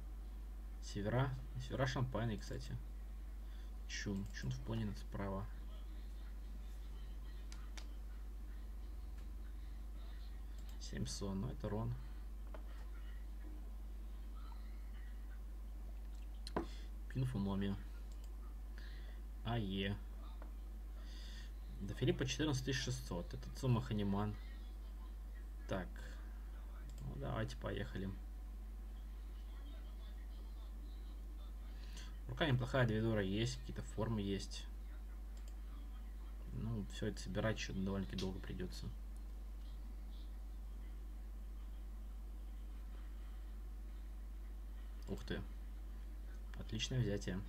Севера. Севера шампайны, кстати. Чун. Чун в плане справа. Семьсон, ну это Рон. Пинфуномия. АЕ. До Филиппа 14600. Это Цума Ханиман. Так. Ну, давайте поехали. Рука неплохая, две дура есть, какие-то формы есть. Ну, все это собирать еще довольно-таки долго придется. Ух ты. Отличное взятие.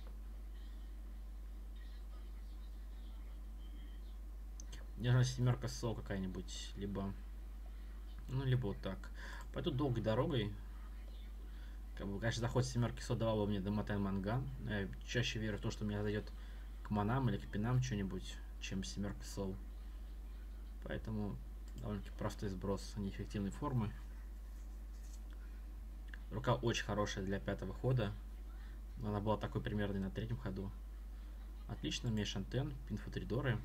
Мне семерка СО какая-нибудь, либо ну, либо вот так. Пойду долгой дорогой. Как бы, конечно, заход семерки СО давал бы мне Даматен Манган. Но я чаще верю в то, что мне зайдет к манам или к пинам что-нибудь, чем семерка СО. Поэтому довольно-таки простой сброс неэффективной формы. Рука очень хорошая для пятого хода. Она была такой примерно на третьем ходу. Отлично, Меш Антен, Пинфутридоры.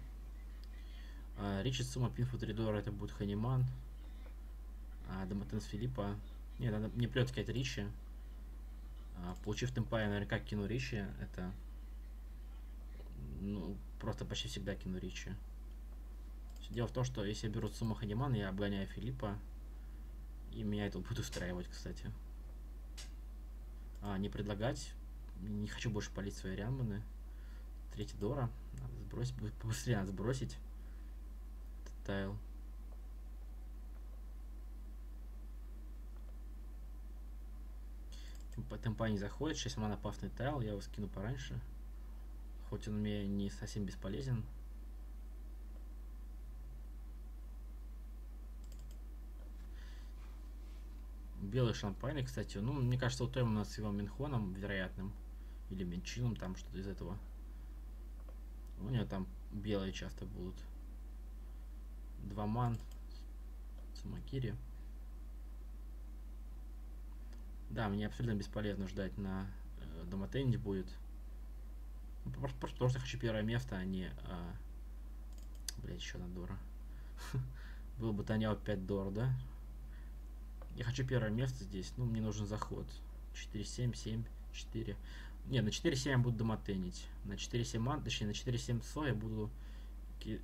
А, Ричи Сумма Пинфутридора это будет Ханиман. А, Доматенс Филиппа. Нет, надо, не придется кидать Ричи. А, получив темпа, я наверняка кину Ричи. Это ну, просто почти всегда кину Ричи. Дело в том, что если я беру Сумма Ханиман, я обгоняю Филиппа. И меня это будет устраивать, кстати. А, не предлагать. Не хочу больше полить свои ряманы. Третий Дора. Надо сбросить. Быстрее надо сбросить. Тайл. По темпа не заходит. 6 мана пафный тайл, я его скину пораньше. Хоть он мне не совсем бесполезен. Белый шампань, кстати. Ну, мне кажется, вот у нас с его Минхоном вероятным. Или Минчином, там что-то из этого. У него там белые часто будут. Два ман. Самакири. Да, мне абсолютно бесполезно ждать на э, Домотенде будет. Ну, просто, просто потому что хочу первое место, а не... А... Блять, еще на Дора. Был бы Таняо 5 Дор, да? Я хочу первое место здесь. Ну, мне нужен заход. 4-7, 7, 4. Не, на 4-7 я буду домотенить. На 4-7 ман, точнее, на 4-7 со я буду ки...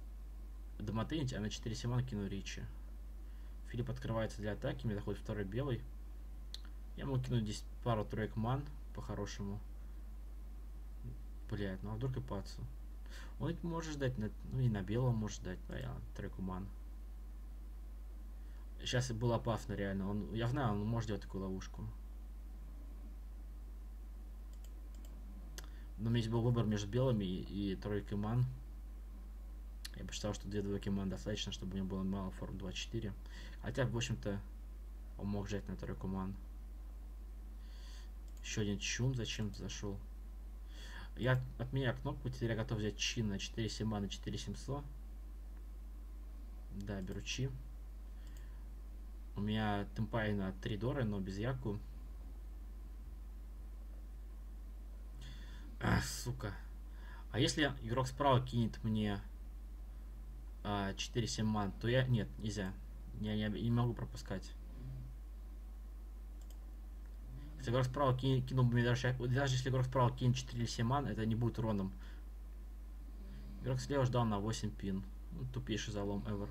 домотенить, а на 4-7 ман кину Ричи. Филипп открывается для атаки, мне заходит второй белый. Я могу кинуть здесь пару трек ман по-хорошему. Блять, ну а вдруг и пацу. Он ведь может ждать, на, ну и на белом может ждать, да, я треку ман. Сейчас было опасно реально. Он, я знаю, он может делать такую ловушку. Но у меня здесь был выбор между белыми и, и тройкой ман. Я посчитал, что две двойки ман достаточно, чтобы у него было мало форм 24. Хотя, в общем-то, он мог взять на тройку ман. Еще один чум зачем-то зашел. Я отменяю кнопку, теперь я готов взять чи на 4 сема на 4 700. Да, беру чи. У меня темпай на 3 доры, но без яку. Ах, сука. А если игрок справа кинет мне а, 4-7 ман, то я... Нет, нельзя. Я не, не могу пропускать. Если игрок справа кинул, кинул бы даже, даже если игрок справа кинет 4 или 7 ман, это не будет уроном. Игрок слева ждал на 8 пин. Ну, тупейший залом ever.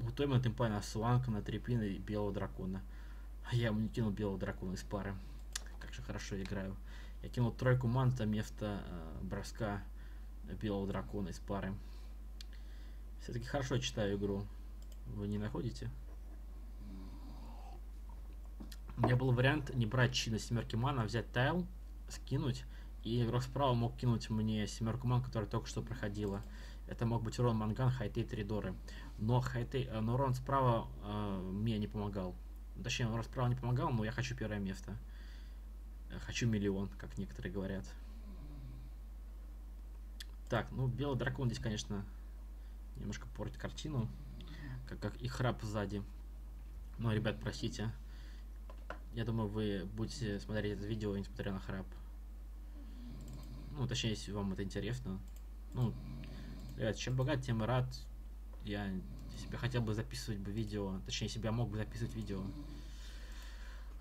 Готовим темпай на сланка, на 3 пина и белого дракона. А я ему не кинул белого дракона из пары. Как же хорошо играю. Я кинул тройку ман вместо э, броска белого дракона из пары. Все-таки хорошо читаю игру. Вы не находите? У меня был вариант не брать чи на семерки мана, а взять тайл, скинуть, и игрок справа мог кинуть мне семерку ман, которая только что проходила. Это мог быть урон манган, хайтей, тридоры. Но, хайтей, э, но урон справа э, мне не помогал. Точнее, урон справа не помогал, но я хочу первое место. Хочу миллион, как некоторые говорят. Так, ну белый дракон здесь, конечно, немножко портит картину. Как, как и храп сзади. Но, ребят, простите. Я думаю, вы будете смотреть это видео, несмотря на храп. Ну, точнее, если вам это интересно. Ну, ребят, чем богат, тем и рад. Я себе хотел бы записывать бы видео. Точнее, если бы я мог бы записывать видео.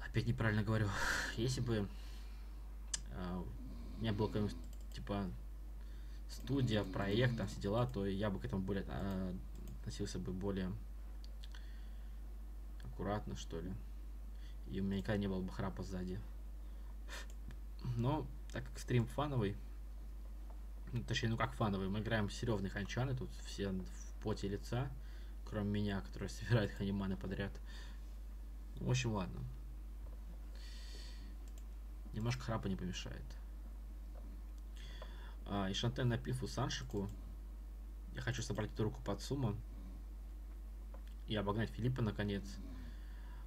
Опять неправильно говорю. Если бы э, у меня было какое-нибудь, типа, студия, проект, там все дела, то я бы к этому более э, относился бы более аккуратно, что ли. И у меня никогда не было бы храпа сзади. Но, так как стрим фановый, ну, точнее, ну как фановый, мы играем серьезные ханчаны, тут все в поте лица, кроме меня, который собирает ханиманы подряд. В общем, ладно. Немножко храпа не помешает. А, и Шантен на пифу Саншику. Я хочу собрать эту руку под Сума. И обогнать Филиппа наконец.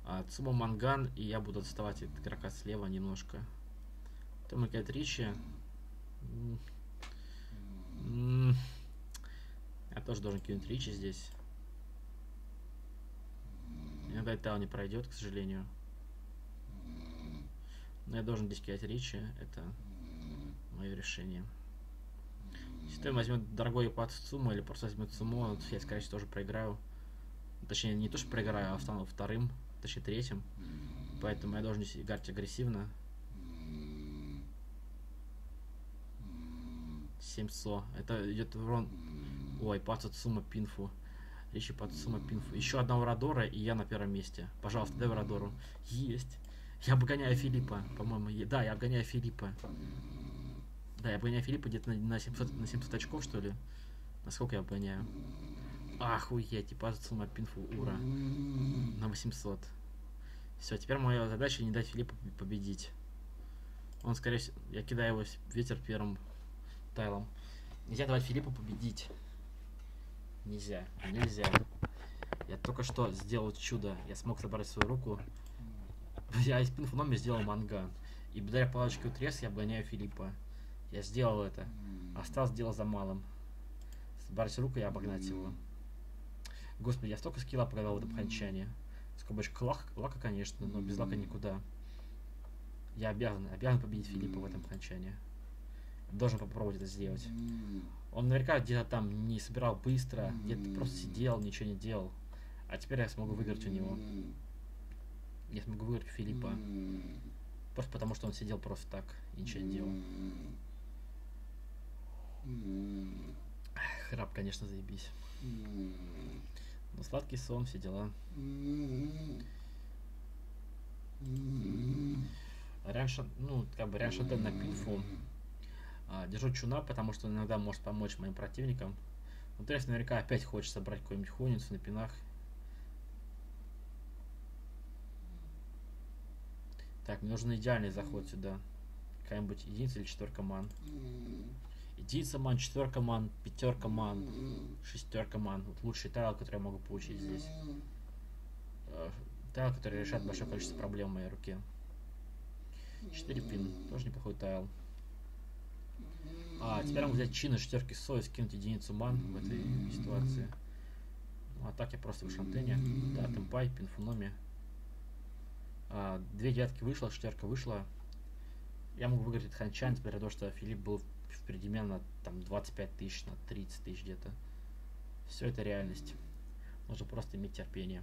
А, Цума Манган, и я буду отставать от игрока слева немножко. Там играет Ричи. Я тоже должен кинуть Ричи здесь. Иногда Тайл не пройдет, к сожалению. Но я должен здесь кидать Ричи. Это мое решение. Если он возьмет дорогой под Цумо или просто возьмет Цумо, я, скорее всего, тоже проиграю. Точнее, не то, что проиграю, а стану вторым, точнее, третьим. Поэтому я должен играть агрессивно. 700. Это идет урон... Ой, Пацуцума Пинфу. Речи Пацуцума Пинфу. Еще одна Урадора, и я на первом месте. Пожалуйста, дай Урадору. Есть. Я обгоняю Филиппа, по-моему. Да, я обгоняю Филиппа. Да, я обгоняю Филиппа где-то на, на, 700, на 700 очков, что ли. Насколько я обгоняю? Охуеть, типа сумма пинфу ура. На 800. Все, теперь моя задача не дать Филиппу победить. Он, скорее всего, я кидаю его ветер первым тайлом. Нельзя давать Филиппу победить. Нельзя, нельзя. Я только что сделал чудо. Я смог собрать свою руку. Я из пинфономи сделал манган. И благодаря палочке утрес я обгоняю Филиппа. Я сделал это. Осталось дело за малым. Собрать руку и обогнать его. Господи, я столько скилла провел в этом окончании. Скобочка лак, лака, конечно, но без лака никуда. Я обязан, обязан победить Филиппа в этом окончании. Должен попробовать это сделать. Он наверняка где-то там не собирал быстро, где-то просто сидел, ничего не делал. А теперь я смогу выиграть у него. Я смогу выиграть у Филиппа. Просто потому, что он сидел просто так и ничего не делал. Храп, конечно, заебись. Но сладкий сон, все дела. Раньше, ну, как бы раньше на пинфу. А, держу чуна, потому что иногда может помочь моим противникам. Ну, то есть наверняка опять хочет собрать какую-нибудь хуйницу на пинах. Так, мне нужен идеальный заход сюда. Какая-нибудь единица или четверка ман. Единица ман, четверка ман, пятерка ман, шестерка ман. Вот лучший тайл, который я могу получить здесь. Э, тайл, который решает большое количество проблем в моей руке. 4 пин, тоже неплохой тайл. А, теперь могу взять чин и шестерки сой, скинуть единицу ман в этой ситуации. Ну, а так я просто в шантене. Да, темпай, пинфуноми. А, две девятки вышло, шестерка вышла. Я могу выиграть ханчан, несмотря на то, что Филипп был впереди меня на там 25 тысяч, на 30 тысяч где-то. Все это реальность. Нужно просто иметь терпение.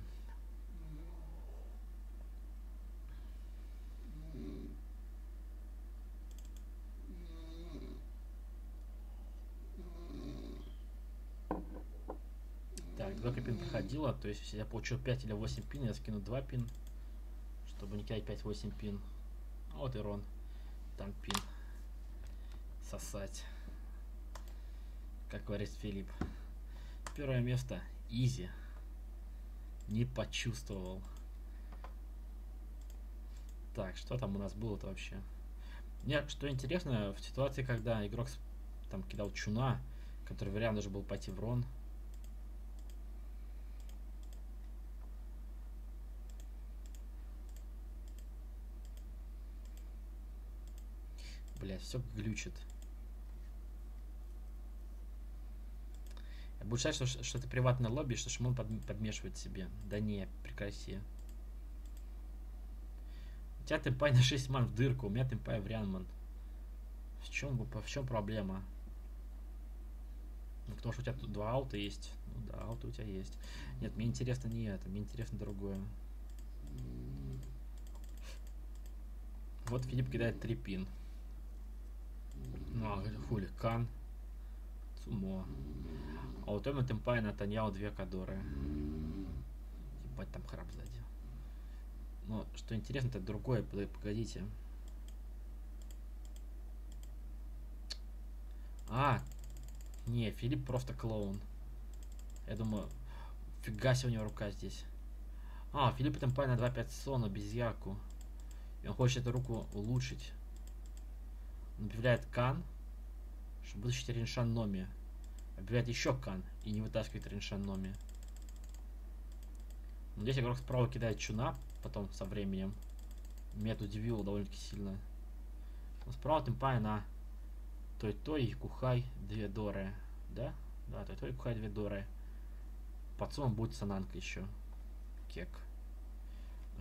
Так, два пин проходило, то есть если я получил 5 или 8 пин, я скину 2 пин, чтобы не кидать 5-8 пин. Вот и Рон. Там пин. Сосать. Как говорит Филипп. Первое место. Изи. Не почувствовал. Так, что там у нас было-то вообще? Мне что интересно, в ситуации, когда игрок там кидал чуна, который вариант даже был пойти в рон, Блять, все глючит. Буду считать, что, что это приватное лобби, что Шимон под, подмешивает себе. Да не, прекрати. У тебя темпай на 6 ман в дырку, у меня темпай в Рианман. В чем, в чем проблема? Ну, потому что у тебя тут два аута есть. Ну да, аута у тебя есть. Нет, мне интересно не это, мне интересно другое. Вот Филипп кидает 3 пин. Ну, а хуликан. Цумо. А вот Тома Темпай Натаньяу две кадоры. Ебать, там храп сзади. Но что интересно, это другое. Погодите. А, не, Филипп просто клоун. Я думаю, фига себе у него рука здесь. А, Филипп Темпай на 2.5 сона, без яку. И он хочет эту руку улучшить. Он объявляет Кан, чтобы вытащить Риншан Номи. Объявляет еще Кан и не вытаскивает Риншан Номи. Но здесь игрок справа кидает Чуна, потом со временем. Меня это удивило довольно-таки сильно. Но справа темпая на Той-Той и Кухай две Доры. Да? Да, Той-Той и Кухай две Доры. Сумом будет Сананка еще. Кек.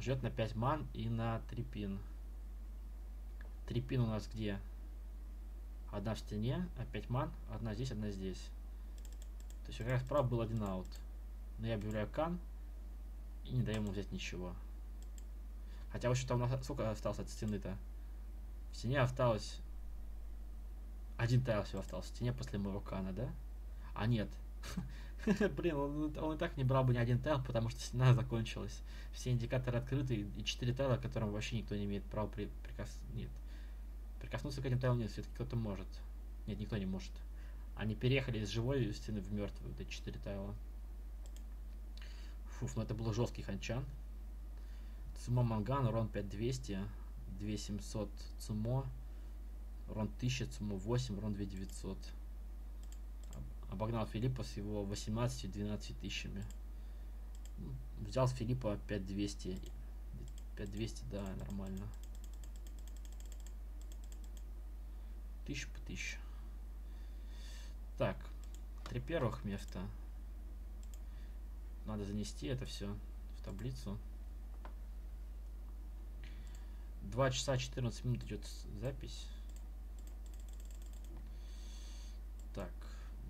Ждет на 5 ман и на 3 пин. 3 пин у нас где? Одна в стене, опять ман, одна здесь, одна здесь. То есть как раз справа был один аут. Но я объявляю кан и не даю ему взять ничего. Хотя вообще там у нас сколько осталось от стены-то? В стене осталось... Один тайл всего остался в стене после моего кана, да? А нет. Блин, он, он и так не брал бы ни один тайл, потому что стена закончилась. Все индикаторы открыты, и 4 тайла, к которым вообще никто не имеет права при, прикас... Нет. Прикоснуться к этим тайлам нет, все-таки кто-то может. Нет, никто не может. Они переехали из живой стены в мертвую, вот эти четыре тайла. Фуф, ну это был жесткий ханчан. Цумо Манган, урон 5200, 2700 Цумо, урон 1000, Цумо 8, урон 2900. Обогнал Филиппа с его 18-12 тысячами. Ну, взял с Филиппа 5200. 5200, да, нормально. Тысяча по тысяче. Так, три первых места. Надо занести это все в таблицу. 2 часа 14 минут идет запись. Так,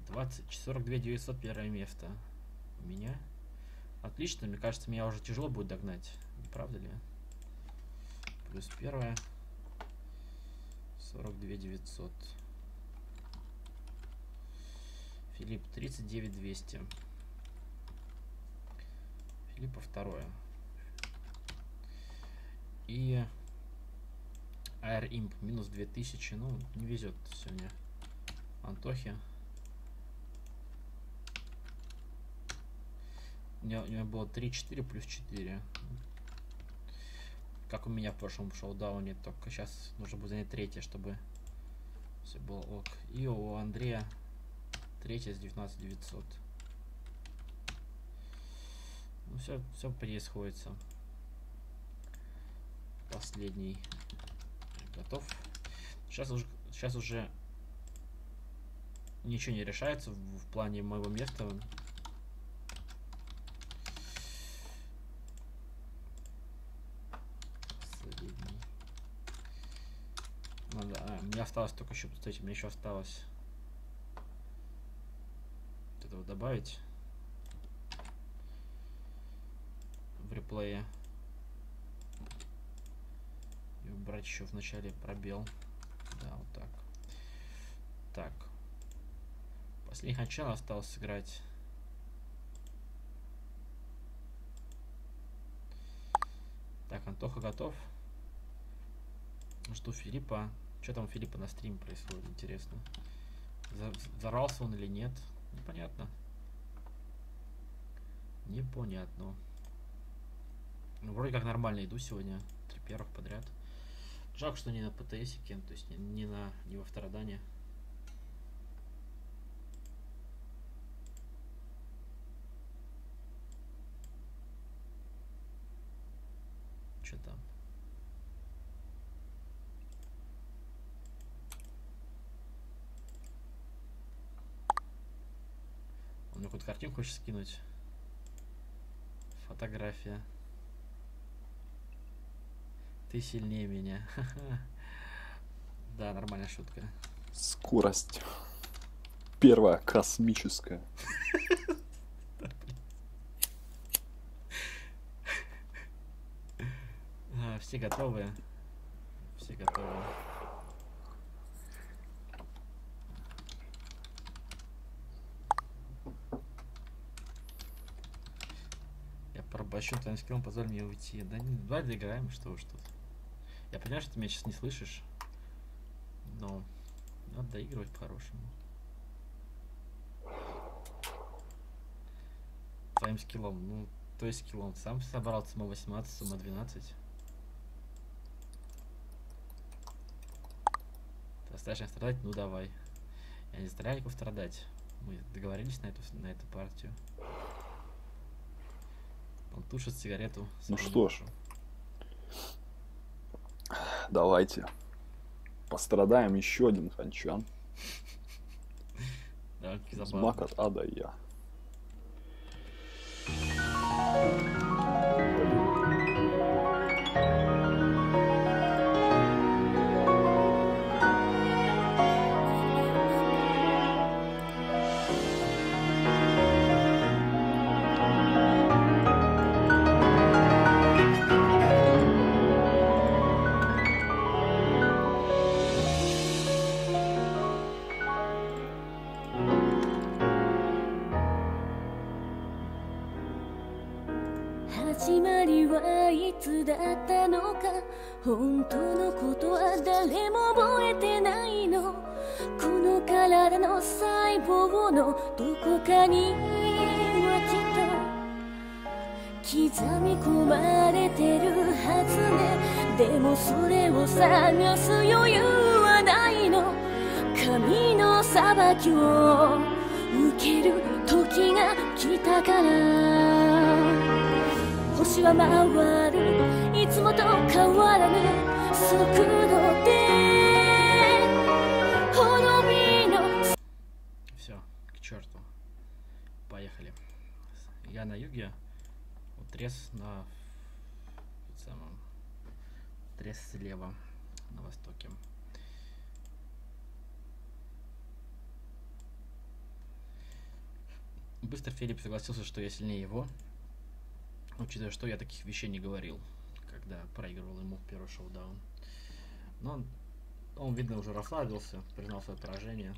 20, 42 900 первое место у меня. Отлично, мне кажется, меня уже тяжело будет догнать. Правда ли? Плюс первое. 42 900. Филипп 39 200. Филиппа второе. И Air Imp минус 2000. Ну, не везет сегодня Антохе. У него, у него было 3-4 плюс 4 как у меня в прошлом шоу-дауне, только сейчас нужно будет занять третье, чтобы Все было ок. И у Андрея третья с 19 900. Ну все, все происходится. Последний готов. Сейчас уже, сейчас уже ничего не решается в, в плане моего места. Последний. Надо, а, мне осталось только еще, кстати, мне еще осталось этого добавить в реплее и убрать еще в начале пробел. Да, вот так. Так. Последний начало осталось сыграть. Так, Антоха готов. Жду Филиппа. Что там у Филиппа на стриме происходит, интересно. Взорвался он или нет? Непонятно. Непонятно. Ну, вроде как нормально иду сегодня. Три первых подряд. Жалко, что не на ПТСике, то есть не, не на не во втородане. Что там? Он мне какую-то картинку хочет скинуть. Фотография. Ты сильнее меня. Да, нормальная шутка. Скорость. Первая космическая. Все готовы? Все готовы. Я пробощу таймскиллом, позволь мне уйти. Да не, давай доиграем, что уж тут. Я понимаю, что ты меня сейчас не слышишь, но надо доигрывать по-хорошему. Твоим скиллом, ну, то есть скиллом. Сам собрал ЦМ 18, ЦМ 12. Ты оставишь страдать? Ну давай. Я не заставляю никого страдать. Мы договорились на эту, на эту партию. Тушит сигарету. Ну что ж. Давайте. Пострадаем еще один ханчан. Змак от ада я. 裁きを受ける時が来たから星は回るいつもと変わらぬ速度で滅びの Все, к черту. Поехали. Я на юге, вот трес на Быстро Филипп согласился, что я сильнее его учитывая, что я таких вещей не говорил, когда проигрывал ему первый шоу-даун. Но он, он, видно, уже расслабился, признал свое поражение.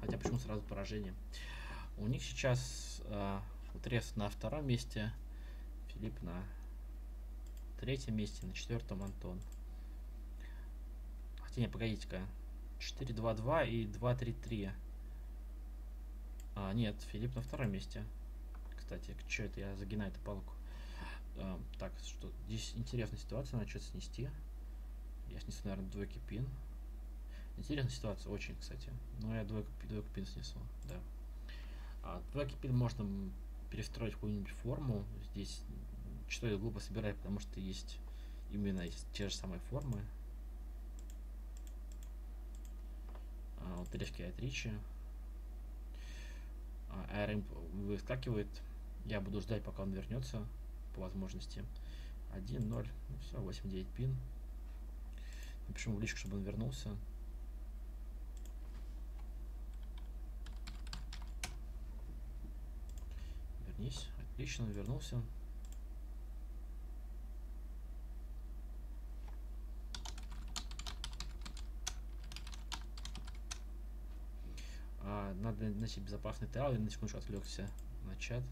Хотя почему сразу поражение? У них сейчас э, Утрес на втором месте, Филипп на третьем месте, на четвертом Антон. Хотя не, погодите-ка. 4-2-2 и 2-3-3. А, нет, Филипп на втором месте кстати. Что это? Я загинаю эту палку. А, так, что здесь интересная ситуация, надо что-то снести. Я снесу, наверное, двойки пин. Интересная ситуация, очень, кстати. Но я двойку, двойку пин снесу, да. А двойки пин можно перестроить какую-нибудь форму. Здесь что я глупо собирать, потому что есть именно те же самые формы. А, вот резкий от Ричи. ARM выскакивает. Я буду ждать, пока он вернется по возможности. 1, 0, ну все, 8, 9 пин. Напишем в личку, чтобы он вернулся. Вернись. Отлично, вернулся. А, надо найти безопасный тайл. Я на секундочку отвлекся на чат.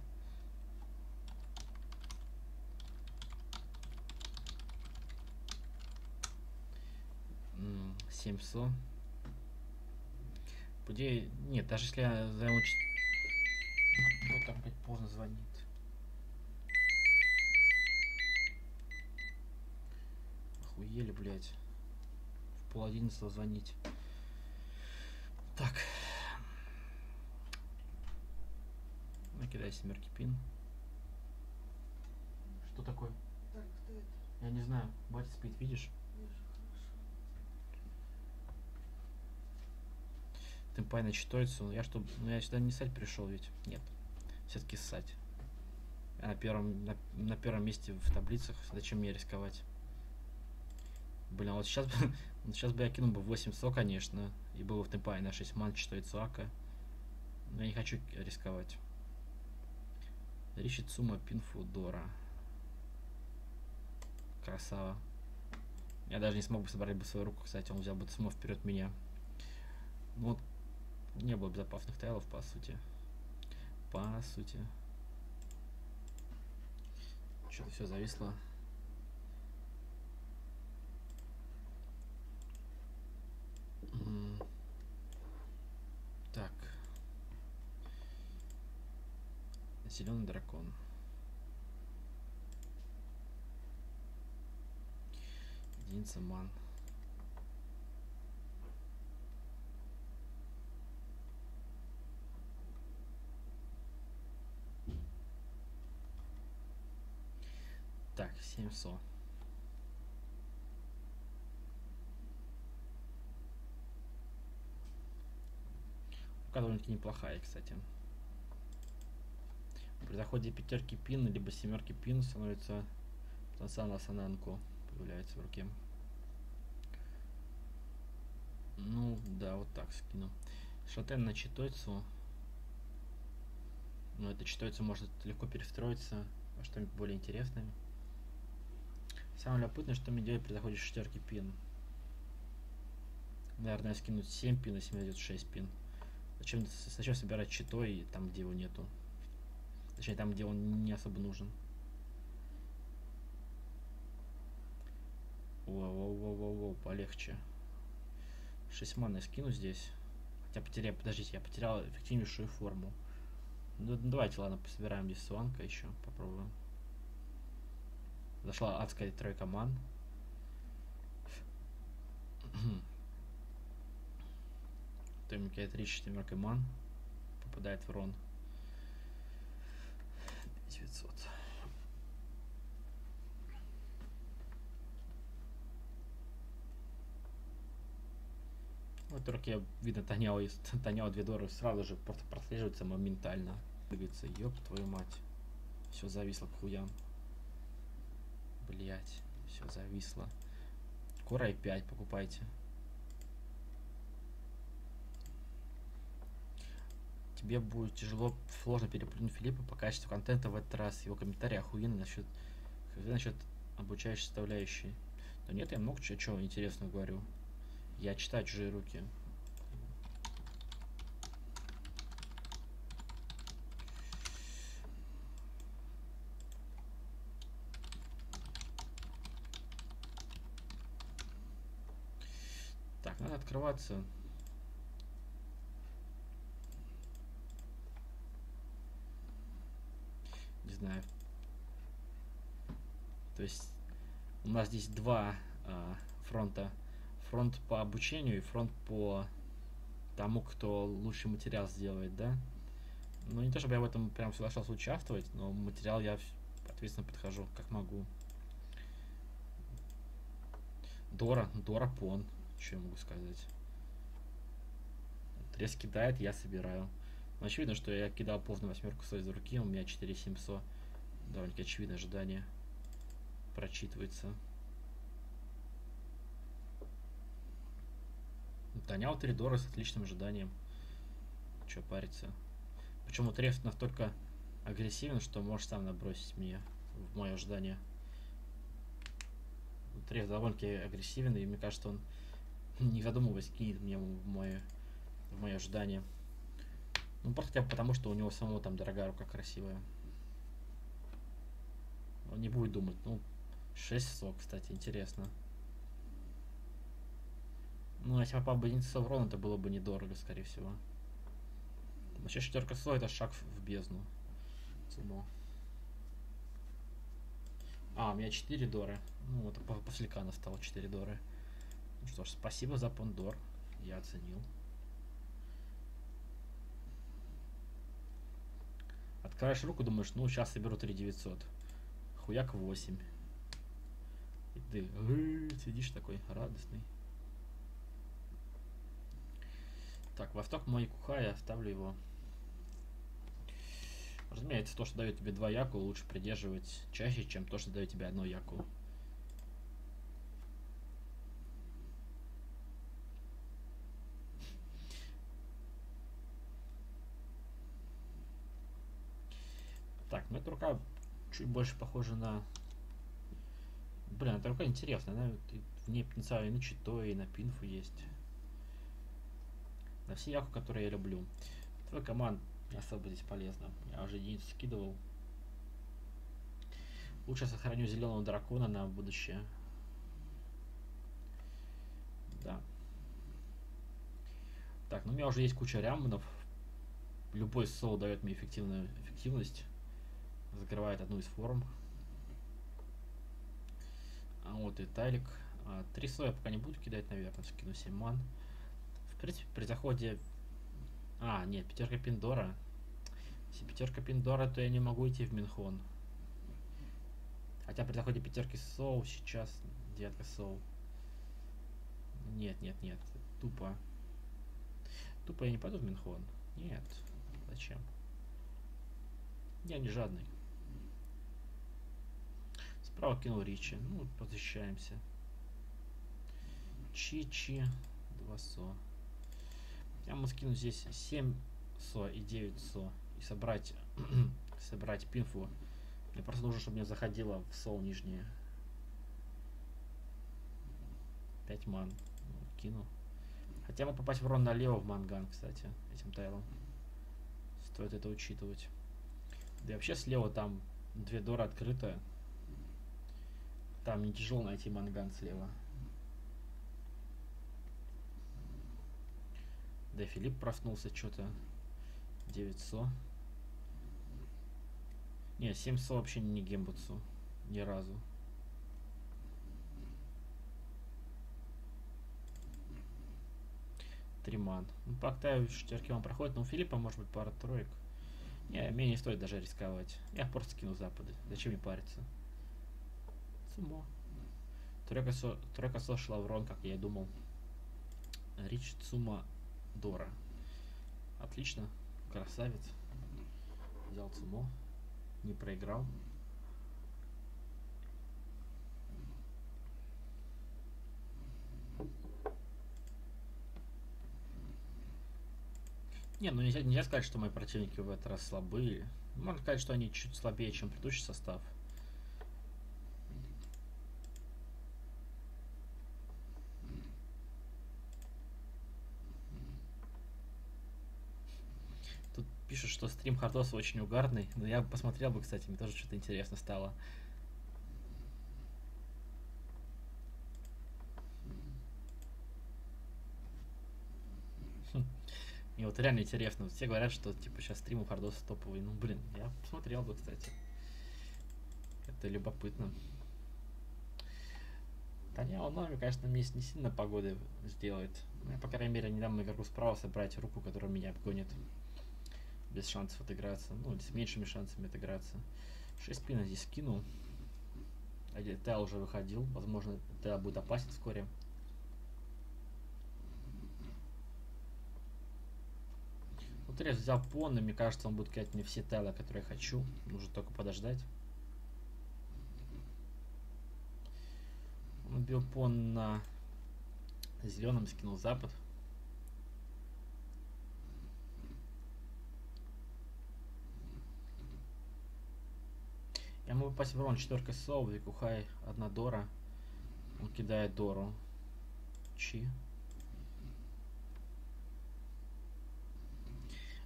Семь идее, нет, даже если я займу... Вот там опять поздно звонит. Охуели, блядь. В пол одиннадцатого звонить. Так. Накидай семерки пин. Что такое? Так, кто это? Я не знаю. Батя спит, видишь? Вижу, хорошо. Темпай начитается. Я что, ну я сюда не ссать пришел ведь? Нет. Все-таки ссать. Я на первом, на, на первом месте в таблицах. Зачем мне рисковать? Блин, а вот сейчас, вот сейчас бы я кинул бы 8 со, конечно. И был бы в темпай на 6 ман, что Цуака. Но я не хочу рисковать. Ричи Цума Пинфу Дора. Красава. Я даже не смог бы собрать бы свою руку, кстати, он взял бы Цума вперед меня. Ну, вот не было безопасных тайлов, по сути. По сути. Что-то все зависло. М. Так. Зеленый дракон. Единица ман. Так, 7 со. Рука довольно-таки неплохая, кстати. При заходе пятерки пин, либо семерки пин становится потенциально сананку появляется в руке. Ну, да, вот так скину. Шатен на читойцу. Ну, это читойца может легко перестроиться во что-нибудь более интересное. Самое любопытное, что мне делать при заходе шестерки пин. Наверное, скинуть 7 пин, если мне идет 6 пин. Зачем, зачем собирать читой там, где его нету? Точнее, там, где он не особо нужен. Воу-воу-воу-воу, полегче. 6 маны скину здесь. Хотя потерял, подождите, я потерял эффективнейшую форму. Ну, давайте, ладно, пособираем здесь сванка еще, попробуем. Зашла адская тройка ман. Томик 3 четверкой ман. Попадает в урон. 900. Вот руке видно Таняо, из Таняо две доры сразу же просто прослеживается моментально. Двигается, ёб твою мать. Все зависло к хуям. Блять, все зависло. Кора i5 покупайте. Тебе будет тяжело, сложно переплюнуть Филиппа по качеству контента в этот раз. Его комментарии охуенны насчет, насчет обучающей составляющей. Да нет, я много чего интересного говорю. Я читаю чужие руки. Так, надо открываться. Не знаю. То есть у нас здесь два а, фронта. Фронт по обучению и фронт по тому, кто лучший материал сделает, да? Ну, не то, чтобы я в этом прям соглашался участвовать, но материал я ответственно подхожу, как могу. Дора, Дора Пон, что я могу сказать. Трес кидает, я собираю. Ну, очевидно, что я кидал полную восьмерку своей из руки, у меня 4700. Довольно-таки очевидное ожидание прочитывается. Танял три Дора с отличным ожиданием. Че париться. Причем у Треф настолько агрессивен, что можешь сам набросить меня в мое ожидание. Треф довольно-таки агрессивен, и мне кажется, он не задумываясь кинет мне в мое, в мое ожидание. Ну, просто хотя бы потому, что у него самого там дорогая рука красивая. Он не будет думать. Ну, 6 сок, кстати, интересно. Ну, если попал бы единица урона, это было бы недорого, скорее всего. Вообще шестерка слой это шаг в бездну. Цумо. А, у меня 4 доры. Ну, вот после Кана стало 4 доры. Ну что ж, спасибо за пандор. Я оценил. Открываешь руку, думаешь, ну, сейчас соберу 3900. Хуяк 8. И ты сидишь такой радостный. Так, во вток мой куха, я оставлю его. Разумеется, то, что дает тебе два яку, лучше придерживать чаще, чем то, что дает тебе одно яку. Так, ну эта рука чуть больше похожа на... Блин, эта рука интересная, она, в ней потенциал и на чито, и на пинфу есть. На все яку, которые я люблю. Твой команд особо здесь полезно. Я уже единицу скидывал. Лучше сохраню зеленого дракона на будущее. Да. Так, ну у меня уже есть куча ряманов. Любой сол дает мне эффективную эффективность закрывает одну из форм. А вот и Талик. А, три слоя пока не буду кидать, наверное, скину 7 ман. В принципе, при заходе... А, нет, пятерка Пиндора. Если пятерка Пиндора, то я не могу идти в Минхон. Хотя при заходе пятерки Соу сейчас девятка Соу. Нет, нет, нет. Тупо. Тупо я не пойду в Минхон. Нет. Зачем? Я не жадный. Справа кинул Ричи. Ну, возвращаемся. Чичи. Два со. Я могу скинуть здесь 7 со и 9 со. И собрать, собрать пинфу. Мне просто нужно, чтобы мне заходило в сол нижнее. 5 ман. Ну, кину. Хотя бы попасть в рон налево в манган, кстати, этим тайлом. Стоит это учитывать. Да и вообще слева там две доры открыто. Там не тяжело найти манган слева. Да, Филипп проснулся что-то. 900. Не, 700 вообще не гембутсу. Ни разу. Триман. Ну, по октаве шестерки вам проходит, но у Филиппа может быть пара троек. Не, мне не стоит даже рисковать. Я просто кину запады. Зачем мне париться? Сумо. Тройка, со, тройка сошла в рон, как я и думал. Рич Цума Дора. Отлично. Красавец. Взял Цумо. Не проиграл. Не, ну нельзя, нельзя сказать, что мои противники в этот раз слабые. Можно сказать, что они чуть слабее, чем предыдущий состав. Тут пишут, что стрим Хардоса очень угарный. Но я посмотрел бы, кстати, мне тоже что-то интересно стало. Мне вот реально интересно. Все говорят, что типа сейчас стрим у Хардоса топовый. Ну, блин, я посмотрел бы, кстати. Это любопытно. Таня, он номер, конечно, мне не сильно погоды сделает. Ну, я, по крайней мере, не дам игроку справа собрать руку, которая меня обгонит. Без шансов отыграться. Ну, с меньшими шансами отыграться. 6 пина здесь скинул. Т уже выходил. Возможно, Т будет опасен вскоре. Вот я взял пон, и мне кажется, он будет кидать мне все тела, которые я хочу. Нужно только подождать. Он бил пон на зеленом, скинул запад. Я могу попасть в урон четверка сов, Викухай, одна Дора. Он кидает Дору. Чи.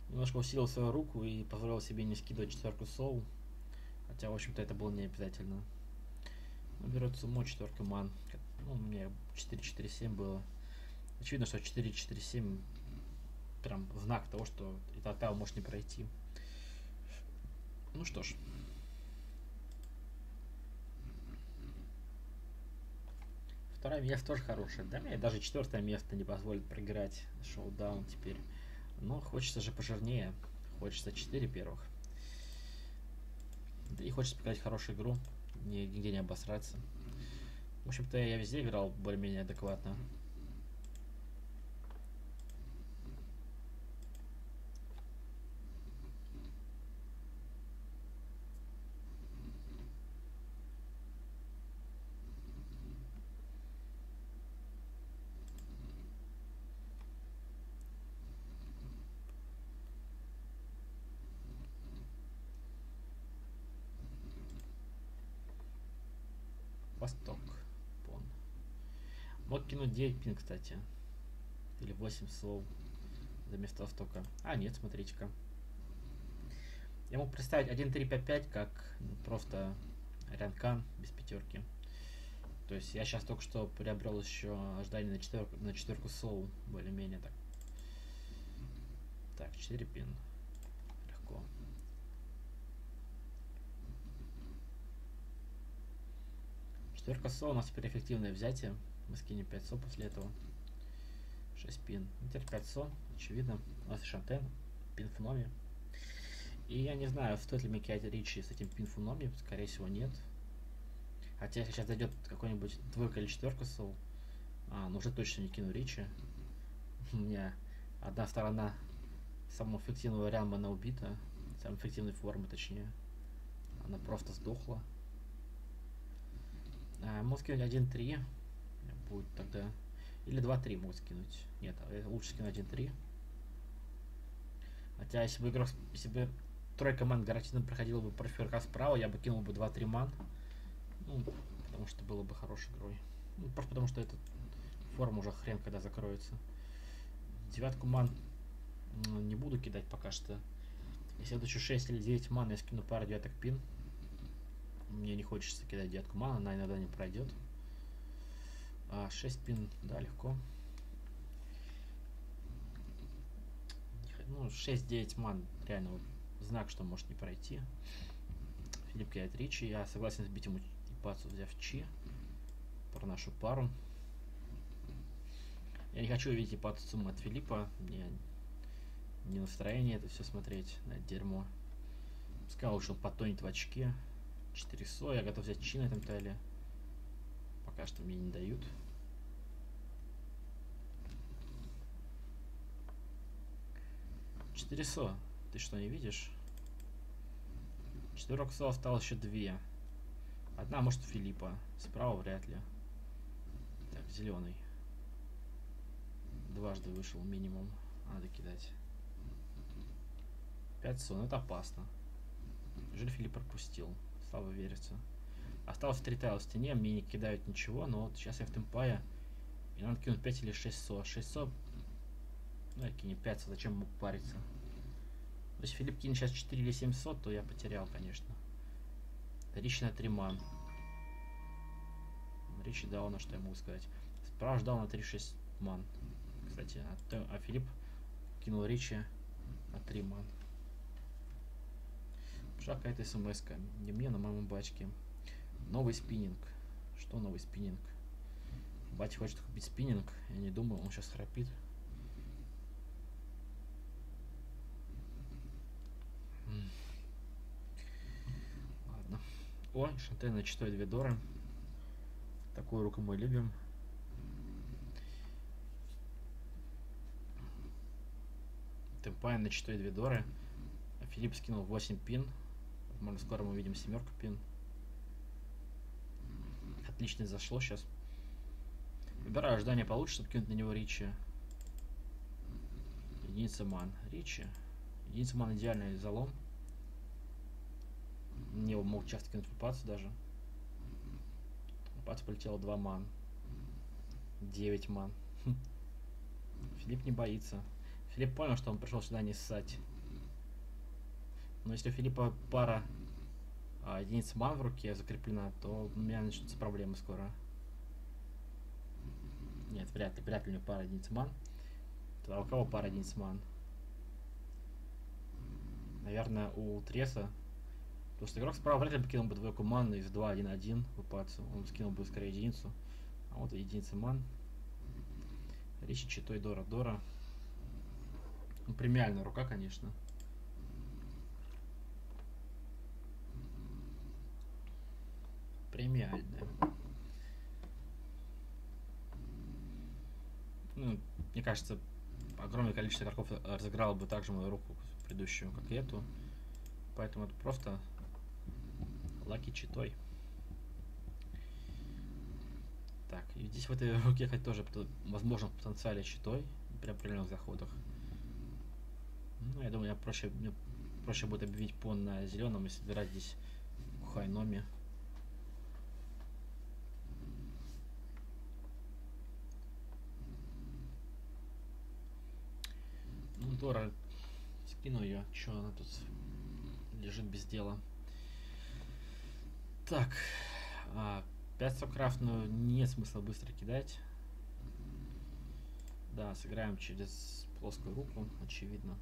Немножко усилил свою руку и позволил себе не скидывать четверку соу. Хотя, в общем-то, это было не обязательно. Он берет сумму четверка ман. Ну, у меня 4-4-7 было. Очевидно, что 4-4-7 прям знак того, что этот атака может не пройти. Ну что ж. Второе место тоже хорошее. Да, мне даже четвертое место не позволит проиграть шоу-даун теперь. Но хочется же пожирнее. Хочется 4 первых. Да и хочется показать хорошую игру. Нигде не обосраться. В общем-то, я везде играл более-менее адекватно. Восток. Пон. Мог кинуть 9 пин, кстати. Или 8 слов за место Востока. А, нет, смотрите-ка. Я мог представить 1-3-5-5 как просто рянкан без пятерки. То есть я сейчас только что приобрел еще ожидание на четверку, на четверку соу, более-менее так. Так, 4 пин. Легко. Четверка со у нас теперь эффективное взятие. Мы скинем 5 со после этого. 6 пин. Ну, теперь 5 со, очевидно. У нас шантен, пин фуноми. И я не знаю, стоит ли мне кидать Ричи с этим пин фуноми. Скорее всего, нет. Хотя, если сейчас зайдет какой-нибудь двойка или четверка соу, а, ну уже точно не кину Ричи. У меня одна сторона самого эффективного ряма она убита. Самой эффективной формы, точнее. Она просто сдохла. А, могу скинуть 1-3. Будет тогда... Или 2-3 могу скинуть. Нет, а лучше скинуть 1-3. Хотя, если бы игрок... Если бы тройка команд гарантированно проходила бы против игрока справа, я бы кинул бы 2-3 ман. Ну, потому что было бы хорошей игрой. Ну, просто потому что эта форма уже хрен когда закроется. Девятку ман не буду кидать пока что. Если я дочу 6 или 9 ман, я скину пару девяток пин. Мне не хочется кидать девятку ман, она иногда не пройдет. А 6 пин, да, легко. Ну, 6-9 ман, реально вот, знак, что может не пройти. Филипп кидает Ричи. Я согласен сбить ему Ипацу, взяв Чи. Про нашу пару. Я не хочу видеть Ипацу от Филиппа. Мне не настроение это все смотреть на дерьмо. Пускай лучше он потонет в очке. 4 со. Я готов взять Чи на этом тайле. Пока что мне не дают. Четыре со. Ты что, не видишь? Четверок со осталось еще две. Одна, может, Филиппа. Справа вряд ли. Так, зеленый. Дважды вышел минимум. Надо кидать. 5 сон, это опасно. Жаль, Филипп пропустил. Слава верится. Осталось 3 тайла в стене, мне не кидают ничего, но вот сейчас я в темпае. И надо кинуть 5 или 6 со. 6 со. Ну, я кинем 5 со, зачем ему париться? Если Филипп кинет сейчас 4 или 700, то я потерял, конечно. Ричи на 3 ман. Ричи дал на что я могу сказать. Справа ждал на 3-6 ман. Кстати, а, а Филипп кинул Ричи на 3 ман. Пришла какая-то смс -ка. Не мне, на моем бачке. Новый спиннинг. Что новый спиннинг? Батя хочет купить спиннинг. Я не думаю, он сейчас храпит. М. Ладно. О, на 4 две доры. Такую руку мы любим. Темпай на 4 две доры. А Филипп скинул 8 пин. Возможно, скоро мы увидим семерку пин. Отлично зашло сейчас. Выбираю ожидание получше, чтобы кинуть на него Ричи. Единица ман. Ричи. Единица ман идеальный залом. Его мог часто кинуть пацу даже. Пац полетело 2 ман. 9 ман. Филипп не боится. Филипп понял, что он пришел сюда не ссать. Но если у Филиппа пара а, единиц ман в руке закреплена, то у меня начнутся проблемы скоро. Нет, вряд ли, вряд ли у него пара единиц ман. Тогда у кого пара единиц ман? Наверное, у Треса. Потому что игрок справа вряд ли покинул бы двойку ман из 2-1-1 в пацу. Он скинул бы скорее единицу. А вот единица ман. Речи читой Дора Дора. Ну, премиальная рука, конечно. Премиальная. Ну, мне кажется, огромное количество игроков разыграло бы также мою руку предыдущую, как и эту. Поэтому это просто лаки читой. Так, и здесь в этой руке хоть тоже, возможно, в потенциале читой при определенных заходах. Ну, я думаю, я проще, мне проще будет объявить пон на зеленом и собирать здесь хайноми. Ну, Дора, скину ее, что она тут лежит без дела. Так, а, 5 сокрафтную нет смысла быстро кидать. Да, сыграем через плоскую руку, очевидно.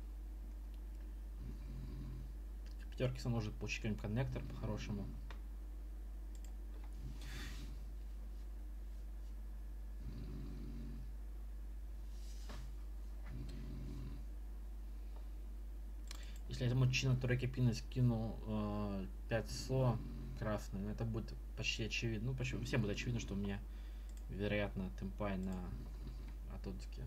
Пятерки может получить какой-нибудь коннектор по-хорошему. Если этому чина туреки пины скину э, 5 красный, это будет почти очевидно. Ну, почти всем будет очевидно, что у меня, вероятно, темпай на Атодске.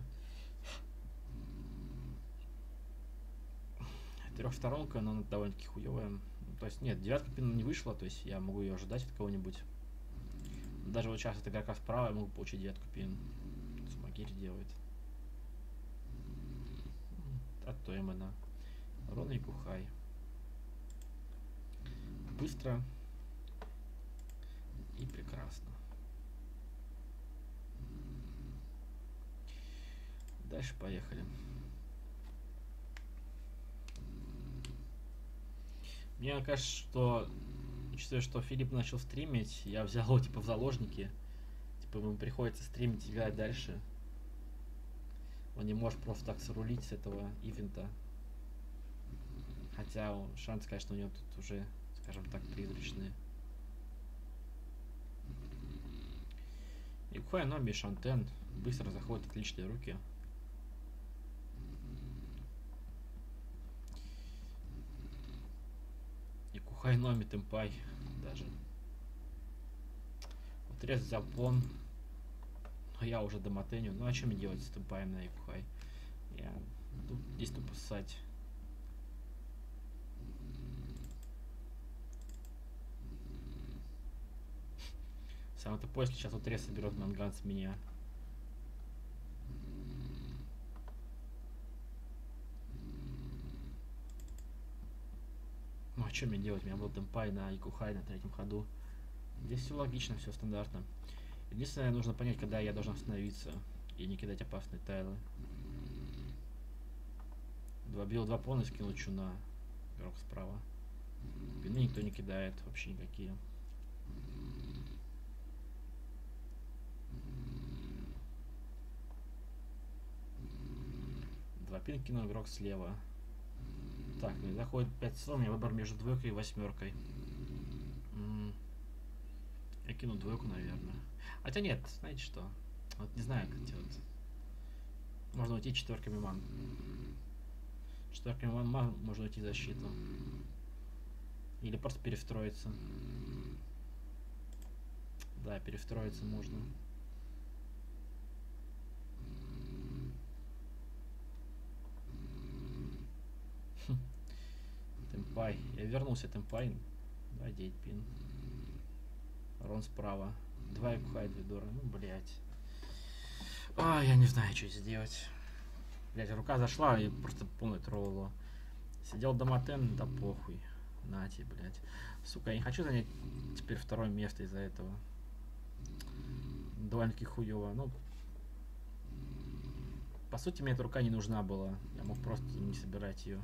Трехсторонка, но она довольно-таки хуевая. Ну, то есть, нет, девятка пина не вышла, то есть я могу ее ожидать от кого-нибудь. Даже вот сейчас от игрока справа я могу получить девятку пин. Сумагири делает. А то именно. Рон и Кухай. Быстро и прекрасно. Дальше поехали. Мне кажется, что учитывая, что Филипп начал стримить, я взял его типа в заложники. Типа ему приходится стримить играть дальше. Он не может просто так срулить с этого ивента. Хотя шанс, конечно, у него тут уже, скажем так, призрачные. И Куай Номи Шантен быстро заходит отличные руки. И Кухай Номи Темпай даже. Вот Рез взял плон. Но я уже домотеню. Ну а мне делать с Темпаем на Икухай? Я тут здесь тупо ссать. Самое то после сейчас вот Рез соберет манган с меня. Ну а что мне делать? У меня был темпай на Икухай на третьем ходу. Здесь все логично, все стандартно. Единственное, нужно понять, когда я должен остановиться и не кидать опасные тайлы. Два бил, два полностью скинул чуна. Игрок справа. Пины никто не кидает, вообще никакие. Два пин кинул игрок слева. Так, заходит 5 слов, у меня выбор между двойкой и восьмеркой. Я кину двойку, наверное. Хотя нет, знаете что? Вот не знаю, как делать. Можно уйти четверками ман. Четверками ман, ман можно уйти защиту. Или просто перестроиться. Да, перестроиться можно. Хм. Темпай. Я вернулся, Темпай. Давай 9 пин. Рон справа. Два Экухай, две Дора. Ну, блядь. А, я не знаю, что сделать. Блять, рука зашла и просто полный тролло. Сидел Доматен, да похуй. Нате, блядь. Сука, я не хочу занять теперь второе место из-за этого. Довольно-таки хуево. Ну, по сути, мне эта рука не нужна была. Я мог просто не собирать ее.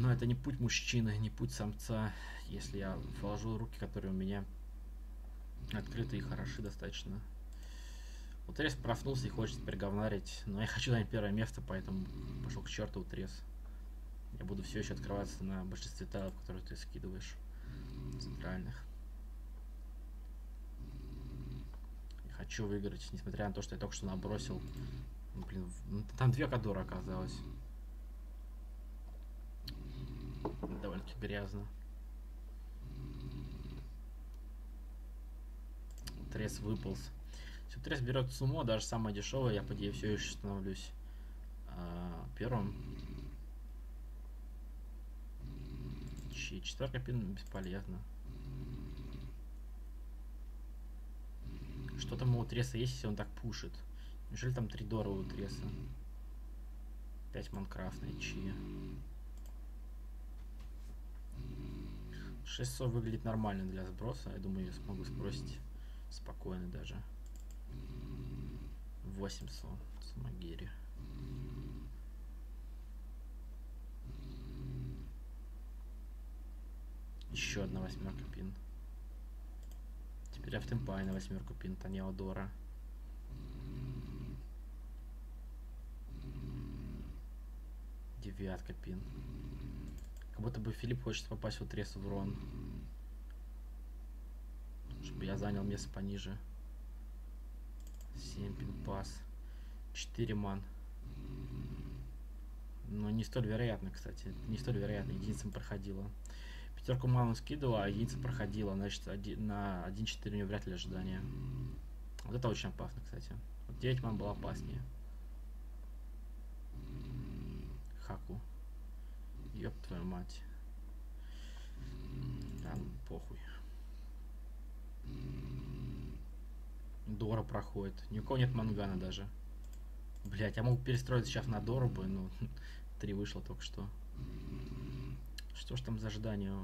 Но это не путь мужчины, не путь самца, если я положу руки, которые у меня открыты и хороши достаточно. Вот Трес проснулся и хочет теперь говнарить, но я хочу занять первое место, поэтому пошел к черту Трес. Я буду все еще открываться на большинстве тайлов, которые ты скидываешь центральных. Я хочу выиграть, несмотря на то, что я только что набросил. Ну, блин, ну, там две кадора оказалось. Довольно-таки грязно. Трес выполз. Если трес берет сумо, даже самое дешевое, я по идее все еще становлюсь а, первым. Чи четверка пин бесполезно. Что там у треса есть, если он так пушит? Неужели там три дора у треса? 5 манкрафтной чи. 600 выглядит нормально для сброса. Я думаю, я смогу сбросить спокойно даже. 800 Самагири. Еще одна восьмерка пин. Теперь автомпай на восьмерку пин, Таниодора. Девятка пин. Как будто бы Филипп хочет попасть в трес в урон. Чтобы я занял место пониже. 7 пин-пас. 4 ман. Но не столь вероятно, кстати. Не столь вероятно. Единицам проходила. Пятерку ману скидывала, а единица проходила. Значит, один, на 1-4 у нее вряд ли ожидания. Вот это очень опасно, кстати. Вот 9 ман было опаснее. Хаку. Ёб твою мать. Там похуй. Дора проходит. Никого нет мангана даже. Блять, я могу перестроить сейчас на Дору бы, но три вышло только что. Что ж там за ожидание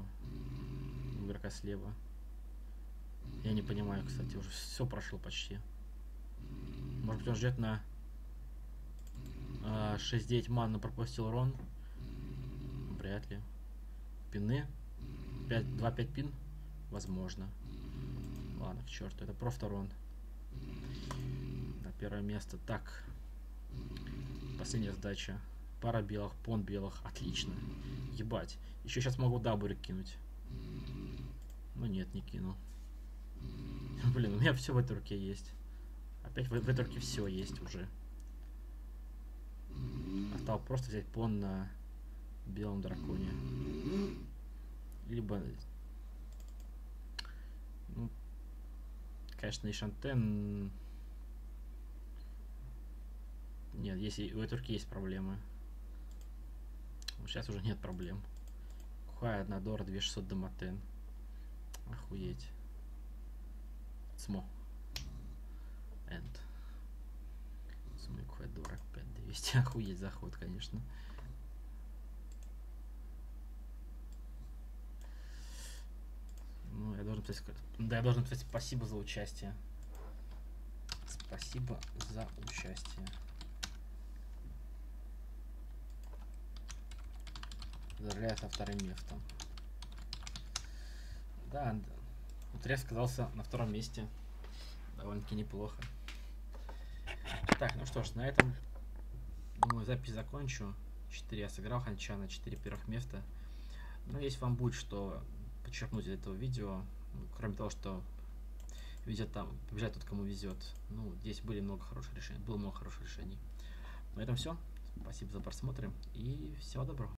игрока слева? Я не понимаю, кстати, уже все прошло почти. Может быть он ждет на э, 6-9 ман, но пропустил урон? Вряд ли. Пины? 2-5 пин? Возможно. Ладно, к черту, это просто урон первое место. Так. Последняя сдача. Пара белых, пон белых. Отлично. Ебать. Еще сейчас могу дабурик кинуть. Но нет, не кинул. Блин, у меня все в этой руке есть. Опять в, в этой руке все есть уже. Осталось просто взять пон на белом драконе. Либо... Ну, конечно, и Шантен нет, если у этой руки есть проблемы. Сейчас уже нет проблем. Кухай, одна дора, 2600 доматен. Охуеть. Смо. Энд. Смо кухай дора, 5200. Охуеть заход, конечно. Ну, я должен писать... Да, я должен писать спасибо за участие. Спасибо за участие. Поздравляю вторым местом. Да, Утрес оказался на втором месте. Довольно-таки неплохо. Так, ну что ж, на этом, думаю, запись закончу. 4 я сыграл Ханчана, 4 первых места. Но если вам будет что подчеркнуть из этого видео, ну, кроме того, что везет там, побежать тот, кому везет. Ну, здесь были много хороших решений, было много хороших решений. На этом все. Спасибо за просмотр и всего доброго.